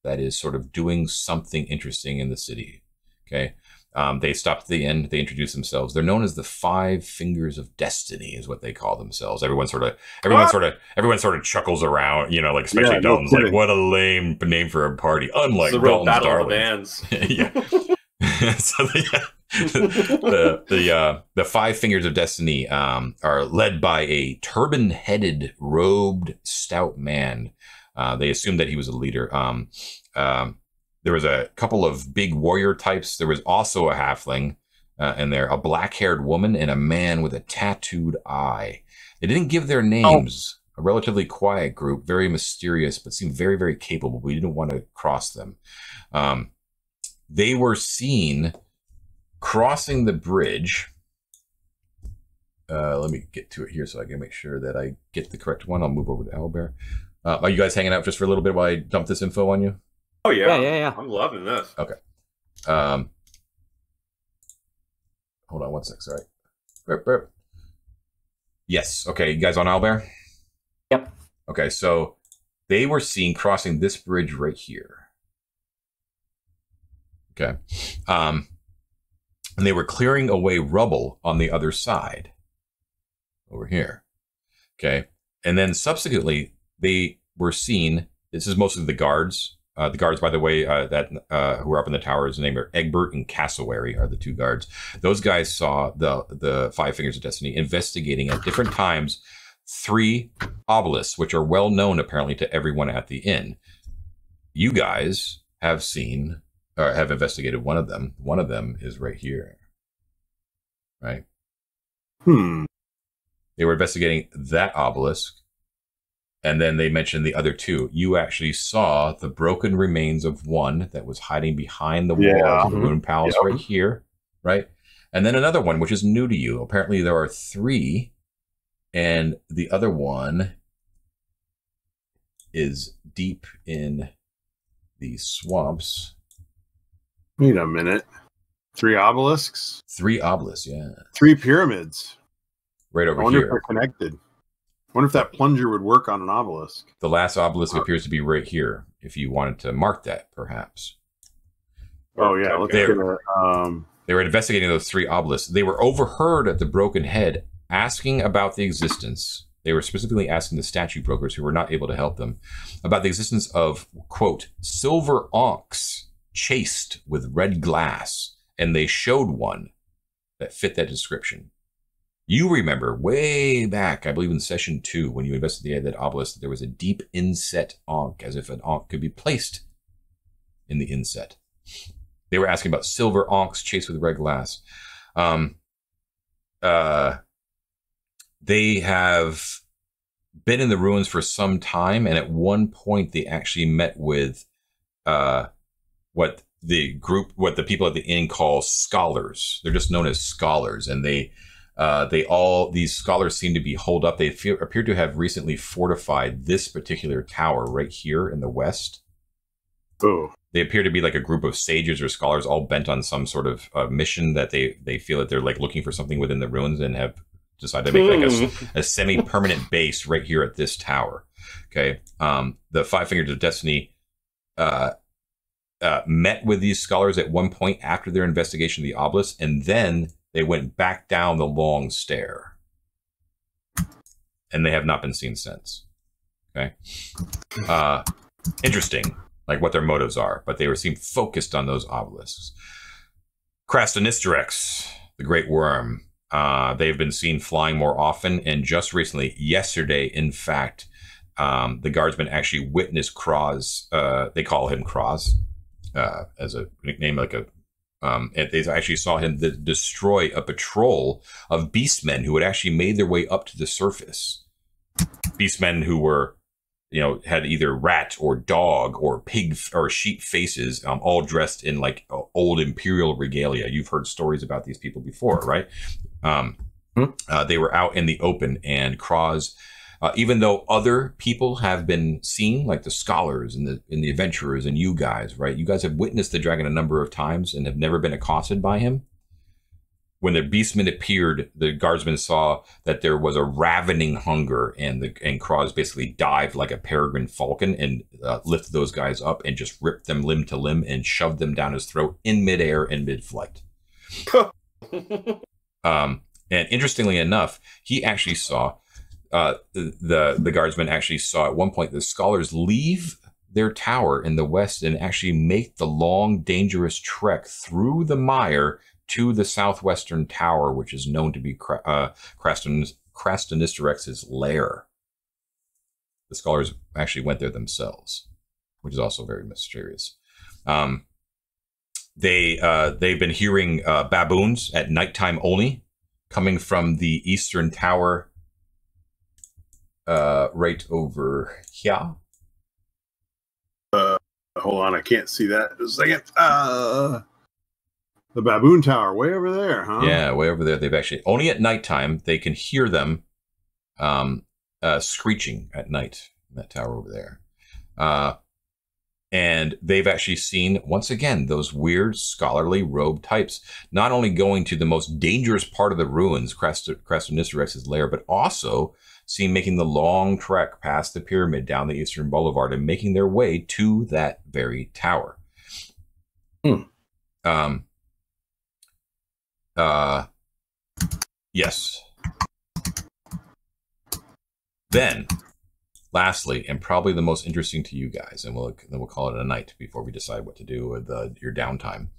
that is sort of doing something interesting in the city. Okay. Um, they stop at the end. They introduce themselves. They're known as the Five Fingers of Destiny, is what they call themselves. Everyone sort of, everyone sort of, everyone sort of chuckles around. You know, like especially Yeah, no Dalton's like, what a lame name for a party. Unlike Dalton's battle of the Darlings. bands. [LAUGHS] yeah. [LAUGHS] so the [LAUGHS] the the, uh, the five fingers of destiny um, are led by a turban-headed, robed, stout man. Uh, they assumed that he was a leader. Um, um, there was a couple of big warrior types. There was also a halfling uh, in there, a black-haired woman, and a man with a tattooed eye. They didn't give their names. A relatively quiet group, very mysterious, but seemed very, very capable. We didn't want to cross them. Um, they were seen crossing the bridge. Uh, let me get to it here so I can make sure that I get the correct one. I'll move over to Owlbear. Uh, are you guys hanging out just for a little bit while I dump this info on you? Oh yeah. Yeah, yeah, yeah. I'm loving this. Okay. Um, hold on one sec. Sorry. Burp, burp. Yes. Okay. You guys on Owlbear? Yep. Okay. So they were seen crossing this bridge right here. Okay. Um, and they were clearing away rubble on the other side over here. Okay. And then subsequently, they were seen. This is mostly the guards. Uh, the guards, by the way, uh, that uh, who are up in the towers, named are Egbert and Cassowary, are the two guards. Those guys saw the the Five Fingers of Destiny investigating at different times three obelisks, which are well known apparently to everyone at the inn. You guys have seen or have investigated one of them. One of them is right here. Right? Hmm. They were investigating that obelisk. And then they mentioned the other two. You actually saw the broken remains of one that was hiding behind the Yeah. walls of the Mhm. Moon Palace Yep. right here. Right? And then another one, which is new to you. Apparently there are three. And the other one is deep in the swamps. Wait a minute. Three obelisks, Three obelisks, yeah. three pyramids. Right I over wonder here. if they're connected. I wonder if that plunger would work on an obelisk. The last obelisk appears to be right here, if you wanted to mark that, perhaps. Oh yeah, let's There. get um. They were investigating those three obelisks. They were overheard at the Broken Head asking about the existence. They were specifically asking the statue brokers who were not able to help them about the existence of, quote, silver ankhs chased with red glass. And they showed one that fit that description. You remember way back, I believe in session two, when you investigated that obelisk, there was a deep inset ankh, as if an ankh could be placed in the inset. They were asking about silver ankhs chased with red glass. Um, uh, they have been in the ruins for some time, and at one point they actually met with uh, what the group, what the people at the inn call scholars. They're just known as scholars, and they uh, they all these scholars seem to be holed up. They feel, appear to have recently fortified this particular tower right here in the west. Oh, they appear to be like a group of sages or scholars all bent on some sort of uh, mission that they they feel that they're like looking for something within the ruins and have decided to make like a, a semi-permanent [LAUGHS] base right here at this tower. Okay um the five fingers of destiny uh uh, met with these scholars at one point after their investigation of the obelisk, and then they went back down the long stair. And they have not been seen since. Okay. Uh, interesting, like what their motives are, but they were seem focused on those obelisks. Crastonisterex, the great worm, uh, they've been seen flying more often, and just recently, yesterday, in fact, um, the guardsmen actually witnessed Cross. Uh, they call him Cross uh, as a nickname, like a. Um, and they actually saw him th- destroy a patrol of beastmen who had actually made their way up to the surface. beastmen who were, you know, had either rat or dog or pig or sheep faces, um, all dressed in like uh, old imperial regalia. You've heard stories about these people before, right? Um, Hmm. uh, they were out in the open, and Cross, uh, even though other people have been seen, like the scholars and the and the adventurers and you guys, right? You guys have witnessed the dragon a number of times and have never been accosted by him when the beastmen appeared, the guardsmen saw that there was a ravening hunger, and the and Cross basically dived like a peregrine falcon and uh, lifted those guys up and just ripped them limb to limb and shoved them down his throat in midair and mid-flight. [LAUGHS] Um, and interestingly enough, he actually saw uh, the the guardsmen actually saw at one point the scholars leave their tower in the west and actually make the long, dangerous trek through the mire to the southwestern tower, which is known to be uh, lair. The scholars actually went there themselves, which is also very mysterious. Um, they uh, they've been hearing uh, baboons at nighttime only, coming from the eastern tower, uh, right over here. Uh, hold on, I can't see that. A second. Uh, the baboon tower, way over there, huh? Yeah, way over there. They've actually only at nighttime they can hear them um, uh, screeching at night in that tower over there. Uh, and they've actually seen once again those weird scholarly robe types, not only going to the most dangerous part of the ruins, Crastonistyrex's lair, but also seen making the long trek past the pyramid down the eastern boulevard and making their way to that very tower. Hmm. Um, uh, yes. Then, lastly, and probably the most interesting to you guys, and we'll then we'll call it a night before we decide what to do with uh, your downtime.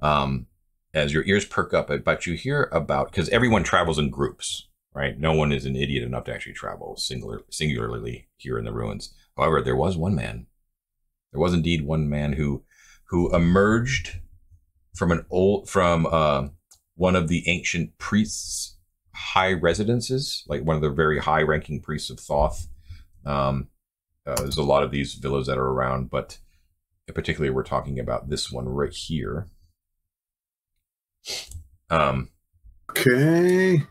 Um, as your ears perk up, but you hear about because everyone travels in groups, right? No one is an idiot enough to actually travel singular, singularly here in the ruins. However, there was one man. There was indeed one man who who emerged from an old from uh, one of the ancient priests' high residences, like one of the very high-ranking priests of Thoth. Um, uh, there's a lot of these villas that are around, but particularly we're talking about this one right here. Um, Okay.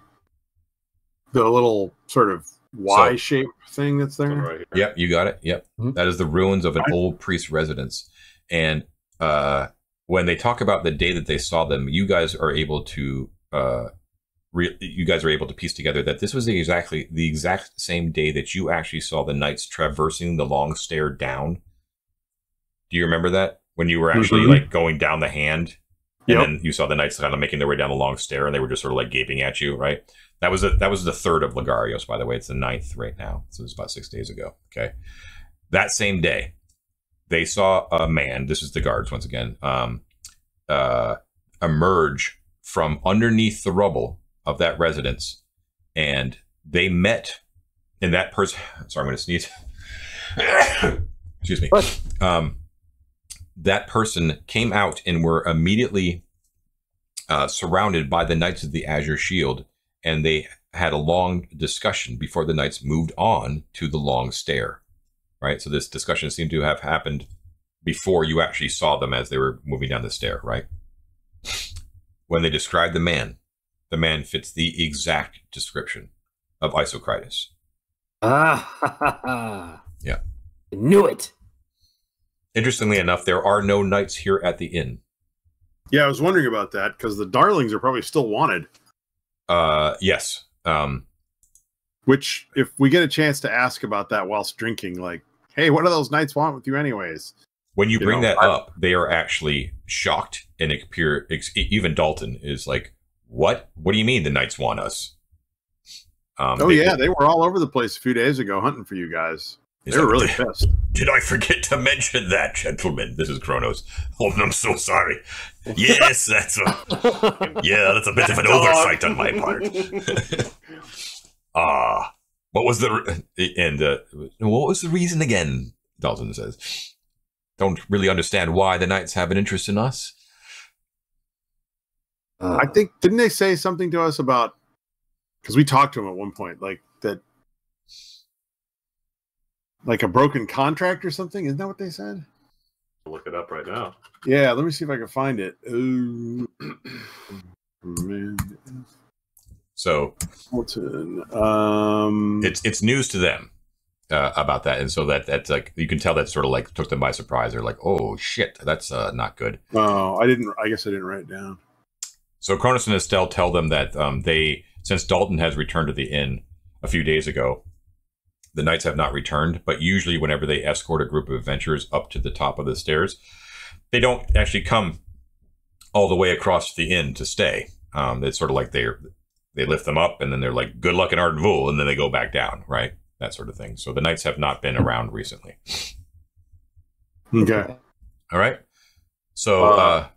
The little sort of Y shaped thing that's there. Right here. Yep, you got it. Yep. Mhm. That is the ruins of an old priest residence. And uh, when they talk about the day that they saw them, you guys are able to uh, re- you guys are able to piece together that this was the exactly the exact same day that you actually saw the knights traversing the long stair down. Do you remember that when you were actually Mhm. like going down the hand, and Yep. then you saw the knights kind of making their way down the long stair, and they were just sort of like gaping at you, right? That was a, that was the third of Lagarios, by the way. It's the ninth right now, so it's about six days ago. Okay, that same day, they saw a man. This is the guards once again. Um, uh, emerge from underneath the rubble of that residence, and they met. And that person. Sorry, I'm going to sneeze. [COUGHS] Excuse me. Um, that person came out and were immediately uh, surrounded by the Knights of the Azure Shield, and they had a long discussion before the Knights moved on to the long stair. Right, so this discussion seemed to have happened before you actually saw them as they were moving down the stair. Right, when they described the man, the man fits the exact description of Isocritus. Ah, ha, ha, ha. Yeah. I knew it. Interestingly enough, there are no knights here at the inn. Yeah, I was wondering about that because the darlings are probably still wanted. Uh, yes. Um, Which, if we get a chance to ask about that whilst drinking, like, hey, what do those knights want with you, anyways? when you You bring know, that I- up, they are actually shocked and it appear. ex- Even Dalton is like, "What? What do you mean the knights want us?" Um, Oh they- yeah, they were all over the place a few days ago hunting for you guys. Is They were that- really did, pissed. did I forget to mention that, gentlemen? This is Kronos. Oh, I'm so sorry. Yes, that's a yeah, that's a bit of an oversight on my part. [LAUGHS] Ah, what was the re- and uh, what was the reason again? Dalton says, "Don't really understand why the knights have an interest in us." Uh, I think didn't they say something to us about because we talked to him at one point, like that like a broken contract or something. Isn't that what they said? Look it up right now. Yeah, let me see if I can find it. Ooh. So. Um, it's it's news to them uh, about that, and so that that's like you can tell that sort of like took them by surprise. They're like, "Oh shit, that's uh, not good." oh, I didn't. I guess I didn't write it down. So Cronus and Estelle tell them that um, they, since Dalton has returned to the inn a few days ago, the knights have not returned. But usually, whenever they escort a group of adventurers up to the top of the stairs, they don't actually come all the way across the inn to stay. Um, it's sort of like they're they lift them up and then they're like, "Good luck in Arden Vul," and then they go back down, right? That sort of thing. So the knights have not been around recently. Okay. All right. So, Uh, uh,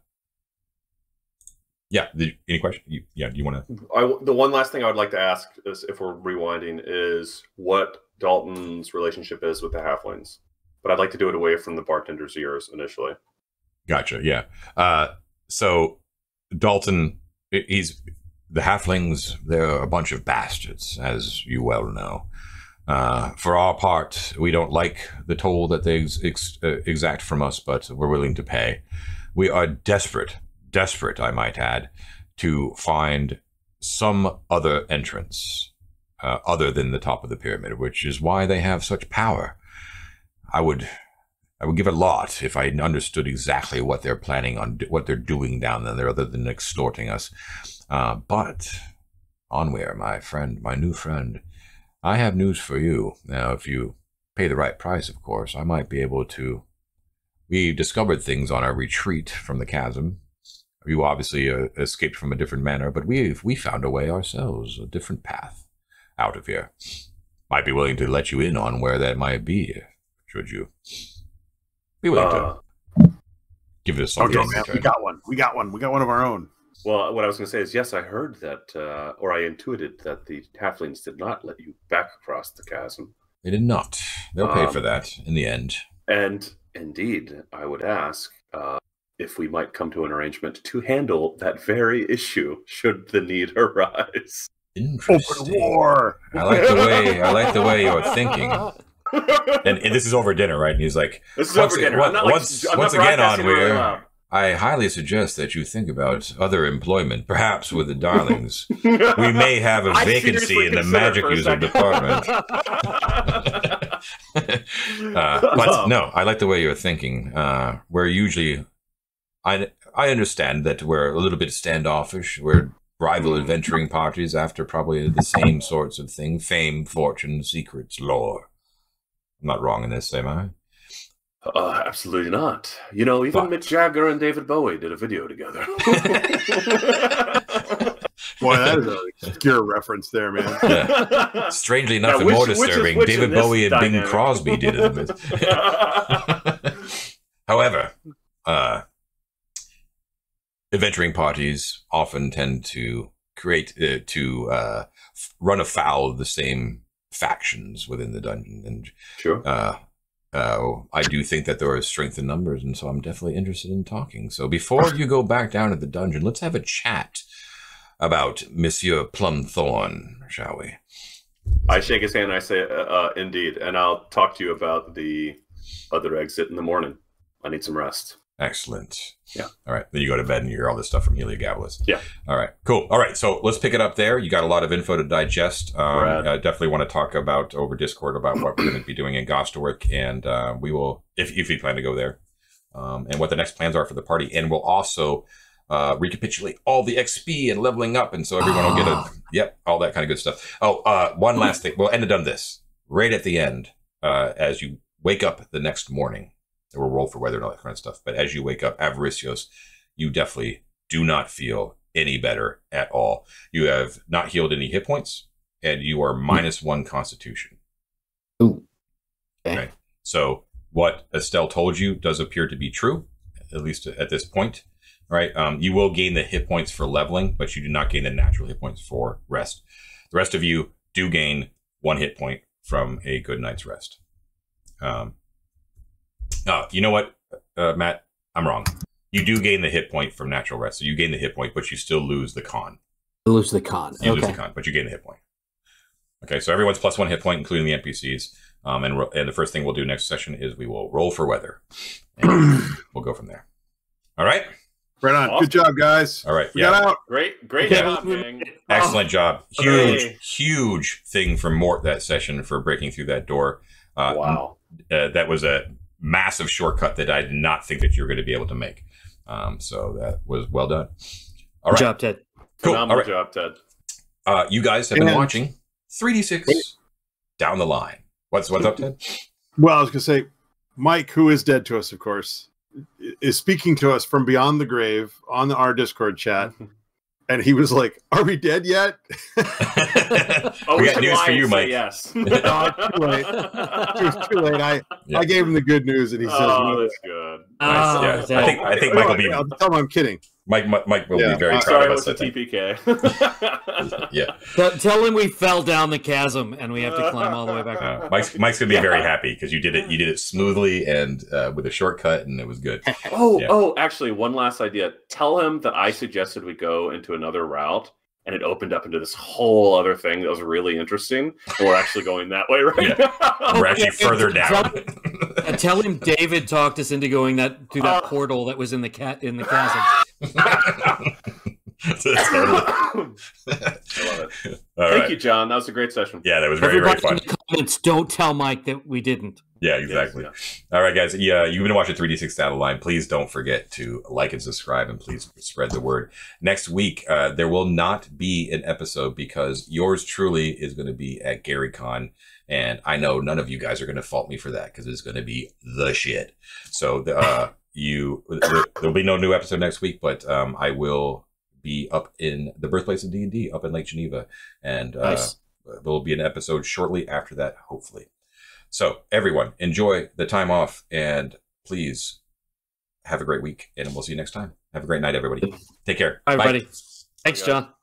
yeah. The, any question? You, yeah. Do you want to? I, the one last thing I would like to ask is if we're rewinding is what Dalton's relationship is with the halflings. But I'd like to do it away from the bartender's ears initially. Gotcha. Yeah. Uh, so Dalton, he's the halflings. They're a bunch of bastards, as you well know. Uh, for our part, we don't like the toll that they ex- ex- uh, exact from us, but we're willing to pay. We are desperate, desperate, I might add, to find some other entrance uh, other than the top of the pyramid, which is why they have such power. I would I would give a lot if I understood exactly what they're planning on, what they're doing down there, other than extorting us. Uh, but, Onweir, my friend, my new friend, I have news for you. Now, if you pay the right price, of course, I might be able to. We discovered things on our retreat from the chasm. You obviously uh, escaped from a different manner, but we we found a way ourselves, a different path out of here. Might be willing to let you in on where that might be, should you be willing Uh, to give it a Okay, solid man, we got one. We got one. We got one of our own. well, what I was going to say is yes, I heard that, uh, or I intuited that the halflings did not let you back across the chasm. They did not. They'll pay Um, for that in the end. And indeed, I would ask uh, if we might come to an arrangement to handle that very issue should the need [LAUGHS] arise. Interesting. Open war. I like the way I like the way you're thinking. [LAUGHS] And, and this is over dinner, right? And he's like, this is Once over dinner. I'm not, like, once- once again, really I highly suggest that you think about other employment, perhaps with the Darlings. We may have a [LAUGHS] vacancy in the magic user department. [LAUGHS] uh, but no, I like the way you're thinking. Uh, we're usually, I I understand that we're a little bit standoffish. We're rival adventuring parties after probably the same sorts of thing: fame, fortune, secrets, lore. I'm not wrong in this, am I? Uh, absolutely not. You know, even But- Mick Jagger and David Bowie did a video together. [LAUGHS] [LAUGHS] Boy, that is an obscure reference there, man. Yeah. Strangely enough, Yeah, and which- more which is disturbing, which David Bowie and Bing? Crosby did it. [LAUGHS] However, uh, adventuring parties often tend to create uh, to uh, run afoul of the same factions within the dungeon, and sure. uh, uh, I do think that there is strength in numbers, and so I'm definitely interested in talking. So before you go back down to the dungeon, let's have a chat about Monsieur Plumthorn, shall we? I shake his hand and I say, uh, uh, indeed. And I'll talk to you about the other exit in the morning. I need some rest. Excellent. Yeah. All right. Then you go to bed and you hear all this stuff from Heliogabalus. Yeah. All right. Cool. All right. So let's pick it up there. You got a lot of info to digest. Um. I definitely want to talk about over Discord about what we're going to be doing in Gosterwick, and uh, we will, if if you plan to go there, um, and what the next plans are for the party, and we'll also uh, recapitulate all the XP and leveling up, and so everyone will get a Ah. yep, all that kind of good stuff. Oh, uh, one last thing. We'll end it on this right at the end, uh, as you wake up the next morning. And we'll for weather and all that kind of stuff. But as you wake up, Avaricios, you definitely do not feel any better at all. You have not healed any hit points, and you are minus one Constitution. Ooh. Okay. Right. So what Estelle told you does appear to be true, at least at this point. Right. Um, you will gain the hit points for leveling, but you do not gain the natural hit points for rest. The rest of you do gain one hit point from a good night's rest. Um, uh, you know what, uh, Matt? I'm wrong. You do gain the hit point from natural rest. So you gain the hit point, but you still lose the con. Lose the con. You lose the con, but you gain the hit point. Okay, so everyone's plus one hit point, including the NPCs. Um, and and the first thing we'll do next session is we will roll for weather, and [CLEARS THROAT] we'll go from there. All right, Right on. Awesome. Good job, guys. all right, We yeah. got out. Great, great Yeah. job, gang. Excellent job. Huge, Hooray. huge thing for Mort that session for breaking through that door. Uh, wow. uh, that was a massive shortcut that I did not think that you were going to be able to make. Um, so that was well done. All Good job, Ted. cool. All Phenomenal right, job, Ted. uh, you guys have been And- watching 3d6 down the line. What's what's up, Ted? Well, I was going to say, Mike, who is dead to us, of course, is speaking to us from beyond the grave on our Discord chat. [LAUGHS] And he was like, Are we dead yet? Oh, [LAUGHS] we got news for you, Mike. Yes. [LAUGHS] No, too late. it was too late. I, Yeah. I gave him the good news, and he says, oh, that's good. Nice, Oh, yeah. I think I think Mike will be I'll tell him I'm kidding. Mike Mike, Mike will Yeah. be very Uh, proud Sorry, of us. the I think. TPK? [LAUGHS] Yeah, Tell, tell him we fell down the chasm and we have to climb all the way back [LAUGHS] up. uh, Mike's Mike's gonna be Yeah. very happy because you did it you did it smoothly and uh, with a shortcut and it was good. [LAUGHS] Oh, Yeah. oh, actually, one last idea. Tell him that I suggested we go into another route, and it opened up into this whole other thing that was really interesting. And we're actually going that way right now. [LAUGHS] We're actually further down. Uh, [LAUGHS] tell him David talked us into going that to that Uh. portal that was in the cat in the chasm. [LAUGHS] [LAUGHS] That's totally- I love it. All Thank right. you, John. That was a great session. Yeah, that was very very fun. in the comments, don't tell Mike that we didn't. Yeah, Yes, exactly. yeah. All right, guys. Yeah, you've been watching 3D6 down the line. Please don't forget to like and subscribe and please spread the word. Next week, uh, there will not be an episode because yours truly is going to be at GaryCon. And I know none of you guys are going to fault me for that because it's going to be the shit. So, the, uh, you, there, there'll be no new episode next week, but, um, I will be up in the birthplace of D&D up in Lake Geneva. And, uh, Nice. there'll be an episode shortly after that, hopefully. So, everyone, enjoy the time off and please have a great week. And we'll see you next time. Have a great night, everybody. Take care. Hi, Bye. everybody. Thanks, John.